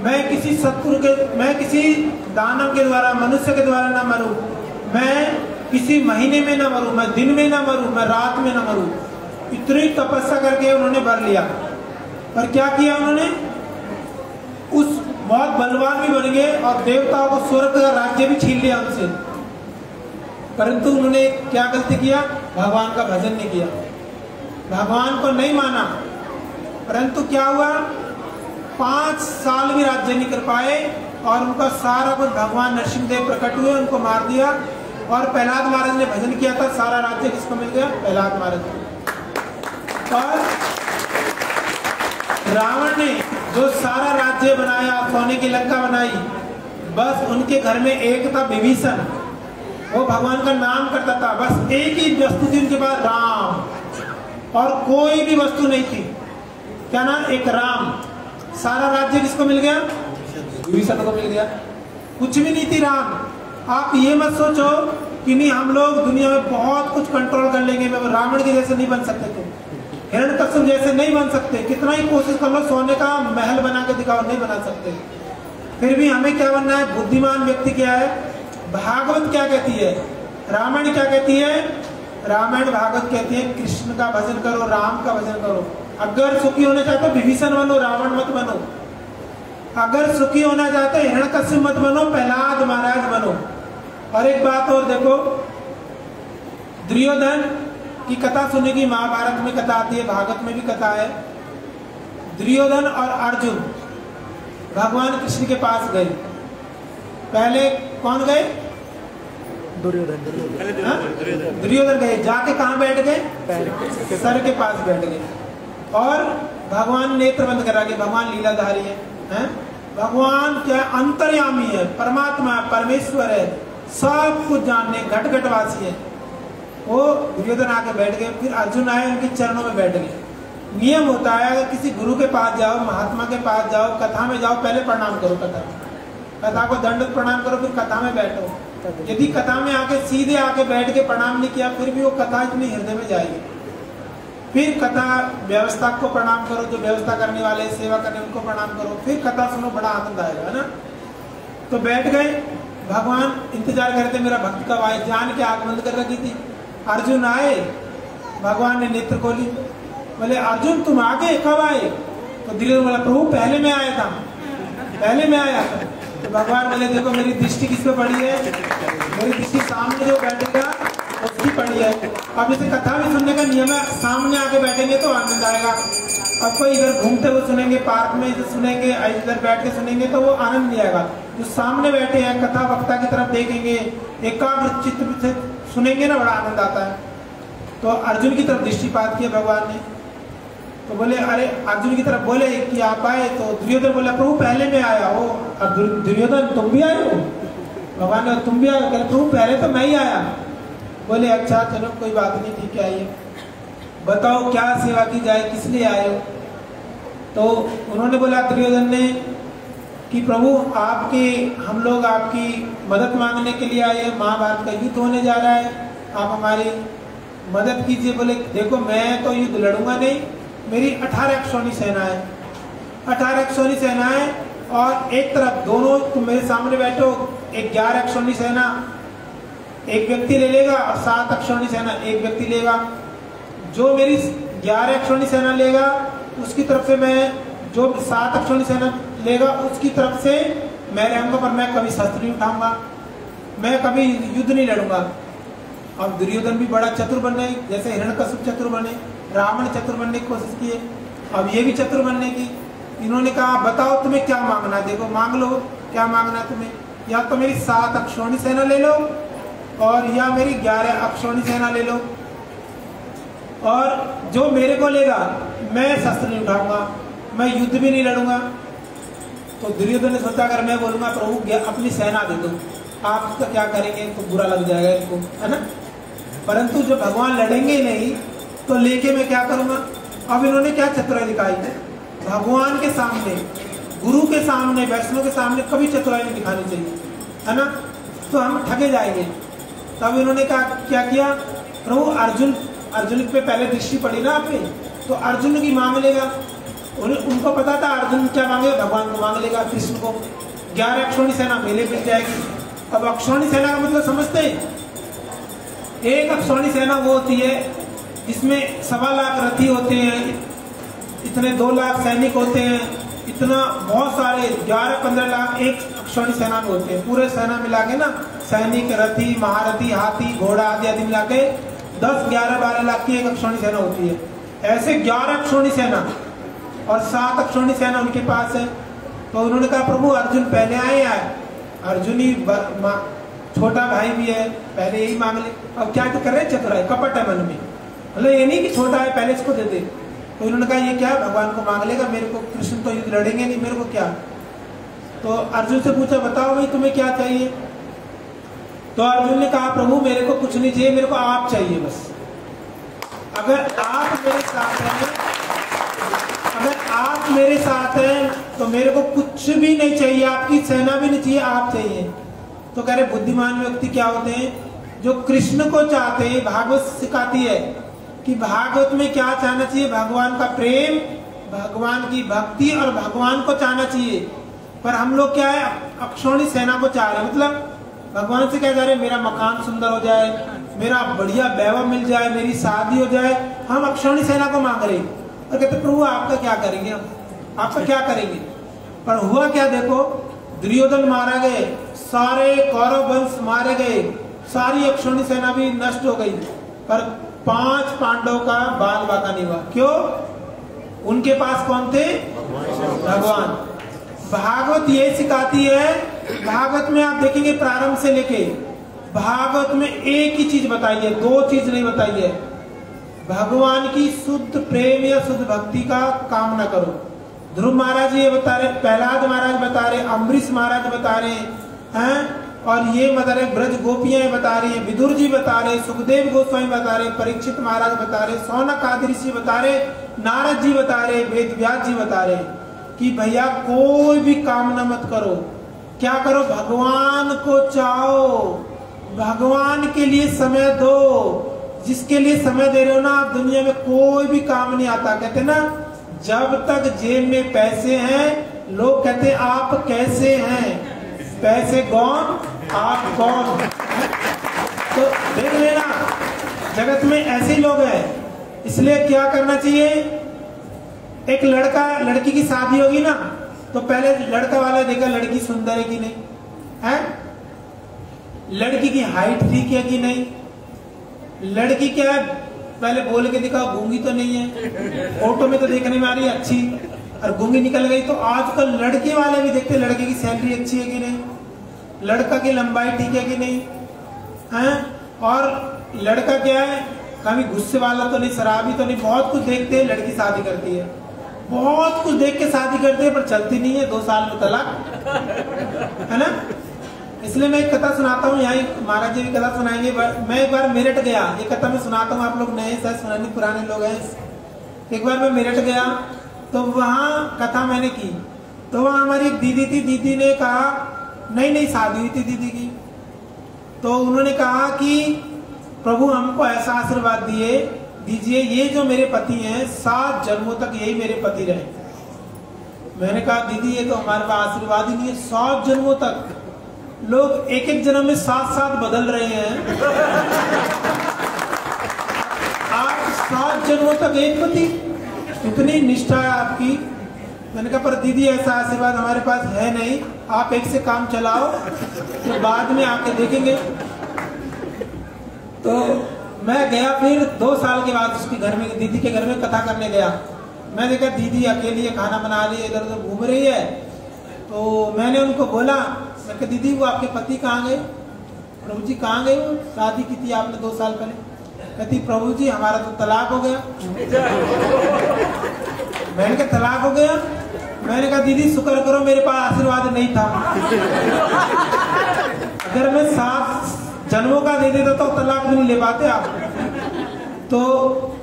मैं किसी सत्पुर के, मैं किसी दानव के द्वारा, मनुष्य के द्वारा ना मरूं, मैं किसी महीने में ना मरूं, मैं दिन में ना मरूं, मैं रात में ना मरूं। इतनी तपस्या करके उन्होंने भर लिया। और क्या किया उन्होंने? उस बहुत बलवान भी बन गए और देवताओं को स्वर्ग का राज्य भी छीन लिया उनसे। परंतु उन्होंने क्या गलती किया? भगवान का भजन नहीं किया। भगवान को नहीं माना। परंतु क्या हुआ? पाँच साल भी राज्य नहीं कर पाए और उनका सारा कुछ भगवान नरसिंह देव प्रकट हुए, उनको मार दिया। और प्रहलाद महाराज ने भजन किया था, सारा राज्य किसको मिल गया? प्रहलाद महाराज और रावण ने जो सारा राज्य बनाया, सोने की लंका बनाई, बस उनके घर में एक था विभीषण। वो भगवान का नाम करता था। बस एक ही वस्तु थी उनके पास राम। और कोई भी वस्तु नहीं थी। क्या नाम? एक राम। सारा राज्य किसको मिल गया? विभीषण को मिल गया। कुछ भी नहीं थी राम। आप ये मत सोचो कि नहीं हम लोग दुनिया में बहुत कुछ कंट्रोल कर लेंगे। मैं रावण के जैसे नहीं बन सकते तुम हिरण कश्यप जैसे नहीं बन सकते। कितना ही कोशिश कर लो सोने का महल बना के दिखाओ नहीं बना सकते। फिर भी हमें क्या बनना है? बुद्धिमान व्यक्ति क्या है? भागवत क्या कहती है? रामायण क्या कहती है? रामायण भागवत कहती है, कृष्ण का भजन करो, राम का भजन करो। अगर सुखी होना चाहते हो, विभीषण बनो, रावण मत बनो। अगर सुखी होना चाहते हिरण कश्यप मत बनो, प्रहलाद महाराज बनो। और एक बात और देखो, दुर्योधन की कथा सुनेगी महाभारत में कथा आती है, भागवत में भी कथा है। दुर्योधन और अर्जुन भगवान कृष्ण के पास गए। पहले कौन गए? दुर्योधन हाँ? दुर्योधन गए। जाके कहा बैठ गए? सर के पास बैठ गए। और भगवान नेत्र बंद करा के भगवान लीलाधारी है, है? भगवान क्या अंतर्यामी है? परमात्मा परमेश्वर है। सब कुछ जानने घट घटवासी है। वो दुर्योधन आके बैठ गए। फिर अर्जुन आए उनके चरणों में बैठ गए। नियम होता है अगर किसी गुरु के पास जाओ महात्मा के पास जाओ कथा में जाओ पहले प्रणाम करो कथा। कथा को दंड प्रणाम करो, फिर कथा में बैठो। यदि कथा में आके, सीधे आके बैठ के प्रणाम नहीं किया, फिर भी वो कथा इतनी हृदय में जाएगी। फिर कथा व्यवस्था को प्रणाम करो, जो व्यवस्था करने वाले, सेवा करने, उनको प्रणाम करो। फिर कथा सुनो, बड़ा आनंद आएगा, है ना? तो बैठ गए। भगवान इंतज़ार करते मेरा भक्त कब आए? जान के आग बंद कर रखी थी। अर्जुन आए। भगवान ने नेत्र खोली। बोले, अर्जुन, तुम आगे कब आए? तो धीरे बोला, प्रभु, पहले मैं आया था। पहले मैं आया था। तो भगवान बोले, देखो, मेरी दृष्टि किस पे पड़ी है? मेरी दृष्टि सामने जो बैठेगा, उसकी पड़ी है। अब इसे कथा भी सुनने का नियम है, सामने आके बैठेंगे तो आनंद आएगा। अब कोई इधर घूमते हुए सुनेंगे, पार्क में इधर सुनेंगे, इधर बैठ के सुनेंगे तो वो आनंद नहीं आएगा। जो सामने बैठे हैं, कथा वक्ता की तरफ़ देखेंगे, एकाग्र चित्त से सुनेंगे ना, बड़ा आनंद आता है। तो अर्जुन की तरफ़ दृष्टिपात किया भगवान ने। तो बोले, अरे, अर्जुन की तरफ़ बोले कि आप आए तो दुर्योधन बोला, प्रभु, पहले मैं आया हो। अब दुर्योधन, तुम भी आए हो? भगवान ने, तुम भी कहले प्रभु, पहले तो मैं ही आया। बोले अच्छा चलो, कोई बात नहीं, ठीक है, आइए। बताओ, क्या सेवा की जाए, किस लिए आए हो? तो उन्होंने बोला, दुर्योधन ने कि, प्रभु, आपके, हम लोग आपकी मदद मांगने के लिए आए हैं। महाभारत का युद्ध होने जा रहा है। आप हमारी मदद कीजिए। बोले, देखो, मैं तो युद्ध लड़ूँगा नहीं। मेरी अठारह अक्षौनी सेना है। अठारह अक्षौनी सेना है और एक तरफ़ दोनों तुम मेरे सामने बैठो, एक ग्यारह अक्षौनी सेना एक व्यक्ति ले लेगा और सात अक्षौनी सेना एक व्यक्ति लेगा। जो मेरी ग्यारह अक्षौनी सेना लेगा, उसकी तरफ़ से मैं, जो सात अक्षौनी सेना लेगा, उसकी तरफ़ से मैं रहूँगा, पर मैं कभी शस्त्र नहीं उठाऊँगा। मैं कभी युद्ध नहीं लड़ूँगा। अब दुर्योधन भी बड़ा चतुर बने, जैसे हिरण चतुर बने। रावण चतुर बनने की कोशिश किए अब ये भी चतुर बनने की। इन्होंने कहा, बताओ तुम्हें क्या मांगना देखो, मांग लो, क्या मांगना तुम्हें? या तो मेरी सात अक्षौणी सेना ले लो, और या मेरी ग्यारह अक्षौणी सेना ले लो। और जो मेरे को लेगा, मैं शस्त्र नहीं उठाऊँगा, मैं युद्ध भी नहीं लड़ूँगा। तो दुर्योधन ने सोचा, अगर मैं बोलूँगा, प्रभु अपनी सेना दे दो। आप तो क्या करेंगे? तो बुरा लग जाएगा इनको, है ना? परंतु जो भगवान लड़ेंगे नहीं तो लेके मैं क्या करूँगा? अब इन्होंने क्या चतुराई दिखाई है? भगवान के सामने, गुरु के सामने, वैष्णव के सामने कभी चतुराई नहीं दिखानी चाहिए, है ना? तो हम ठगे जाएँगे। तब इन्होंने क्या क्या किया? प्रभु अर्जुन अर्जुन पे पहले दृष्टि पड़ी ना आपने? तो अर्जुन की मांग लेगा उन्हें उनको पता था अर्जुन क्या मांगेगा? भगवान को मांग लेगा, कृष्ण को। ग्यारह अक्षोणी सेना मेले मिल जाएगी। अब अक्षोणी सेना का मतलब समझते हैं? एक अक्षोणी सेना वो होती है इसमें सवा लाख रथी होते हैं, इतने दो लाख सैनिक होते हैं, इतना बहुत सारे, ग्यारह, पंद्रह लाख एक अक्षौणी सेना में होते हैं। पूरे सेना मिला के ना, सैनिक, रथी, महारथी, हाथी, घोड़ा आदि आदि मिला के दस, ग्यारह, बारह लाख की एक अक्षौणी सेना होती है। ऐसे ग्यारह अक्षौणी सेना और सात अक्षौणी सेना उनके पास है। तो उन्होंने कहा, प्रभु, अर्जुन पहले आए आए अर्जुन ही छोटा भाई भी है, पहले यही मांग ले। अब क्या कर रहे चतुराई? कपट है मन में। मतलब ये नहीं कि छोटा है, पहले इसको दे दे। तो इन्होंने कहा, ये क्या? भगवान को मांग लेगा, मेरे को कृष्ण तो युद्ध लड़ेंगे नहीं, मेरे को क्या? तो अर्जुन से पूछा, बताओ भाई, तुम्हें क्या चाहिए? तो अर्जुन ने कहा, प्रभु, मेरे को कुछ नहीं चाहिए, मेरे को आप चाहिए बस। अगर आप मेरे साथ हैं, अगर आप मेरे साथ हैं तो मेरे को कुछ भी नहीं चाहिए, आपकी सेना भी नहीं चाहिए, आप चाहिए। तो कह रहे, बुद्धिमान व्यक्ति क्या होते हैं? जो कृष्ण को चाहते हैं, भागवत सिखाती है कि भागवत में क्या चाहना चाहिए? भगवान का प्रेम, भगवान की भक्ति और भगवान को चाहना चाहिए। पर हम लोग क्या है? अक्षौणी सेना को चाह रहे मतलब भगवान से क्या कह रहे मेरा मकान सुंदर हो जाए, मेरा बढ़िया वैभव मिल जाए, मेरी शादी हो जाए। हम अक्षौणी सेना को मांग रहे और कहते प्रभु, आपका क्या करेंगे हम? आपका क्या करेंगे? पर हुआ क्या देखो? दुर्योधन मारा गए। सारे कौरव वंश मारे गए। सारी अक्षोणी सेना भी नष्ट हो गई। पर पाँच पांडव का बाल बाका नहीं हुआ। क्यों? उनके पास कौन थे? भगवान। भागवत ये सिखाती है, भागवत में आप देखेंगे प्रारंभ से लेके, भागवत में एक ही चीज़ बताई है दो चीज़ नहीं बताई है भगवान की शुद्ध प्रेम या शुद्ध भक्ति का कामना करो। ध्रुव महाराज ये बता रहे, प्रहलाद महाराज बता रहे अम्बरीश महाराज बता रहे हैं? और ये रहे ब्रज गोपियाँ बता रही है, विदुर जी बता रहे सुखदेव गोस्वामी बता रहे परीक्षित महाराज बता रहे सौनक आदि ऋषि बता रहे नारद जी बता रहे वेद व्यास जी बता रहे कि भैया कोई भी कामना मत करो। क्या करो? भगवान को चाहो। भगवान के लिए समय दो। जिसके लिए समय दे रहे हो ना, आप दुनिया में कोई भी काम नहीं आता। कहते ना, जब तक जेब में पैसे हैं, लोग कहते आप कैसे हैं? पैसे कौन? आप कौन? तो देख लेना, जगत में ऐसे लोग हैं। इसलिए क्या करना चाहिए? एक लड़का, लड़की की शादी होगी ना तो पहले लड़का वाला देखा लड़की सुंदर है कि नहीं, है? लड़की की हाइट ठीक है कि नहीं? लड़की क्या है? पहले बोल के दिखाओ, गूँगी तो नहीं है। फ़ोटो में तो देखने में आ रही है अच्छी, और गूँगी निकल गई तो आजकल लड़के वाले भी देखते लड़के की सैलरी अच्छी है कि नहीं? लड़का की लंबाई ठीक है कि नहीं? है? और लड़का क्या है? कभी गुस्से वाला तो नहीं, शराबी तो नहीं, बहुत कुछ देखते हैं, लड़की शादी करती है। बहुत कुछ देख के शादी करते हैं, पर चलती नहीं है, दो साल में तलाक। है ना? इसलिए मैं एक कथा सुनाता हूँ, यहाँ महाराज जी भी कथा सुनाएँगे। मैं एक बार मेरठ गया। ये कथा मैं सुनाता हूँ, आप लोग नए, शायद सुनाने पुराने लोग हैं। एक बार मैं मेरठ गया तो वहाँ कथा मैंने की। तो वहाँ हमारी दीदी थी, दीदी ने कहा नहीं नहीं शादी हुई थी दीदी की। तो उन्होंने कहा कि, प्रभु, हमको ऐसा आशीर्वाद दिए, दीजिए, ये जो मेरे पति हैं, सात जन्मों तक यही मेरे पति रहे। मैंने कहा, दीदी, ये तो हमारे पास आशीर्वाद ही नहीं है। सात जन्मों तक लोग एक एक जन्म में सात सात बदल रहे हैं। आप सात जन्मों तक एक पति। इतनी निष्ठा है आपकी। मैंने कहा, पर दीदी, ऐसा आशीर्वाद हमारे पास है नहीं। आप एक से काम चलाओ तो बाद में आके देखेंगे। तो मैं गया, फिर दो साल के बाद उसके घर में, दीदी के घर में कथा करने गया। मैं देखा दीदी, अकेली है खाना बना रही है, इधर उधर घूम रही है? तो मैंने उनको बोला, मैं कहा, दीदी, वो आपके पति कहाँ गए? प्रभु जी, कहाँ गए शादी की थी आपने दो साल पहले। कहती, प्रभु जी, हमारा तो तलाक हो गया। मैंने कहा तलाक हो गया मैंने कहा, दीदी, शुक्र करो मेरे पास आशीर्वाद नहीं था। अगर मैं सात जन्मों का दे देता तो तलाक भी नहीं ले पाते आप। तो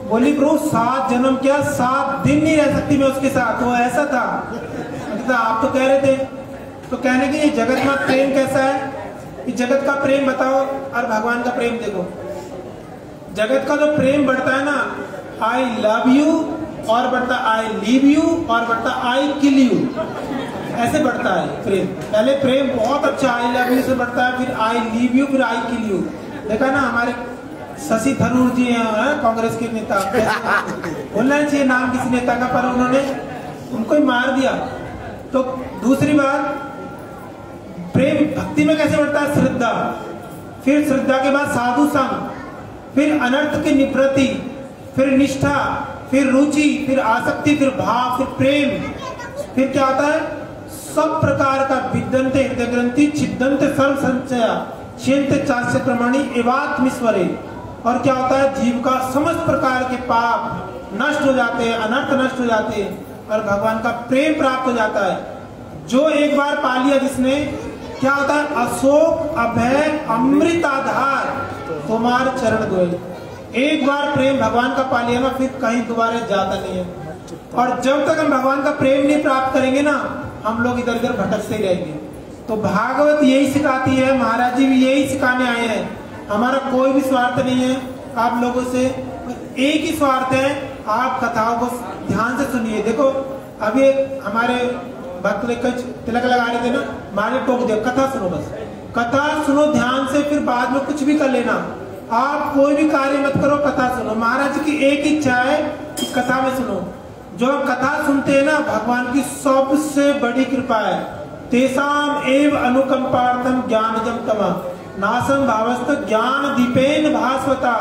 बोली, प्रभु, सात जन्म क्या? सात दिन नहीं रह सकती मैं उसके साथ। वो ऐसा था। आप तो कह रहे थे। तो कहने की ये जगत में प्रेम कैसा है? कि जगत का प्रेम बताओ और भगवान का प्रेम देखो। जगत का जो प्रेम बढ़ता है ना आई लव यू और बढ़ता आई लीव यू और बढ़ता आई किल यू ऐसे बढ़ता है प्रेम। पहले प्रेम बहुत अच्छा आई लव यू से बढ़ता है, फिर आई लीव यू फिर आई किल यू देखा ना, हमारे शशि थरूर जी हैं कांग्रेस के नेता। बोलना चाहिए नाम किसी नेता का, पर उन्होंने उनको ही मार दिया। तो दूसरी बात, प्रेम भक्ति में कैसे बढ़ता है? श्रद्धा। फिर श्रद्धा के बाद साधु संग। फिर अनर्थ की निवृत्ति। फिर निष्ठा। फिर रुचि, फिर आसक्ति, फिर भाव, फिर प्रेम। फिर क्या होता है? सब प्रकार का विद्यंते हृदय ग्रंथि छिदंते सर्व संचया छियंते चाष्य प्रमाणी एवात्मीश्वरे और क्या होता है? जीव का समस्त प्रकार के पाप नष्ट हो जाते हैं, अनर्थ नष्ट हो जाते हैं, और भगवान का प्रेम प्राप्त हो जाता है। जो एक बार पा लिया जिसने, क्या होता है? अशोक अभय अमृताधार, तुम्हार चरण दुए एक बार प्रेम भगवान का पा लिया ना, फिर कहीं दोबारा जाता नहीं है। और जब तक हम भगवान का प्रेम नहीं प्राप्त करेंगे ना, हम लोग इधर उधर भटकते रहेंगे। तो भागवत यही सिखाती है, महाराज जी भी यही सिखाने आए हैं। हमारा कोई भी स्वार्थ नहीं है, आप लोगों से। एक ही स्वार्थ है, आप कथाओं को ध्यान से सुनिए। देखो, अभी हमारे भक्त लोग कुछ तिलक लगा रहे थे ना, मारे टोक दिया, कथा सुनो बस। कथा सुनो, ध्यान से, फिर बाद में कुछ भी कर लेना। आप कोई भी कार्य मत करो, कथा सुनो। महाराज की एक इच्छा है कि कथा में सुनो। जो हम कथा सुनते हैं ना, भगवान की सबसे बड़ी कृपा है। तेसाम एव अनुकंपार्थम ज्ञान जम तमा। नासम भावस्त ज्ञान दीपेन भास्वता।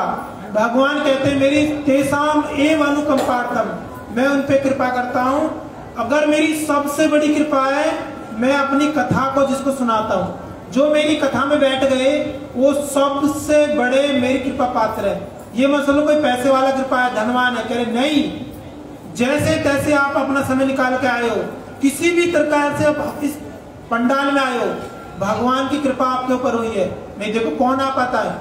भगवान कहते हैं, मेरी तेसाम एव अनुकंपार्थम मैं उन पे कृपा करता हूँ। अगर मेरी सबसे बड़ी कृपा है, मैं अपनी कथा को जिसको सुनाता हूँ। जो मेरी कथा में बैठ गए, वो सबसे बड़े मेरी कृपा पात्र है। ये मत सुनो, कोई पैसे वाला कृपा है, धनवान है, कह रहे, नहीं, जैसे तैसे आप अपना समय निकाल के आए हो। किसी भी प्रकार से आप इस पंडाल में आए हो। भगवान की कृपा आपके ऊपर हुई है। नहीं, देखो, कौन आ पाता है?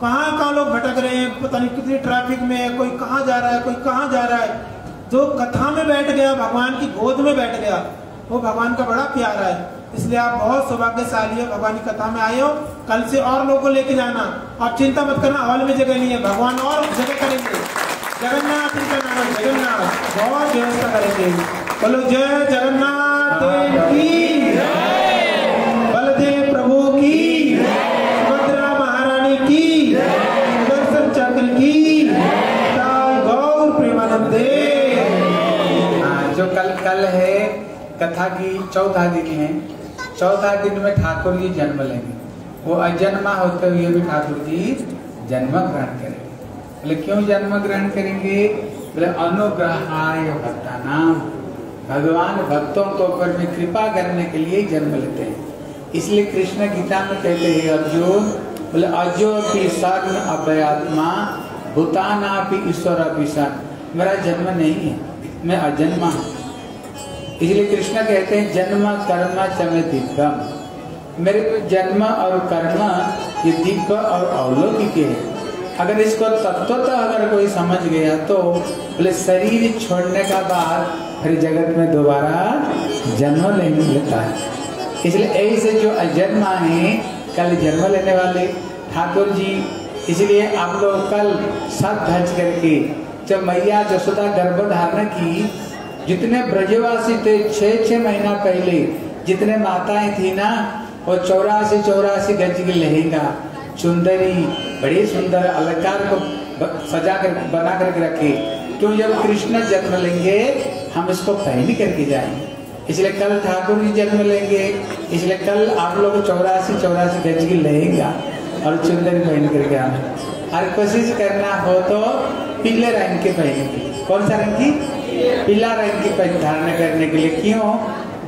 कहाँ कहाँ लोग भटक रहे हैं? पता नहीं कितनी ट्रैफ़िक में है, कोई कहाँ जा रहा है, कोई कहाँ जा रहा है? जो कथा में बैठ गया, भगवान की गोद में बैठ गया, वो भगवान का बड़ा प्यारा है। इसलिए आप बहुत सौभाग्यशाली हो भगवान की कथा में आए हो। कल से और लोगों को लेके जाना। आप चिंता मत करना हॉल में जगह नहीं है। भगवान और जगह करेंगे। जगन्नाथ इनका नाम जगन्नाथ। बहुत व्यवस्था करेंगे। बोलो जय जगन्नाथ की बलदेव प्रभु की सुभद्रा महारानी की दर्शन चक्र की गौर प्रेमानंदे। हाँ, जो कल कल है कथा की चौथा दिन है। चौथा दिन में ठाकुर जी जन्म लेंगे। वो अजन्मा होते हुए भी ठाकुर जी जन्म ग्रहण करेंगे। बोले, क्यों जन्म ग्रहण करेंगे? बोले, अनुग्रहाय भक्ता नाम भगवान भक्तों के ऊपर में कृपा करने के लिए जन्म लेते हैं। इसलिए कृष्ण गीता में कहते हैं, अर्जुन, बोले अजो की सन अभयात्मा भूताना भी ईश्वर अभिषण मेरा जन्म नहीं है, मैं अजन्मा हूँ। इसलिए कृष्ण कहते हैं, जन्म, कर्म चमे दिव्यम मेरे को जन्म और कर्म, ये दिव्य और अवलौकिक है। अगर इसको तत्वतः अगर कोई समझ गया तो बोले, शरीर छोड़ने का बाद फिर जगत में दोबारा जन्म लेने लेता है। इसलिए ऐसे जो अजन्मा है, कल जन्म लेने वाले ठाकुर जी, इसलिए आप लोग कल सब धज करके, जब मैया जसोदा गर्भ धारण की जितने ब्रजवासी थे छह छह महीना पहले, जितने माताएँ थी ना, वो चौरासी चौरासी गज की लहंगा चुंदरी बड़ी सुंदर अलंकार को सजा कर, बना करके रखे। क्यों जब कृष्ण जन्म लेंगे, हम इसको पहन करके जाएँगे। इसलिए कल ठाकुर जी जन्म लेंगे। इसलिए कल आप लोग चौरासी चौरासी गज की लहंगा और चुंदरी पहन करके आना। और कोशिश करना हो तो पीले रंग के पहने कौन सा रंग की? पीला रंग की पहन धारण करने के लिए क्यों?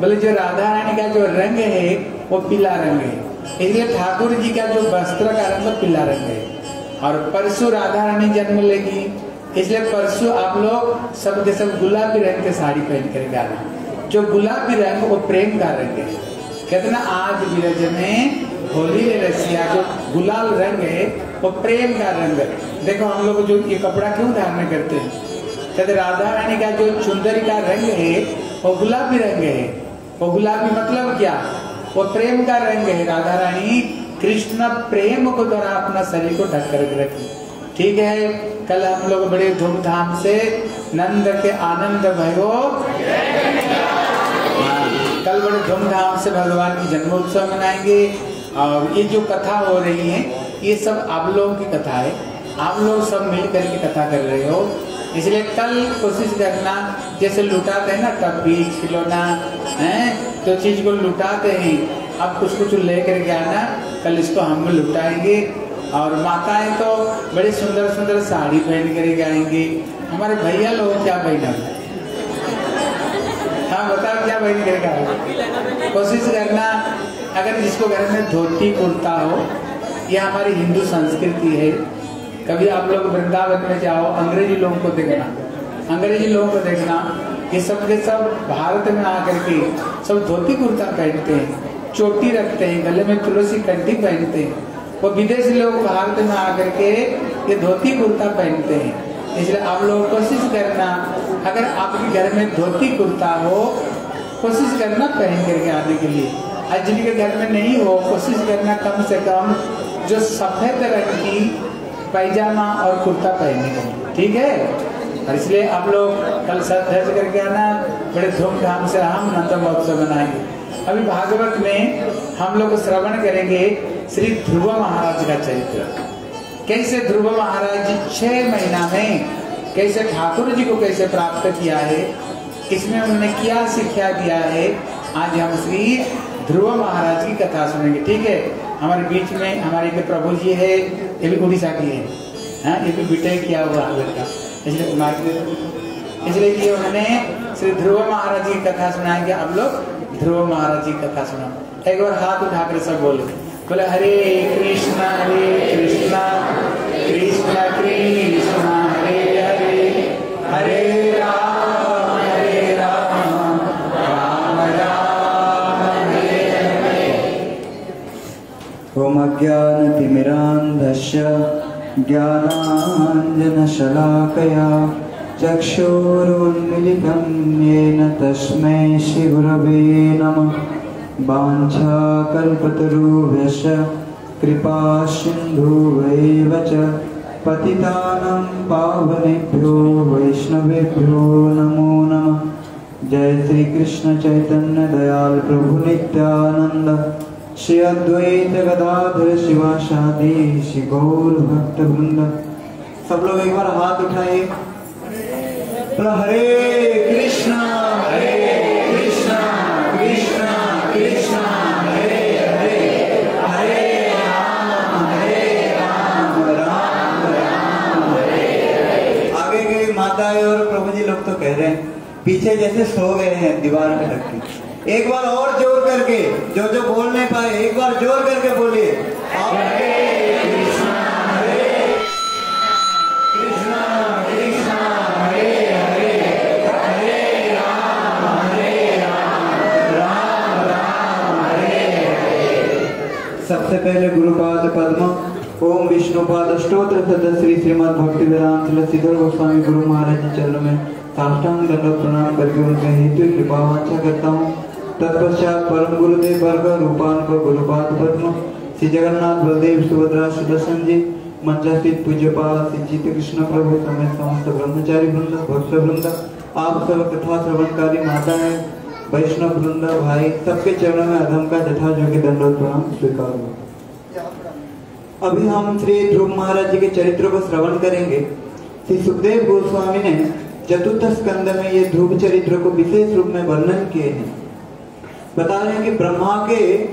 बोले, जो राधा रानी का जो रंग है, वो पीला रंग है। इसलिए ठाकुर जी का जो वस्त्र का रंग पीला रंग है। और परसों राधा रानी जन्म लेगी। इसलिए परसों आप लोग सब के सब गुलाबी रंग के साड़ी पहन कर आना जो गुलाबी रंग, वो प्रेम का रंग है। कहते ना, आज विरज में होली रसिया जो गुलाल रंग है, वो प्रेम का रंग है। देखो, हम लोग जो ये कपड़ा क्यों धारण करते हैं? कहते, राधा रानी का जो चुंदरी का रंग है, वो गुलाबी रंग है। वो गुलाबी मतलब क्या? वो प्रेम का रंग है। राधा रानी, कृष्ण प्रेम को द्वारा अपना शरीर को ढक कर रखी। ठीक है? कल हम लोग बड़े धूमधाम से नंद के आनंद भयो। कल बड़े धूमधाम से भगवान की जन्मोत्सव मनाएँगे। और ये जो कथा हो रही है, ये सब आप लोगों की कथा है। आप लोग सब मिल करके कथा कर रहे हो। इसलिए कल कोशिश करना, जैसे लुटाते हैं ना टप्पी खिलौना, है तो चीज़ को लुटाते हैं, अब कुछ कुछ ले करके आना, कल इसको हम लुटाएँगे। और माताएँ तो बड़ी सुंदर सुंदर साड़ी पहन करके आएँगी। हमारे भैया लोग क्या पहना? हाँ बताओ क्या पहन करके आओ कोशिश करना, अगर जिसको घर में धोती कुर्ता हो यह हमारी हिंदू संस्कृति है कभी आप लोग वृंदावन में जाओ, अंग्रेज़ी लोगों को देखना। अंग्रेज़ी लोगों को देखना ये सब के सब भारत में आकर के सब धोती कुर्ता पहनते हैं, चोटी रखते हैं, गले में तुलसी कंठी पहनते हैं। वो विदेशी लोग भारत में आकर के ये धोती कुर्ता पहनते हैं। इसलिए आप लोग कोशिश करना, अगर आपके घर में धोती कुर्ता हो, कोशिश करना पहन करके आने के लिए। आज जिनके घर में नहीं हो, कोशिश करना कम से कम जो सफ़ेद रंग की पैजामा और कुर्ता पहनने का ठीक है? और इसलिए आप लोग कल सब धैर्य करके आना, बड़े धूमधाम से हम नंद महोत्सव मनाएँगे। अभी भागवत में हम लोग श्रवण करेंगे श्री ध्रुव महाराज का चरित्र। कैसे ध्रुव महाराज जी छह महीना में कैसे ठाकुर जी को कैसे प्राप्त किया है, इसमें उन्होंने क्या शिक्षा दिया है, आज हम श्री ध्रुव महाराज की कथा सुनेंगे। ठीक है? हमारे बीच में हमारे इधर प्रभु जी है, ये भी उड़ीसा की है। हाँ ये भी बिटे किया हुआ है लड़का इसलिए मार्ग इसलिए कि उन्होंने श्री ध्रुव महाराज जी की कथा सुनाएँगे हम लोग ध्रुव महाराज जी की कथा सुना। एक बार हाथ उठा कर सब बोले। बोले, हरे कृष्णा हरे कृष्णा कृष्णा कृष्णा ॐ अज्ञानतिमिरान्धस्य ज्ञानाञ्जनशलाकया, चक्षुरुन्मिलितं येन तस्मै श्रीगुरवे नमः। वाञ्छाकल्पतरुभ्यश्च, कृपासिन्धुवैव च, पतितानं पावनेभ्यो, वैष्णवेभ्यो नमो नमः। जय श्री कृष्ण श्री अद्वैत गदाधर शिवाशादि श्री गौर भक्त वृंद सब लोग एक बार हाथ उठाए हरे कृष्णा हरे कृष्णा कृष्णा कृष्णा, हरे हरे हरे राम हरे राम राम राम, हरे आगे के माताएँ और प्रभु जी लोग तो कह रहे हैं, पीछे जैसे सो गए हैं दीवार में लग के। एक बार और ज़ोर करके, जो जो बोल नहीं पाए, एक बार ज़ोर करके बोलिए। सबसे पहले गुरुपाद पद्म, ओम विष्णुपाद स्त्रोत्र सदा श्री श्रीमद भक्ति वेदांत तुलसीधर गोस्वामी गुरु महाराज चरणों में साष्टांग दंडवत प्रणाम करके उनके हेतु कृपा वांछा करता हूँ। तत्पश्चात परम गुरुदेव वर्ग रूपान गुरुपाद पद्म। श्री जगन्नाथ बलदेव सुभद्रा सुदर्शन जी मंचास्थित पूज्यपाल श्री जीत कृष्ण प्रभु, समेत समस्त ब्रह्मचारी वृंद, भक्त वृंद, आप सब कथा श्रवणकारी माता है, वैष्णव वृंद, भाई, सबके चरणों में अधम का जथा जो कि दंडोत प्रणाम स्वीकार हो। अभी हम श्री ध्रुव महाराज जी के चरित्र को श्रवण करेंगे। श्री सुखदेव गोस्वामी ने चतुर्थ स्कंद में ये ध्रुव चरित्र को विशेष रूप में वर्णन किए हैं। बता रहे हैं कि ब्रह्मा के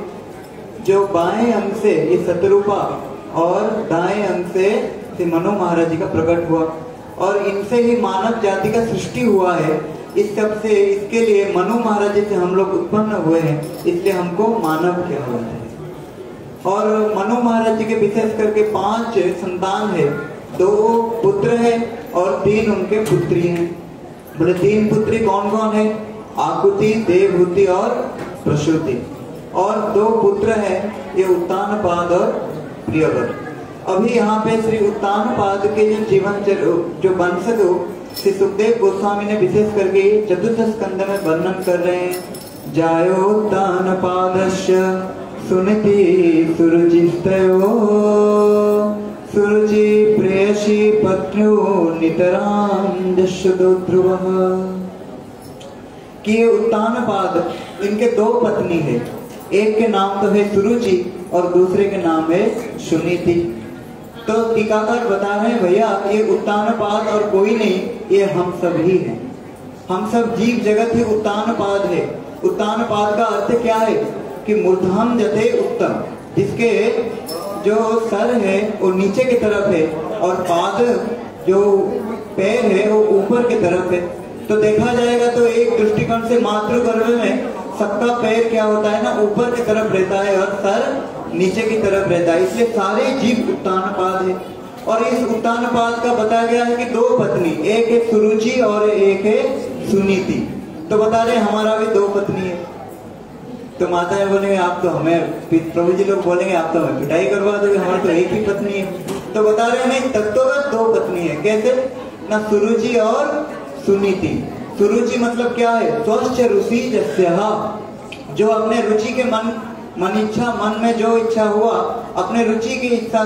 जो बाएँ अंग से, ये सतरूपा और दाएँ अंग से मनु महाराज जी का प्रकट हुआ। और इनसे ही मानव जाति का सृष्टि हुआ है। इस सबसे, इसके लिए मनु महाराज जी से हम लोग उत्पन्न हुए हैं। इसलिए हमको मानव क्या हुआ है। और मनु महाराज जी के विशेष करके पाँच संतान है। दो पुत्र है और तीन उनके पुत्री हैं। बोले, तीन पुत्री कौन कौन है? आकुति देवभूति और प्रसूति। और दो पुत्र हैं, ये उत्तानपाद और प्रियव्रत। अभी यहाँ पे श्री उत्तानपाद के जो जीवन जो वंशज हो, श्री सुखदेव गोस्वामी ने विशेष करके चतुर्थ स्कंद में वर्णन कर रहे हैं। जायोत्तानपादस्य सुनिति सुरुचिस्तयो सुरुचि प्रेयसी पत्न्यो नितरां जशुदो ध्रुवः कि उत्तानपाद इनके दो पत्नी है। एक के नाम तो है सुरुचि और दूसरे के नाम है सुनीति। तो टीकाकार बता रहे हैं, भैया, ये उत्तानपाद और कोई नहीं, ये हम सब ही हैं। हम सब जीव जगत ही उत्तानपाद है। उत्तानपाद का अर्थ क्या है? कि मूर्धम जते उत्तम, जिसके जो सर है, वो नीचे की तरफ़ है और पाद जो पैर है, वो ऊपर की तरफ़ है। तो देखा जाएगा तो एक दृष्टिकोण से मातृ गर्भ में सबका पैर क्या होता है ना, ऊपर की तरफ़ रहता है और सर नीचे की तरफ़ रहता है। इसलिए सारे जीव उत्तानपाद है। और इस उत्तानपाद का बताया गया है कि दो पत्नी, एक है सुरुचि और एक है सुनीति। तो बता रहे हमारा भी दो पत्नी है। तो माताएँ बोलेंगे, आप तो हमें प्रभु जी लोग बोलेंगे, आप तो हमें पिटाई करवा दोगे, हमारी तो एक ही पत्नी है। तो बता रहे हैं, नहीं, तत्वगत दो पत्नी है। कैसे? ना सुरुचि और सुनीति। सुरुचि मतलब क्या है? स्वस्थ रुचि जो अपने रुचि के मन मन इच्छा मन में जो इच्छा हुआ, अपने रुचि की इच्छा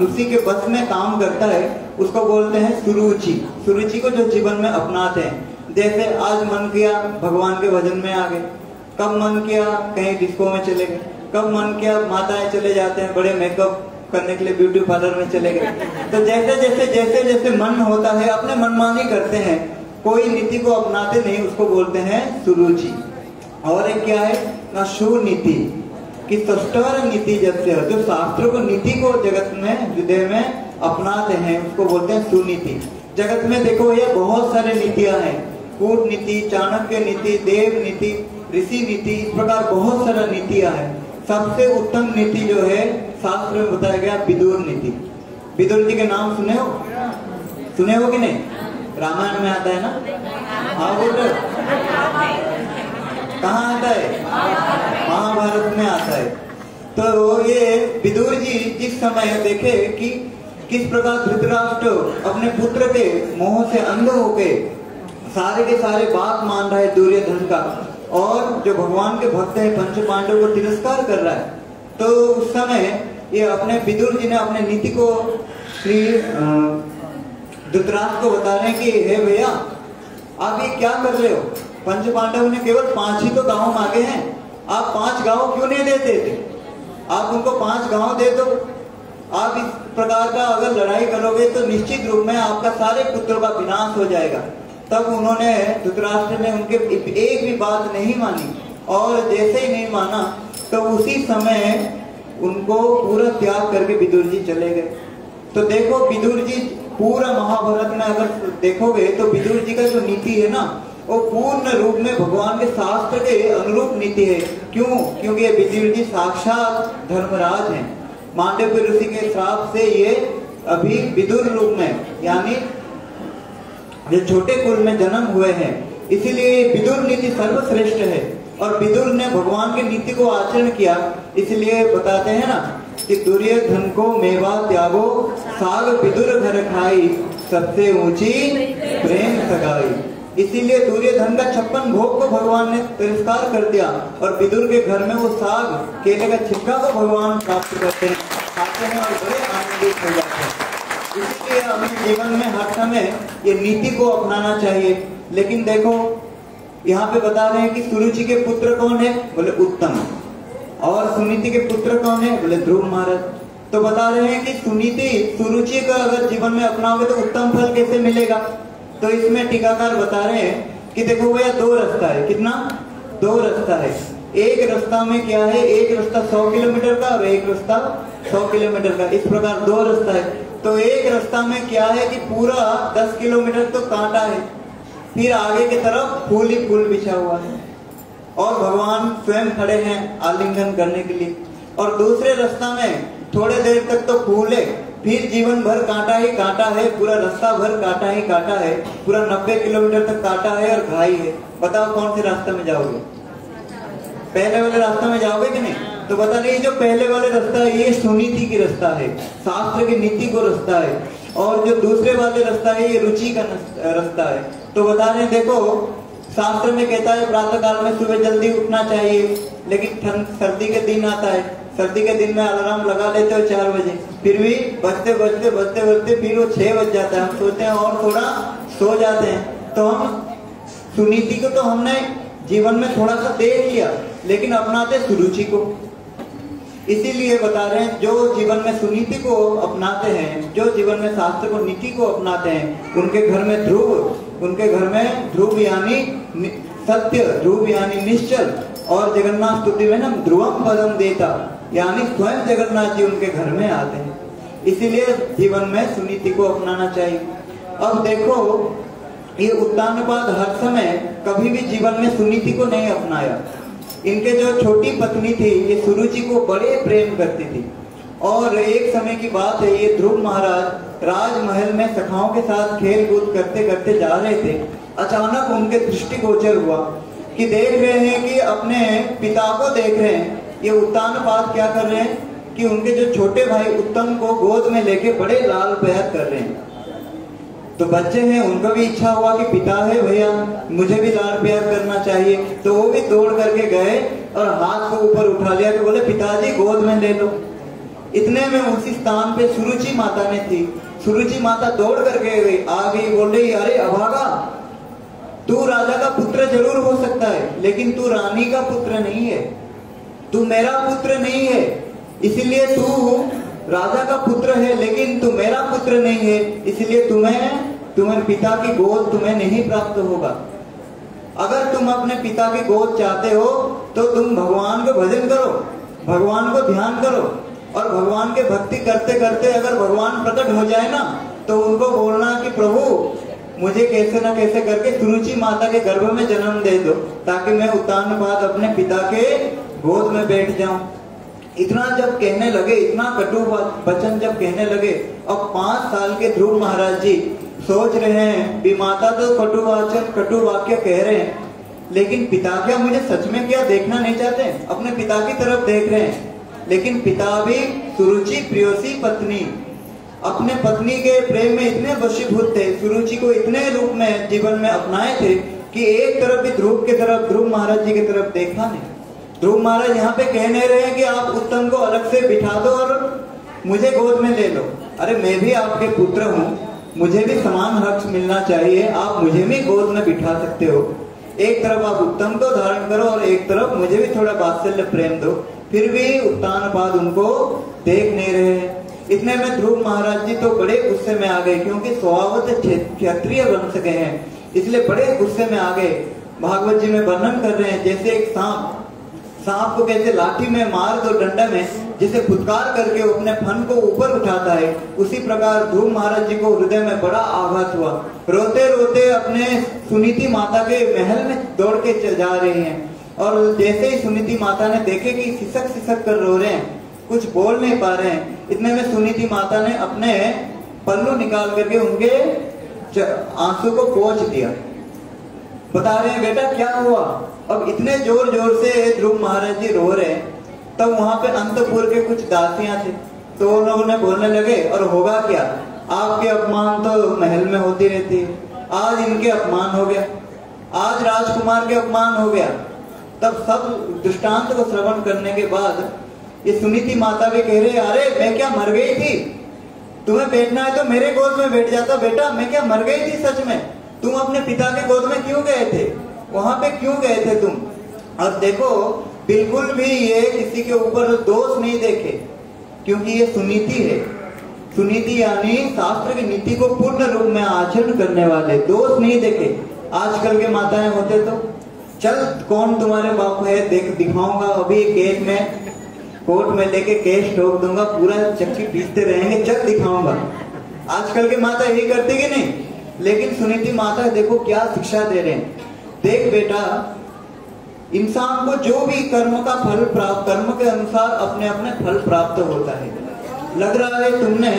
रुचि के बस में काम करता है, उसको बोलते हैं सुरुचि। सुरुचि को जो जीवन में अपनाते हैं। जैसे आज मन किया, भगवान के भजन में आ गए। कब मन किया, कहीं डिस्को में चले गए। कब मन किया, माताएँ चले जाते हैं, बड़े मेकअप करने के लिए ब्यूटी पार्लर में चले गए। तो जैसे जैसे जैसे जैसे मन होता है, अपने मनमानी करते हैं। कोई नीति को अपनाते नहीं, उसको बोलते हैं सुरुचि। और एक क्या है? ना सुनीति। कि सष्टर नीति जैसे जो शास्त्र को नीति को जगत में, हृदय में अपनाते हैं, उसको बोलते हैं सुनीति। जगत में देखो, ये बहुत सारे नीतियाँ हैं। कूट नीति चाणक्य नीति, देव नीति, ऋषि नीति, इस प्रकार बहुत सारा नीतियाँ हैं। सबसे उत्तम नीति जो है, शास्त्र में बताया गया विदुर नीति। विदुर जी के नाम सुने हो? सुने हो कि नहीं? रामायण में आता है ना? हाँ बोल। कहाँ आता है? महाभारत में आता है। तो ये विदुर जी जिस समय देखे कि किस प्रकार धृतराष्ट्र अपने पुत्र के मोह से अंध होके सारे के सारे बात मान रहा है दुर्योधन का, और जो भगवान के भक्त है पंच पांडव को तिरस्कार कर रहा है। तो उस समय ये अपने विदुर जी ने अपने नीति को श्री धृतराष्ट्र को बता रहे हैं कि, हे भैया, आप ये क्या कर रहे हो? पंच पांडव ने केवल पाँच ही तो गाँव मांगे हैं। आप पाँच गाँव क्यों नहीं देते? थे आप उनको पाँच गाँव दे दो। आप इस प्रकार का अगर लड़ाई करोगे तो निश्चित रूप में आपका सारे पुत्रों का विनाश हो जाएगा। तब उन्होंने धृतराष्ट्र ने उनके एक भी बात नहीं मानी और जैसे ही नहीं माना तो उसी समय उनको पूरा त्याग करके विदुर जी चले गए। तो देखो, विदुर जी पूरा महाभारत में अगर देखोगे तो विदुर जी का जो नीति है ना, वो पूर्ण रूप में भगवान के शास्त्र के अनुरूप नीति है। क्यों? क्योंकि ये विदुर जी साक्षात धर्मराज हैं। मांडव्य ऋषि के श्राप से ये अभी विदुर रूप में, यानी जो छोटे कुल में जन्म हुए हैं। इसीलिए विदुर नीति सर्वश्रेष्ठ है। और विदुर ने भगवान की नीति को आचरण किया, इसलिए बताते हैं ना कि दुर्योधन को मेवा त्यागो, साग विदुर घर खाई, सबसे ऊँची प्रेम सगाई। इसीलिए दुर्योधन का छप्पन भोग को भगवान ने तिरस्कार कर दिया और विदुर के घर में वो साग, केले का छिक्का को भगवान प्राप्त करते हैं। खाते हैं और बड़े आनंदित हो जाते हैं। इसलिए हमें जीवन में हर समय ये नीति को अपनाना चाहिए। लेकिन देखो, यहाँ पे बता रहे हैं कि सुरुचि के पुत्र कौन है? बोले, उत्तम। और सुनीति के पुत्र कौन है? बोले, ध्रुव महाराज। तो बता रहे हैं कि सुनीति सुरुचि का अगर जीवन में अपनाओगे तो उत्तम फल कैसे मिलेगा? तो इसमें टीकाकार बता रहे हैं कि देखो भैया, दो रास्ता है। कितना? दो रास्ता है। एक रास्ता में क्या है? एक रास्ता सौ किलोमीटर का और एक रास्ता सौ किलोमीटर का। इस प्रकार दो रास्ता है। तो एक रास्ता में क्या है कि पूरा दस किलोमीटर तो कांटा है। फिर आगे की तरफ़ फूल ही फूल बिछा हुआ है। और भगवान स्वयं खड़े हैं आलिंगन करने के लिए। और दूसरे रास्ता में थोड़े देर तक तो फूले, फिर जीवन भर कांटा ही कांटा है, पूरा रास्ता भर कांटा ही कांटा है, पूरा नब्बे किलोमीटर तक कांटा है और घाई है। बताओ कौन से रास्ते में जाओगे? पहले वाले रास्ते में जाओगे कि नहीं? तो बता रही जो पहले वाले रास्ता है, ये सुनीति की रास्ता है, शास्त्र की नीति को रास्ता है, और जो दूसरे वाले रास्ता है, ये रुचि का रास्ता है। तो बता रहे देखो शास्त्र में कहता है प्रातः काल में सुबह जल्दी उठना चाहिए, लेकिन ठंड, सर्दी के दिन आता है। सर्दी के दिन में अलार्म लगा लेते हो चार बजे। फिर भी बजते बजते बजते बजते, फिर वो छह बज जाता है। हम सोचते हैं और थोड़ा सो जाते हैं। तो हम, सुनीति को तो हमने जीवन में थोड़ा सा देख लिया, लेकिन अपनाते सुरुचि को। इसीलिए बता रहे हैं, जो जीवन में सुनीति को अपनाते हैं, जो जीवन में शास्त्र को, नीति को अपनाते हैं, उनके घर में ध्रुव उनके घर में ध्रुव यानी सत्य, ध्रुव यानी निश्चल और जगन्नाथ स्तुति में ना ध्रुवम पदम देता, यानी स्वयं जगन्नाथ जी उनके घर में आते हैं। इसीलिए जीवन में सुनीति को अपनाना चाहिए। अब देखो, ये उत्तानपाद हर समय कभी भी जीवन में सुनीति को नहीं अपनाया। इनके जो छोटी पत्नी थी, ये सुरुचि को बड़े प्रेम करती थी। और एक समय की बात है, ये ध्रुव महाराज राजमहल में सखाओं के साथ खेल कूद करते करते जा रहे थे। अचानक उनके दृष्टि गोचर हुआ कि देख रहे हैं कि अपने पिता को देख रहे हैं। ये उत्तान पाद क्या कर रहे हैं? कि उनके जो छोटे भाई उत्तम को गोद में लेके बड़े लाल प्यार कर रहे हैं। तो बच्चे हैं, उनका भी इच्छा हुआ कि पिता है, भैया, मुझे भी लाल प्यार करना चाहिए। तो वो भी दौड़ करके गए और हाथ को ऊपर उठा लिया कि बोले, पिताजी, गोद में ले लो। इतने में उसी स्थान पे सुरुचि माता ने थी। सुरुचि माता दौड़ करके गई, आ गई, बोल रही, अरे, अभागा, तू राजा का पुत्र ज़रूर हो सकता है, लेकिन तू रानी का पुत्र नहीं है। तू मेरा पुत्र नहीं है, इसलिए तू राजा का पुत्र है, लेकिन तू मेरा पुत्र नहीं है, इसलिए तुम्हें, तुम्हारे पिता की गोद तुम्हें नहीं प्राप्त होगा। अगर तुम अपने पिता की गोद चाहते हो तो तुम भगवान को भजन करो, भगवान को ध्यान करो और भगवान के भक्ति करते करते अगर भगवान प्रकट हो जाए ना तो उनको बोलना कि प्रभु, मुझे कैसे ना कैसे करके सुरुचि माता के गर्भ में जन्म दे दो, ताकि मैं उत्तान बाद अपने पिता के गोद में बैठ जाऊँ। इतना जब कहने लगे, इतना कटु वचन जब कहने लगे और पाँच साल के ध्रुव महाराज जी सोच रहे हैं कि माता तो कटु वचन, कटु वाक्य कह रहे हैं, लेकिन पिता क्या मुझे सच में क्या देखना नहीं चाहते? अपने पिता की तरफ़ देख रहे हैं। लेकिन पिता भी सुरुचि प्रियोसी पत्नी। अपने पत्नी के प्रेम में इतने वशीभूत थे, सुरुचि को इतने रूप में, जीवन में अपनाए थे, कि एक तरफ़ भी ध्रुव की तरफ़, ध्रुव महाराज जी की तरफ़ देखा नहीं। ध्रुव महाराज यहाँ पे कह नहीं रहे कि आप उत्तम को अलग से बिठा दो और मुझे गोद में ले लो। अरे मैं भी आपके पुत्र हूँ, मुझे भी समान हक मिलना चाहिए, आप मुझे भी गोद में बिठा सकते हो। एक तरफ़ आप उत्तम को धारण करो और एक तरफ़ मुझे भी थोड़ा बात्सल्य प्रेम दो। फिर भी उत्तान बाद उनको देख नहीं रहे। इतने में ध्रुव महाराज जी तो बड़े गुस्से में आ गए, क्योंकि स्वभावत क्षत्रिय वंश के हैं। इसलिए बड़े गुस्से में आ गए। भागवत जी में वर्णन कर रहे हैं, जैसे एक सांप सांप को कैसे लाठी में मार दो डंडा में, जिसे फुटकार करके अपने फन को ऊपर उठाता है। उसी प्रकार ध्रुव महाराज जी को हृदय में बड़ा आघात हुआ। रोते रोते अपने सुनीति माता के महल में दौड़ के जा रहे हैं। और जैसे ही सुनीति माता ने देखे कि सिसक सिसक कर रो रहे हैं, कुछ बोल नहीं पा रहे हैं, इतने में सुनीति माता ने अपने पल्लू निकाल करके उनके आँसू को पोछ दिया। बता रहे हैं, बेटा, क्या हुआ? अब इतने ज़ोर ज़ोर से ध्रुव महाराज जी रो रहे हैं, तब वहाँ पे अंतपुर के कुछ दासियाँ थे तो उन लोगों ने बोलने लगे, और होगा क्या? आपके अपमान तो महल में होती रहती है, आज इनके अपमान हो गया, आज राजकुमार के अपमान हो गया तब सब दृष्टांत को श्रवण करने के बाद ये सुनीति माता भी कह रहे अरे, मैं क्या मर गई थी? तुम्हें बैठना है तो मेरे गोद में बैठ जाता, बेटा, मैं क्या मर गई थी सच में? तुम अपने पिता के गोद में क्यों गए थे? वहाँ पे क्यों गए थे तुम? और देखो, बिल्कुल भी ये किसी के ऊपर दोष नहीं देखे, क्योंकि ये सुनीति है। सुनीति यानी शास्त्र की नीति को पूर्ण रूप में आचरण करने वाले, दोष नहीं देखे। आजकल के माताएँ होते तो चल, कौन तुम्हारे बाप है? देख, दिखाऊँगा अभी केस में। कोर्ट में लेके केस ठोक दूँगा, पूरा चक्की पीसते रहेंगे। चल, दिखाऊँगा। आजकल के माता यही करती कि नहीं? लेकिन सुनीति माता, देखो क्या शिक्षा दे रहे हैं। देख बेटा, इंसान को जो भी कर्म का फल प्राप्त, कर्म के अनुसार अपने अपने फल प्राप्त होता है। लग रहा है तुमने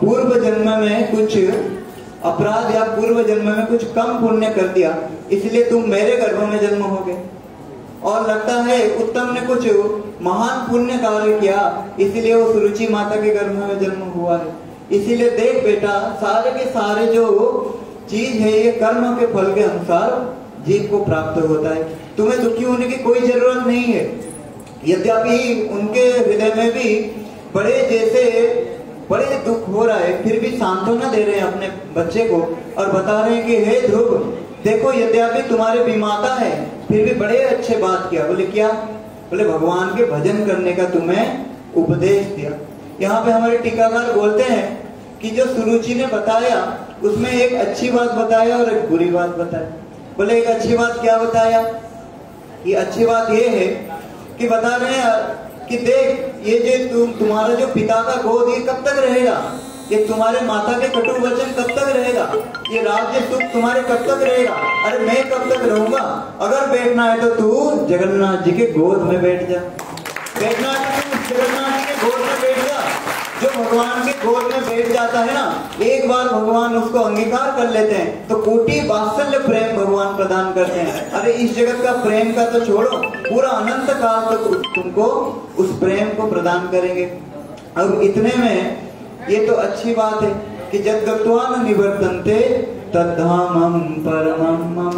पूर्व जन्म में कुछ अपराध या पूर्व जन्म में कुछ कम पुण्य कर दिया, इसलिए तुम मेरे गर्भ में जन्म हो गए और लगता है, उत्तम ने कुछ महान पुण्य कार्य किया, इसलिए वो सुरुचि माता के गर्भ में जन्म हुआ है। इसीलिए देख बेटा, सारे के सारे जो चीज़ है, ये कर्म के फल के अनुसार जीव को प्राप्त होता है। तुम्हें दुखी होने की कोई ज़रूरत नहीं है। यद्यपि उनके हृदय में भी बड़े जैसे बड़े दुख हो रहा है, फिर भी सांत्वना दे रहे हैं अपने बच्चे को और बता रहे हैं कि, हे ध्रुव, देखो यद्यपि तुम्हारे विमाता है, फिर भी बड़े अच्छे बात किया। बोले, क्या? बोले, भगवान के भजन करने का तुम्हें उपदेश दिया। यहाँ पे हमारे टीकाकार बोलते हैं कि जो सुरुचि ने बताया, उसमें एक अच्छी बात बताया और एक बुरी बात बताया। बोले, एक अच्छी बात क्या बताया? कि अच्छी बात ये है कि बता रहे हैं कि देख, ये जो तुम, तुम्हारा जो पिता का गोद, ये कब तक रहेगा? ये तुम्हारे माता के कटु वचन कब तक रहेगा? ये राज्य सुख तुम्हारे कब तक रहेगा? अरे मैं कब तक रहूँगा? अगर बैठना है तो तू जगन्नाथ जी के गोद में बैठ जा। बैठना है तो तू जगन्नाथ जी के गोद में जा भगवान के गोद में बैठ जाता है ना, एक बार भगवान उसको अंगीकार कर लेते हैं तो कोटि वात्सल्य प्रेम भगवान प्रदान करते हैं। अरे, इस जगत का प्रेम का तो छोड़ो, पूरा अनंत काल तक तो तुमको, उस प्रेम को प्रदान करेंगे। और इतने में, ये तो अच्छी बात है कि जब गत्वान निवर्तनते तद्धामम परमम मम।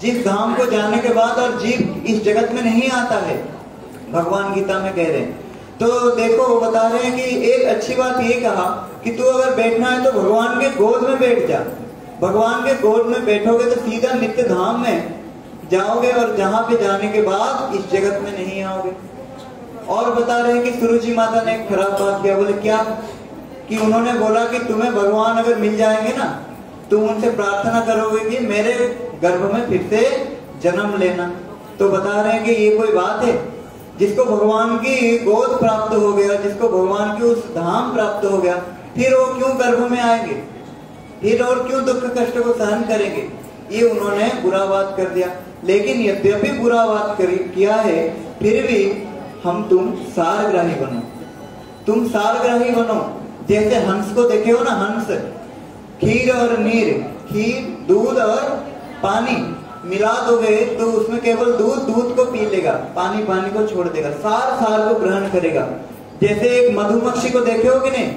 जिस धाम को जाने के बाद और जीव इस जगत में नहीं आता है, भगवान गीता में कह रहे हैं। तो देखो वो बता रहे हैं कि एक अच्छी बात ये कहा कि तू अगर बैठना है तो भगवान के गोद में बैठ जा। भगवान के गोद में बैठोगे तो सीधा नित्य धाम में जाओगे और जहाँ पे जाने के बाद इस जगत में नहीं आओगे। और बता रहे हैं कि सुरुचि माता ने एक खराब बात किया। बोले, क्या? कि उन्होंने बोला कि तुम्हें भगवान अगर मिल जाएँगे ना तुम उनसे प्रार्थना करोगे कि मेरे गर्भ में फिर से जन्म लेना। तो बता रहे हैं कि ये कोई बात है? जिसको भगवान की गोद प्राप्त हो गया, जिसको भगवान की उस धाम प्राप्त हो गया, फिर वो क्यों गर्भ में आएँगे? फिर और क्यों दुख कष्ट को सहन करेंगे? ये उन्होंने बुरा बात कर दिया। लेकिन यद्यपि बुरा बात करी, किया है, फिर भी हम तुम सारग्राही बनो। तुम सारग्राही बनो। जैसे हंस को देखे हो ना, हंस? खीर और नीर, खीर, दूध और पानी। मिला दोगे तो उसमें केवल दूध दूध को पी लेगा, पानी पानी को छोड़ देगा, सार सार को ग्रहण करेगा। जैसे एक मधुमक्खी को देखे हो कि नहीं?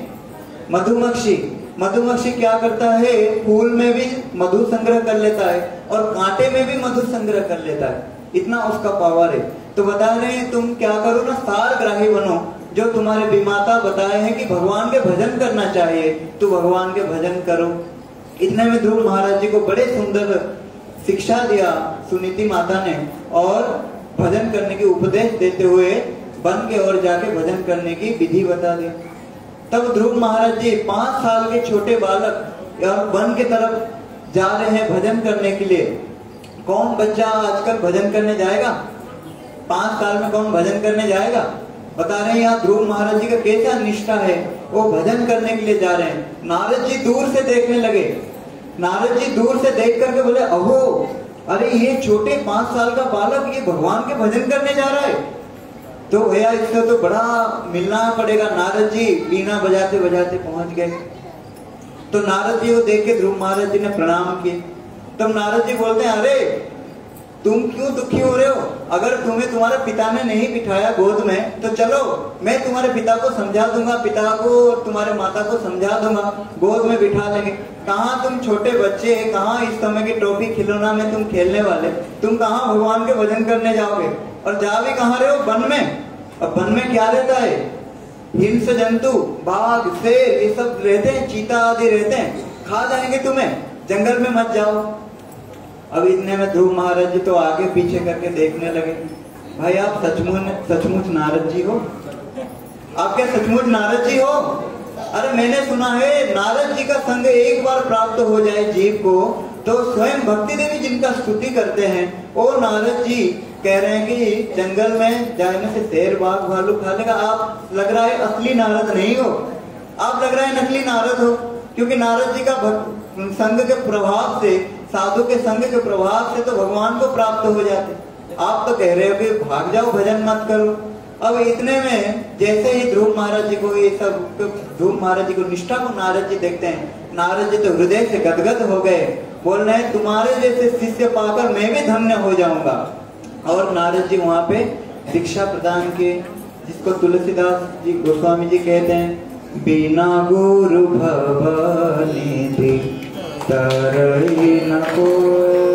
मधुमक्खी मधुमक्खी क्या करता है? फूल में भी मधु संग्रह कर लेता है और कांटे में भी मधु संग्रह कर लेता है। इतना उसका पावर है। तो बता रहे तुम क्या करो ना, सार ग्राही बनो। जो तुम्हारे विमाता बताए हैं कि भगवान के भजन करना चाहिए तो भगवान के भजन करो। इतने में ध्रुव महाराज जी को बड़े सुंदर शिक्षा दिया सुनीति माता ने और भजन करने की उपदेश देते हुए वन के ओर जाके भजन करने की विधि बता दी। तब ध्रुव महाराज जी पाँच साल के छोटे बालक वन की तरफ़ जा रहे हैं भजन करने के लिए। कौन बच्चा आजकल भजन करने जाएगा? पाँच साल में कौन भजन करने जाएगा? बता रहे हैं यहाँ ध्रुव महाराज जी का कैसा निष्ठा है। वो भजन करने के लिए जा रहे हैं। नारद जी दूर से देखने लगे। नारद जी दूर से देख करके बोले, अहो, अरे ये छोटे पाँच साल का बालक ये भगवान के भजन करने जा रहा है। तो भैया इससे तो बड़ा मिलना पड़ेगा। नारद जी बीना बजाते बजाते पहुँच गए। तो नारद जी को देख के ध्रुव महाराज जी ने प्रणाम किए। तब तो नारद जी बोलते हैं, अरे तुम क्यों दुखी हो रहे हो? अगर तुम्हें तुम्हारे पिता ने नहीं बिठाया गोद में तो चलो, मैं तुम्हारे पिता को समझा दूँगा, पिता को और तुम्हारे माता को समझा दूँगा। गोद में बिठा लेंगे। कहाँ तुम छोटे बच्चे कहाँ इस समय की टोपी खिलौना में तुम खेलने वाले? तुम कहाँ भगवान के भजन करने जाओगे? और जा भी कहाँ रहे हो? वन में। अब वन में क्या रहता है? हिंस, जंतु, बाघ, शेर, ये सब रहते हैं, चीता आदि रहते हैं। खा जाएँगे तुम्हें। जंगल में मत जाओ। अब इतने में ध्रुव महाराज जी तो आगे पीछे करके देखने लगे। भाई, आप सचमुच सचमुच नारद जी हो? आप क्या सचमुच नारद जी हो? अरे, मैंने सुना है, नारद जी का संग एक बार प्राप्त हो जाए जीव को तो स्वयं भक्ति देवी जिनका स्तुति करते हैं वो नारद जी, कह रहे हैं कि जंगल में जाने से शेर, बाघ, भालू खा लेगा। आप लग रहा है असली नारद नहीं हो? आप लग रहा है नकली नारद हो? क्योंकि नारद जी का संग के प्रभाव से साधु के संग के प्रभाव से तो भगवान को प्राप्त हो जाते। आप तो कह रहे हो कि भाग जाओ, भजन मत करो। अब इतने में जैसे ही ध्रुव महाराज जी को ये सब तो ध्रुव महाराज जी को निष्ठा को नारद जी देखते हैं। नारद जी तो हृदय से गदगद हो गए। बोल रहे हैं, तुम्हारे जैसे शिष्य पाकर मैं भी धन्य हो जाऊँगा। और नारद जी वहाँ पे दीक्षा प्रदान किए, जिसको तुलसीदास जी, गोस्वामी जी कहते हैं, बिना गुरु भवनिधि तरई न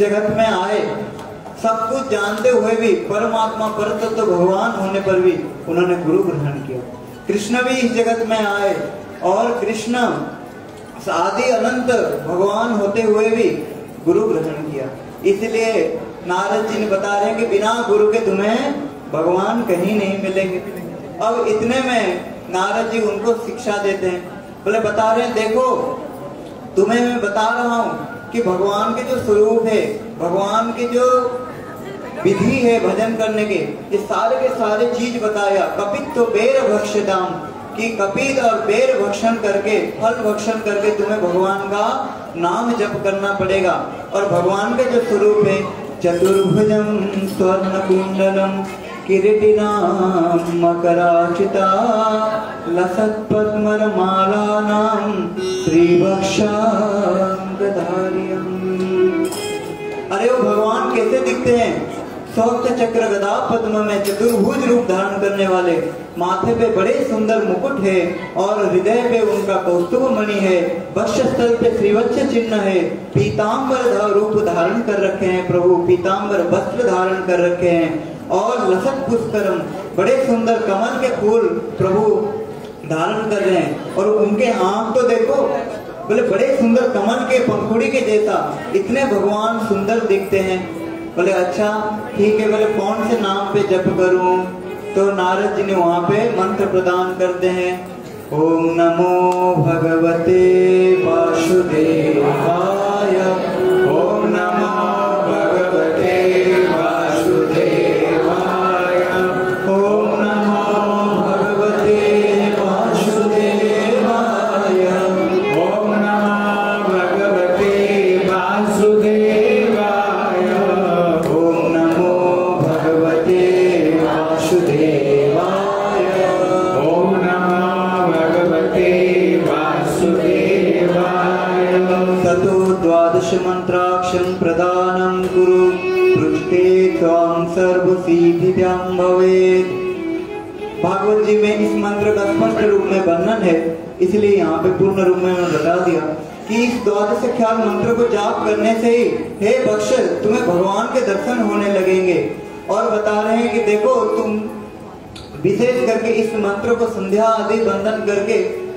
जगत में आए, सब कुछ जानते हुए भी, परमात्मा परतत्व तो भगवान होने पर भी उन्होंने गुरु ग्रहण किया। कृष्ण भी इस जगत में आए और कृष्ण आदि अनंत भगवान होते हुए भी गुरु ग्रहण किया। इसलिए नारद जी ने बता रहे हैं कि बिना गुरु के तुम्हें भगवान कहीं नहीं मिलेंगे। अब इतने में नारद जी उनको शिक्षा देते हैं। बोले, बता रहे हैं, देखो, तुम्हें मैं बता रहा हूँ कि भगवान के जो स्वरूप है, भगवान के जो विधि है भजन करने के, ये सारे के सारे चीज़ बताया। कपित तो बेर भक्ष्यदाम कि कपित और बेर भक्षण करके, फल भक्षण करके तुम्हें भगवान का नाम जप करना पड़ेगा। और भगवान के जो स्वरूप है चतुर्भुजम स्वर्ण कुंडलम किरीटिनाम, मकराचिता लसत पद्मर दिखते हैं। सौक्त चक्र गदा पद्म में चतुर्भुज रूप धारण करने वाले माथे पे बड़े सुंदर मुकुट है और हृदय पे उनका कौस्तुभ मणि है। वक्षस्थल पे श्रीवत्स चिन्ह है। पीताम्बर रूप धारण कर रखे हैं प्रभु। पीताम्बर वस्त्र धारण कर रखे हैं। और लसत पुष्करम बड़े सुंदर कमल के फूल प्रभु धारण कर रहे हैं। और उनके आँख तो देखो, बोले बड़े सुंदर कमल के पंखुड़ी के जैसा। इतने भगवान सुंदर दिखते हैं। बोले अच्छा ठीक है, बोले, कौन से नाम पे जप करूँ? तो नारद जी ने वहाँ पे मंत्र प्रदान करते हैं, ओम नमो भगवते वासुदेवाय इसलिए यहाँ पे पूर्ण रूप में उन्होंने बता दिया कि इस द्वादश ख्याल मंत्र को जाप करने से ही, हे बख्श तुम्हें भगवान के दर्शन होने लगेंगे। और बता रहे हैं कि देखो, तुम विशेष करके इस मंत्र को संध्या आदि बंधन करके,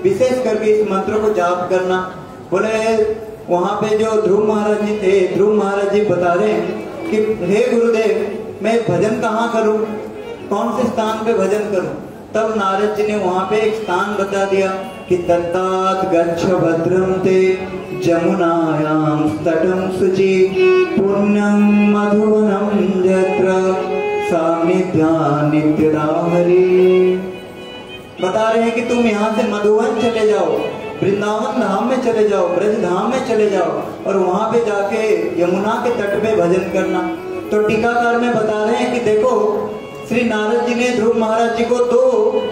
विशेष करके इस मंत्र को जाप करना। बोले, वहाँ पे जो ध्रुव महाराज जी थे, ध्रुव महाराज जी बता रहे हैं कि, हे गुरुदेव, मैं भजन कहाँ करूँ? कौन से स्थान पे भजन करूँ? तब नारद जी ने वहाँ पे एक स्थान बता दिया। कि तत्तात गच्छ भद्रम ते जमुनायां तटं शुचि पुण्यं मधुवनं यत्र सान्निध्या नित्यदा हरि बता रहे हैं कि तुम यहाँ से मधुवन चले जाओ, वृंदावन धाम में चले जाओ, ब्रज धाम में चले जाओ और वहाँ पे जाके यमुना के तट पे भजन करना। तो टीकाकार में बता रहे हैं कि देखो, श्री नारद जी ने ध्रुव महाराज जी को दो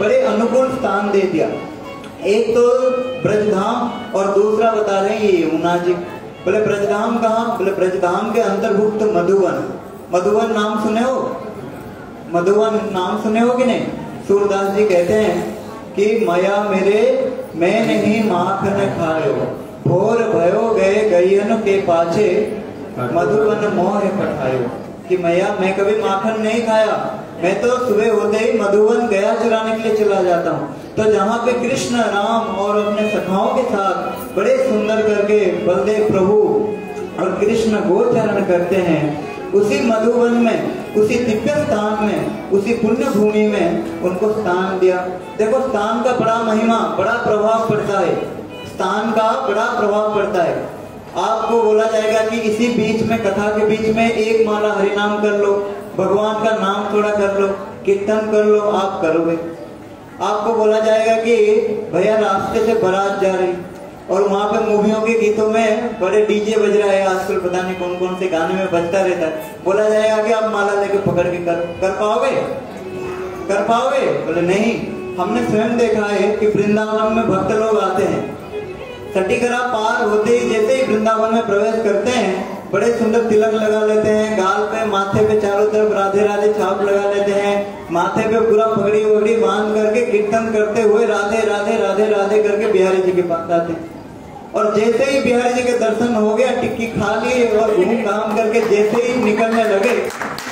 बड़े अनुकूल स्थान दे दिया। एक तो ब्रजधाम और दूसरा बता रहे हैं ये यमुना जी। बोले, ब्रजधाम कहाँ? बोले, ब्रजधाम के अंतर्भुक्त मधुवन। मधुवन नाम सुने हो? मधुवन नाम सुने हो कि नहीं? सूरदास जी कहते हैं कि, माया मेरे, मैं नहीं माखन खायो। भोर भयो गए गयन के पाछे मधुवन मोह पठायो। कि मैया, मैं कभी माखन नहीं खाया। मैं तो सुबह होते ही मधुवन गया चुराने के लिए चला जाता हूँ। तो जहाँ पे कृष्ण राम और अपने सखाओं के साथ बड़े सुंदर करके बलदेव प्रभु और कृष्ण गोचरण करते हैं, उसी मधुवन में, उसी दिव्य स्थान में, उसी पुण्य भूमि में उनको स्थान दिया। देखो, स्थान का बड़ा महिमा, बड़ा प्रभाव पड़ता है। स्थान का बड़ा प्रभाव पड़ता है। आपको बोला जाएगा कि इसी बीच में, कथा के बीच में एक माला हरिनाम कर लो, भगवान का नाम थोड़ा कर लो, कीर्तन कर लो, आप करोगे। आपको बोला जाएगा कि भैया रास्ते से बारात जा रही। और वहाँ पे मूवियों के गीतों में बड़े डीजे बज रहा है। आजकल पता नहीं कौन कौन से गाने में बजता रहता है। बोला जाएगा कि आप माला लेके पकड़ के कर कर पाओगे? कर पाओगे? बोले, नहीं, हमने स्वयं देखा है कि वृंदावन में भक्त लोग आते हैं। सटीकरा पार होते ही जैसे ही वृंदावन में प्रवेश करते हैं, बड़े सुंदर तिलक लगा लेते हैं, गाल पे, माथे पे चारों तरफ़ राधे राधे छाप लगा लेते हैं। माथे पे पूरा पगड़ी वगड़ी बाँध करके कीर्तन करते हुए राधे राधे राधे राधे करके बिहारी जी के पास आते और जैसे ही बिहारी जी के दर्शन हो गया, टिक्की खा ली और घूम घाम करके जैसे ही निकलने लगे,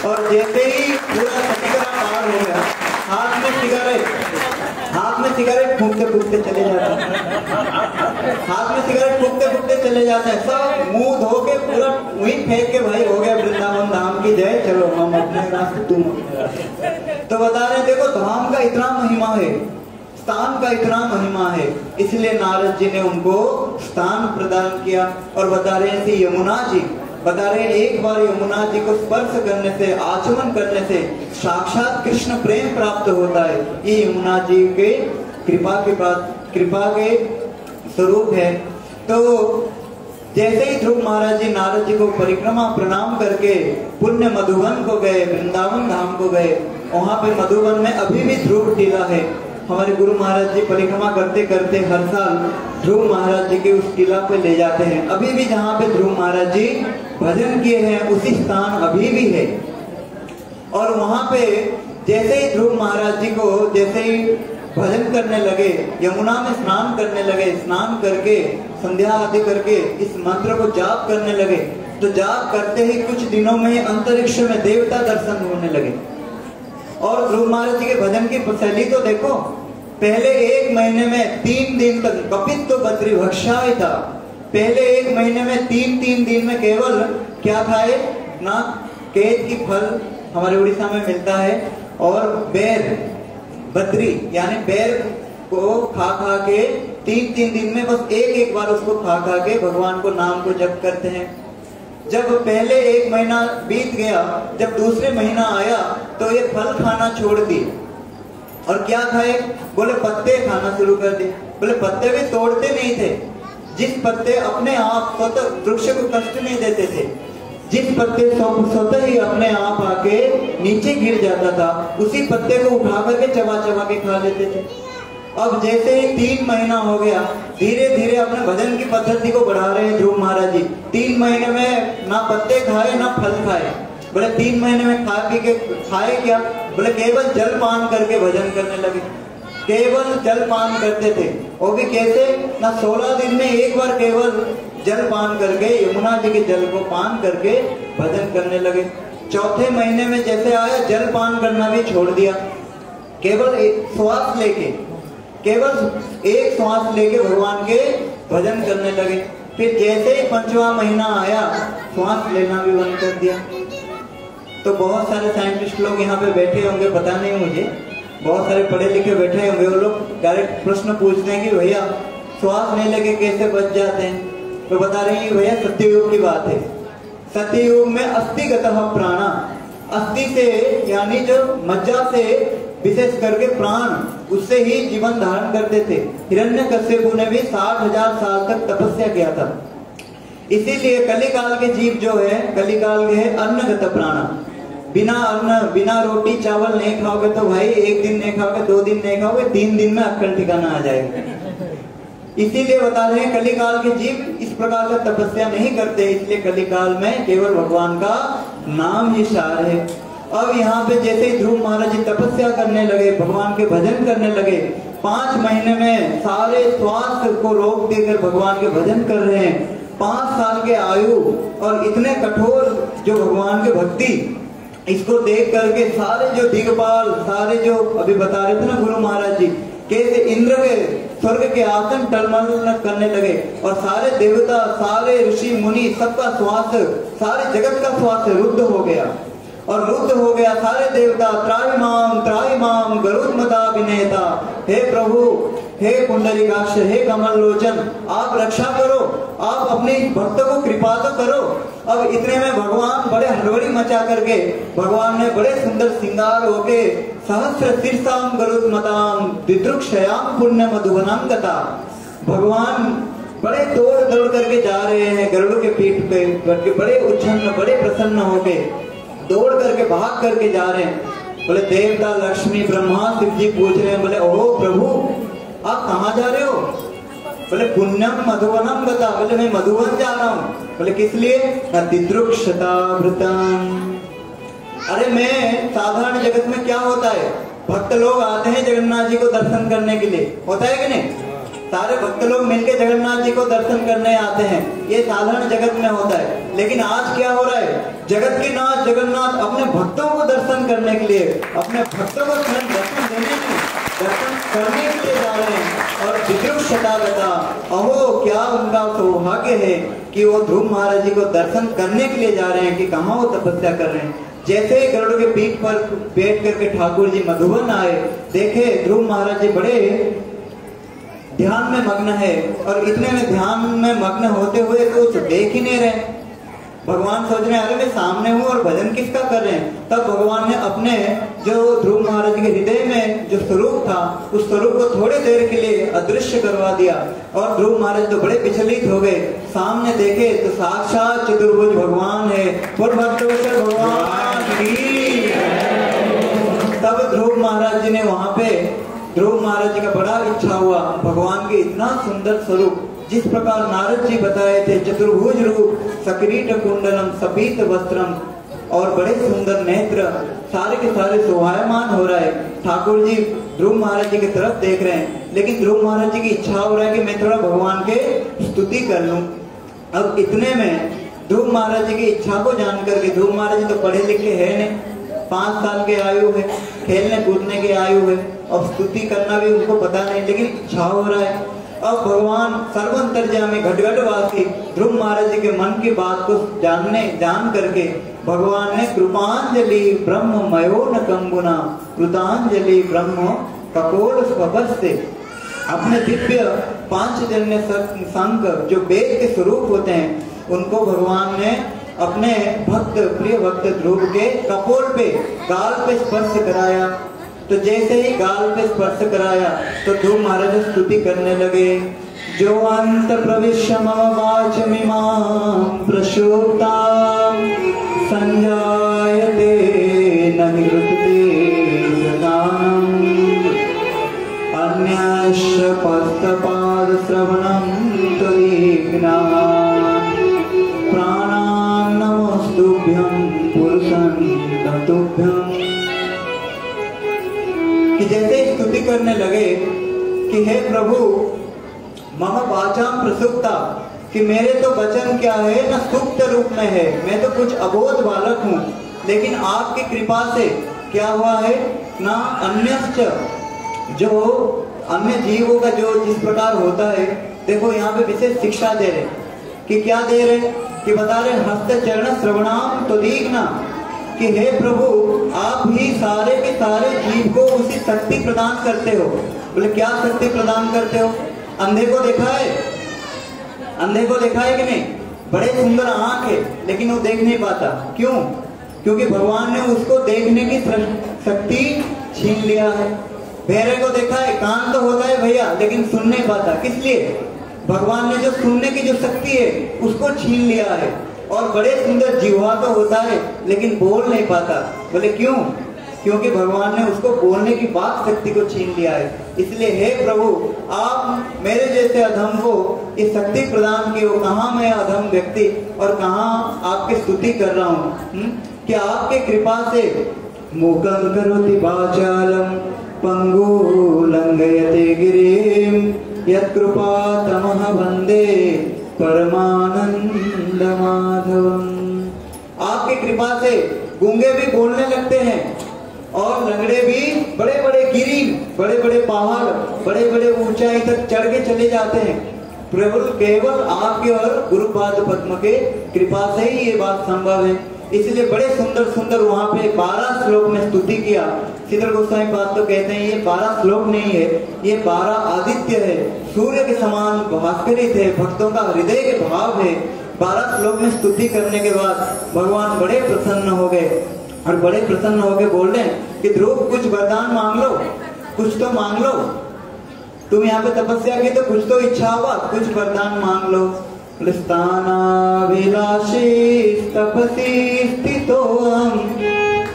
और जैसे ही पूरा पार हो गया, हाथ में सिगरेट में सिगरेट फूकते फूकते चले जाते हैं। हाथ में सिगरेट फूकते फूकते चले जाते हैं। सब मुँह धो के पूरा वही फेंक के भाई हो गया वृंदावन धाम की जय। चलो, हम अपने रास्ते तुम तो बता रहे देखो, धाम का इतना महिमा है, स्थान का इतना महिमा है, इसलिए नारद जी ने उनको स्थान प्रदान किया। और बता रहे थे यमुना जी बता रहे हैं, एक बार यमुना जी को स्पर्श करने से आचमन करने से साक्षात कृष्ण प्रेम प्राप्त होता है। ये यमुना जी के कृपा के बाद कृपा के स्वरूप है। तो जैसे ही ध्रुव महाराज जी नारद जी को परिक्रमा प्रणाम करके पुण्य मधुबन को गए वृंदावन धाम को गए वहाँ पे मधुबन में अभी भी ध्रुव टीला है। हमारे गुरु महाराज जी परिक्रमा करते करते हर साल ध्रुव महाराज जी के उस किला पे ले जाते हैं। अभी भी जहाँ पे ध्रुव महाराज जी भजन किए हैं, उसी स्थान अभी भी है। और वहाँ पे जैसे ही ध्रुव महाराज जी को जैसे ही भजन करने लगे, यमुना में स्नान करने लगे, स्नान करके, संध्या आदि करके इस मंत्र को जाप करने लगे तो जाप करते ही कुछ दिनों में अंतरिक्ष में देवता दर्शन होने लगे। और ध्रुव महाराज जी के भजन की शैली तो देखो पहले एक महीने में तीन दिन तक कपित तो बद्री भक्षाय था। पहले एक महीने में तीन तीन दिन में केवल क्या खाए ना केत की फल हमारे उड़ीसा में मिलता है और बेर, बद्री, यानी बेर को खा खा के तीन तीन दिन में बस एक एक बार उसको खा खा के भगवान को नाम को जप करते हैं। जब पहले एक महीना बीत गया, जब दूसरे महीना आया तो ये फल खाना छोड़ दिए। और क्या खाए बोले, पत्ते खाना शुरू कर दिए। बोले, पत्ते भी तोड़ते नहीं थे। जिस पत्ते अपने आप स्वतः, वृक्ष को कष्ट नहीं देते थे, जिस पत्ते स्वतः ही अपने आप आके नीचे गिर जाता था, उसी पत्ते को उठा करके चबा चबा के खा लेते थे। अब जैसे ही तीन महीना हो गया धीरे धीरे अपने भजन की पद्धति को बढ़ा रहे हैं ध्रुव महाराज जी। तीन महीने में ना पत्ते खाए, ना फल खाए। बोले, तीन महीने में खा पी के, खाए क्या? बोले, केवल जल पान करके भजन करने लगे। केवल जल पान करते थे। वो भी कहते ना सोलह दिन में एक बार केवल जल पान करके, यमुना जी के जल को पान करके भजन करने लगे। चौथे महीने में जैसे आया, जल पान करना भी छोड़ दिया। केवल एक श्वास लेके, केवल एक श्वास लेके भगवान के भजन करने लगे। फिर जैसे ही पंचवा महीना आया, श्वास लेना भी बंद कर दिया। तो बहुत सारे साइंटिस्ट लोग यहाँ पे बैठे होंगे, पता नहीं मुझे। बहुत सारे पढ़े लिखे बैठे होंगे, वो लोग डायरेक्ट प्रश्न पूछते हैं कि, भैया, श्वास नहीं लेके कैसे बच जाते हैं? तो बता रहे हैं भैया सत्ययुग की बात है। सत्ययुग में अस्थिगत प्राणा। अस्थि से, यानी जो मज्जा से विशेष करके प्राण, उससे ही जीवन धारण करते थे। हिरण्य ने भी साठ हज़ार साल तक तपस्या किया था। इसीलिए कलिकाल के जीव जो है, कलिकाल के है अन्नगत प्राणा। बिना अन्न, बिना रोटी, चावल नहीं खाओगे तो भाई एक दिन नहीं खाओगे, दो दिन नहीं खाओगे, तीन दिन में अक्कल ठिकाना आ जाएगा। इसीलिए बता रहे हैं, कलिकाल के जीव इस प्रकार का तपस्या नहीं करते, इसलिए कलिकाल में केवल भगवान का नाम ही सार है। अब यहाँ पे जैसे ही ध्रुव महाराज जी तपस्या करने लगे, भगवान के भजन करने लगे, पाँच महीने में सारे स्वास्थ्य को रोक देकर भगवान के भजन कर रहे हैं। पाँच साल के आयु और इतने कठोर जो भगवान के भक्ति इसको देख करके सारे जो दिग्पाल, सारे जो अभी बता रहे थे ना गुरु महाराज जी के इंद्र के स्वर्ग के आसन टलमल करने लगे और सारे देवता, सारे ऋषि, मुनि, सबका स्वास्थ्य, सारे जगत का स्वास्थ्य रुद्ध हो गया। और रुद्ध हो गया सारे देवता त्राविमाम त्राविमाम गरुड़मता विनेता हे प्रभु, हे पुंडरीकाक्ष हे कमल लोचन आप रक्षा करो, आप अपने भक्त को कृपा तो करो। अब इतने में भगवान बड़े हड़बड़ी मचा करके, भगवान ने बड़े सुंदर श्रृंगार होके सहस्र शीर्षाम गरुड़मताम दिदृक्षयाम पुण्य मधुबनाम गता भगवान बड़े तोड़ दौड़ करके जा रहे हैं गरुड़ के पीठ पे बड़े उच्छन्न बड़े प्रसन्न होके। दौड़ करके भाग करके जा रहे हैं। बोले, देवता, लक्ष्मी, ब्रह्मा, शिव जी पूछ रहे हैं, बोले, ओहो, प्रभु, आप कहाँ जा रहे हो? बोले, पुण्यम मधुवनम बता बोले, मैं मधुवन जा रहा हूँ। बोले, किस लिए? अरे, मैं साधारण जगत में क्या होता है? भक्त लोग आते हैं जगन्नाथ जी को दर्शन करने के लिए। होता है कि नहीं? सारे भक्त लोग मिलके जगन्नाथ जी को दर्शन करने आते हैं। ये साधारण जगत में होता है। लेकिन आज क्या हो रहा है? जगत के नाथ जगन्नाथ अपने भक्तों को दर्शन करने के लिए, अपने भक्तों को स्वयं दर्शन देने के दर्शन करने के लिए जा रहे हैं और विद्रुप शतागता अहो, क्या उनका सौभाग्य है कि वो ध्रुव महाराज जी को दर्शन करने के लिए जा रहे हैं कि कहाँ वो तपस्या कर रहे हैं। जैसे ही गरुड़ के पीठ पर बैठ करके ठाकुर जी मधुबन आए, देखे ध्रुव महाराज जी बड़े ध्यान में मग्न है और इतने में ध्यान में मग्न होते हुए कुछ देख ही नहीं रहे। भगवान सोच रहे अरे मैं सामने हूँ और भजन किसका कर रहे हैं? तब भगवान ने अपने जो ध्रुव महाराज के हृदय में जो स्वरूप था, उस स्वरूप को थोड़ी देर के लिए अदृश्य करवा दिया और ध्रुव महाराज तो बड़े विचलित हो गए। सामने देखे तो साक्षात चतुर्भुज भगवान है। भगवान तब ध्रुव महाराज जी ने वहाँ पे ध्रुव महाराज जी का बड़ा इच्छा हुआ, भगवान के इतना सुंदर स्वरूप, जिस प्रकार नारद जी बताए थे, चतुर्भुज रूप सक्रीट कुंडलम, सपीत वस्त्रम, और बड़े सुंदर नेत्र, सारे के सारे शोभायमान हो रहा है। ठाकुर जी ध्रुव महाराज जी की तरफ़ देख रहे हैं, लेकिन ध्रुव महाराज जी की इच्छा हो रहा है कि मैं थोड़ा भगवान के स्तुति कर लूँ। अब इतने में ध्रुव महाराज जी की इच्छा को जान करके ध्रुव महाराज जी तो पढ़े लिखे है नहीं पाँच साल के आयु है, खेलने कूदने की आयु है और स्तुति करना भी उनको पता नहीं, लेकिन इच्छा हो रहा है। अब भगवान सर्वंतर्यामी घटघट वासी ध्रुव महाराज जी के मन की बात को जानने, जान करके भगवान ने कृपांजलि ब्रह्म मयो न कंगुना कृतांजलि ब्रह्म कपोल स्वपस्ते अपने दिव्य पांचजन्य संघ जो वेद के स्वरूप होते हैं, उनको भगवान ने अपने भक्त, प्रिय भक्त ध्रुव के कपोल पे गाल पे स्पर्श कराया। तो जैसे ही गाल पे स्पर्श कराया तो ध्रुव महाराज स्तुति करने लगे। जो अंत प्रविश्य मम वाच मिमां प्रशोक्ता संजायते करने लगे कि हे प्रभु मम वाचाम प्रसुप्ता, कि मेरे तो वचन क्या है? ना सुप्त रूप में है। मैं तो कुछ अबोध बालक हूँ, लेकिन आपकी कृपा से क्या हुआ है? ना अन्यश्च, जो अन्य जीवों का जो जिस प्रकार होता है, देखो यहाँ पे विशेष शिक्षा दे रहे कि क्या दे रहे कि बता रहे हस्त चरण श्रवणाम तो दीखना कि हे प्रभु, आप ही सारे के सारे जीव को उसी शक्ति प्रदान करते हो। बोले, क्या शक्ति प्रदान करते हो? अंधे को देखा है? अंधे को देखा है कि नहीं? बड़े सुंदर आँख है, लेकिन वो देख नहीं पाता। क्यों? क्योंकि भगवान ने उसको देखने की शक्ति छीन लिया है। बहरे को देखा है, कान तो होता है भैया, लेकिन सुन नहीं पाता। किस लिए? भगवान ने जो सुनने की जो शक्ति है, उसको छीन लिया है। और बड़े सुंदर जीवा तो होता है, लेकिन बोल नहीं पाता। बोले, क्यों? क्योंकि भगवान ने उसको बोलने की बात शक्ति को छीन लिया है। इसलिए, हे प्रभु, आप मेरे जैसे अधम को ये शक्ति प्रदान की हो कहा मैं अधम व्यक्ति और कहा आपकी स्तुति कर रहा हूँ? कि आपके कृपा से? मूकं करोति वाचालम पंगु तमह वंदे परमानंद माधवम आपकी कृपा से गुंगे भी बोलने लगते हैं और लंगड़े भी बड़े बड़े गिरी बड़े बड़े पहाड़ बड़े बड़े ऊंचाई तक चढ़ के चले जाते हैं। केवल केवल आपके और गुरुपाद पद्म के कृपा से ही ये बात संभव है। इसलिए बड़े सुंदर सुंदर वहाँ पे बारह श्लोक में स्तुति किया। शीतल गोस्वामी बात तो कहते हैं, ये बारह श्लोक नहीं है, ये बारह आदित्य है। सूर्य के समान भास्करित है, भक्तों का हृदय के भाव है। बारह श्लोक में स्तुति करने के बाद भगवान बड़े प्रसन्न हो गए। और बड़े प्रसन्न हो गए बोल रहे कि, ध्रुव, कुछ वरदान मांग लो, कुछ तो मांग लो। तुम यहाँ पे तपस्या की तो कुछ तो इच्छा हुआ, कुछ वरदान मांग लो। स्थानाविलाशे स्तपसि स्थितो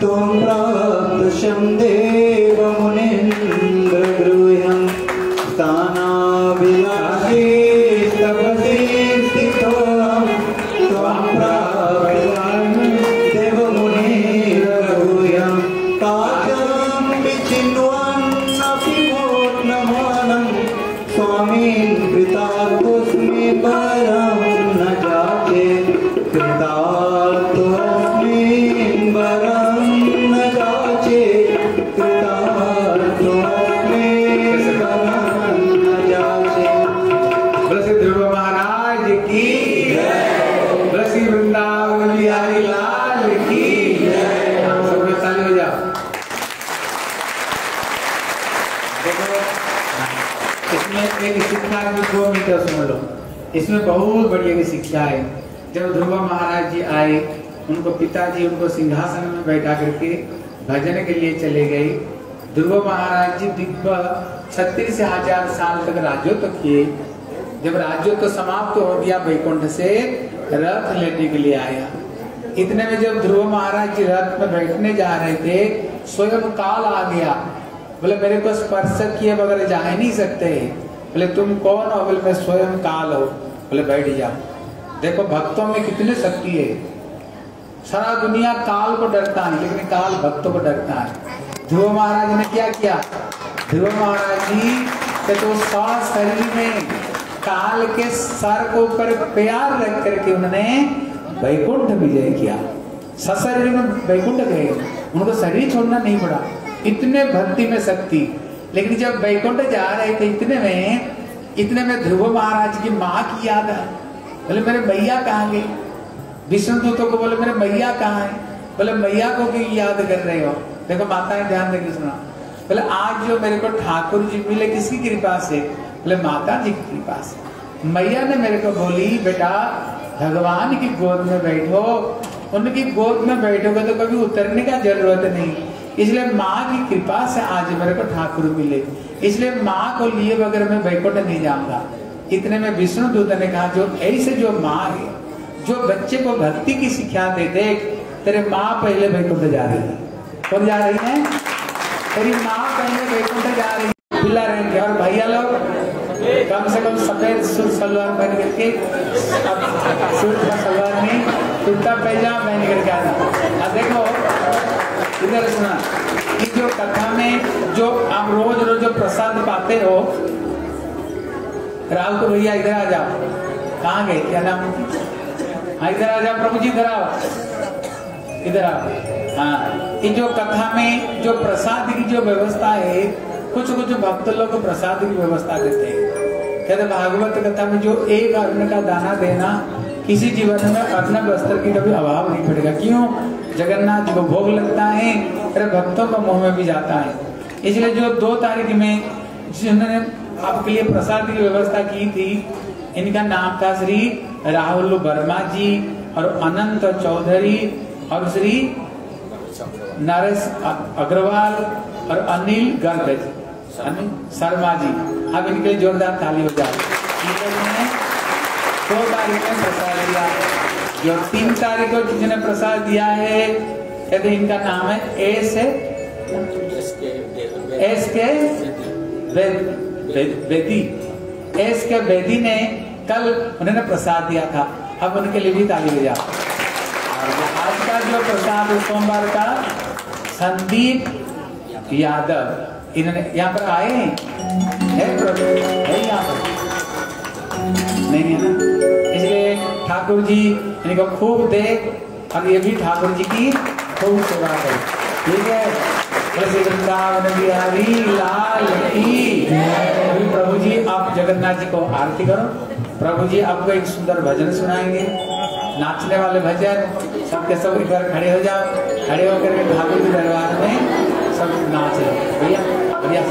त्वं प्राप्तशं देवमुनि बहुत बढ़िया की शिक्षा है। जब ध्रुव महाराज जी आए, उनको पिताजी उनको सिंहासन में बैठा करके भजन के लिए चले गए। ध्रुव महाराज जी दिग्ग छत्तीस हज़ार साल तक राज्योत्व किए। जब राज्योत्व समाप्त तो हो गया, वैकुंठ से रथ लेने के लिए आया। इतने में जब ध्रुव महाराज जी रथ में बैठने जा रहे थे, स्वयं काल आ गया। बोले, मेरे को स्पर्श किए बगैर जा ही नहीं सकते। बोले, तुम कौन हो? बोले, मैं स्वयं काल हो। बोले, बैठ जाओ देखो, भक्तों में कितनी शक्ति है। सारा दुनिया काल को डरता है, लेकिन काल भक्तों को डरता है। ध्रुव महाराज ने क्या किया? ध्रुव महाराज जी के तो शरीर में काल के सर को ऊपर प्यार रख करके उन्होंने वैकुंठ विजय किया। सशरीर में वैकुंठ गए। उनको शरीर छोड़ना नहीं पड़ा। इतने भक्ति में शक्ति। लेकिन जब वैकुंठ जा रहे थे, इतने में इतने में ध्रुव महाराज की माँ की याद है। बोले, मेरे मैया कहाँ गई? विष्णु दूतों को बोले, मेरे मैया कहाँ है? बोले, मैया को भी याद कर रहे हो? देखो माता ने ध्यान देकर सुना। बोले, आज जो मेरे को ठाकुर जी मिले, किसकी कृपा से? बोले, माता जी की कृपा से। मैया ने मेरे को बोली, बेटा, भगवान की गोद में बैठो। उनकी गोद में बैठोगे तो कभी उतरने का ज़रूरत नहीं। इसलिए माँ की कृपा से आज मेरे को ठाकुर मिले। इसलिए माँ को लिए बगैर मैं बैकुंठ नहीं जाऊँगा। इतने में विष्णु दूत ने कहा, जो ऐसे जो माँ है, जो बच्चे को भक्ति की शिक्षा दे देख तेरे माँ पहले बैकुंठ जा रही है। कौन जा रही है? तेरी माँ पहले बैकुंठ जा रही है। पिला रहेंगे। और भैया लोग, कम से कम सफ़ेद सूट सलवार पहन करके सूट का सलवार नहीं, कुर्ता पैजामा पहन करके आना। अब देखो इधर सुना कि जो कथा में जो आप रोज रोज जो प्रसाद पाते हो राहुल को भैया इधर आ जाओ कहाँ गए क्या नाम हाँ इधर आ जाओ प्रभु जी इधर आओ इधर आओ हाँ ये जो कथा में जो प्रसाद की जो व्यवस्था है कुछ कुछ भक्त लोग प्रसाद की व्यवस्था देते हैं कहते भागवत कथा में जो एक अन्न का दाना देना किसी जीवन में अन्न वस्त्र की कभी अभाव नहीं पड़ेगा क्यों जगन्नाथ को भोग लगता है अरे भक्तों का मुँह में भी जाता है। इसलिए जो दो तारीख में जिन्होंने आपके लिए प्रसाद की व्यवस्था की थी, इनका नाम था श्री राहुल वर्मा जी और अनंत चौधरी और श्री नरेश अग्रवाल और अनिल गर्ग शर्मा जी। अब इनके जोरदार ताली हो जाए दो तारीख में प्रसाद दिया। जो तीन तारीख को जिसने प्रसाद दिया है, कहते इनका नाम है एस है। एस के बेदी एस के बेदी ने कल उन्होंने प्रसाद दिया था। अब उनके लिए भी ताली बजा आज का जो प्रसाद है, सोमवार का, संदीप यादव। इन्होंने यहाँ पर आए हैं? है है यहाँ पर? नहीं है ना? ठाकुर जी इनको खूब देख, और ये भी ठाकुर जी की खूब सेवा करे। ठीक है? वृंदावन बिहारी, लाल की अभी प्रभु जी आप जगन्नाथ जी को आरती करो। प्रभु जी आपको एक सुंदर भजन सुनाएँगे। नाचने वाले भजन, सबके सब बार खड़े हो जाओ। खड़े होकर के ठाकुर जी दरबार में सब नाच लो भैया भैया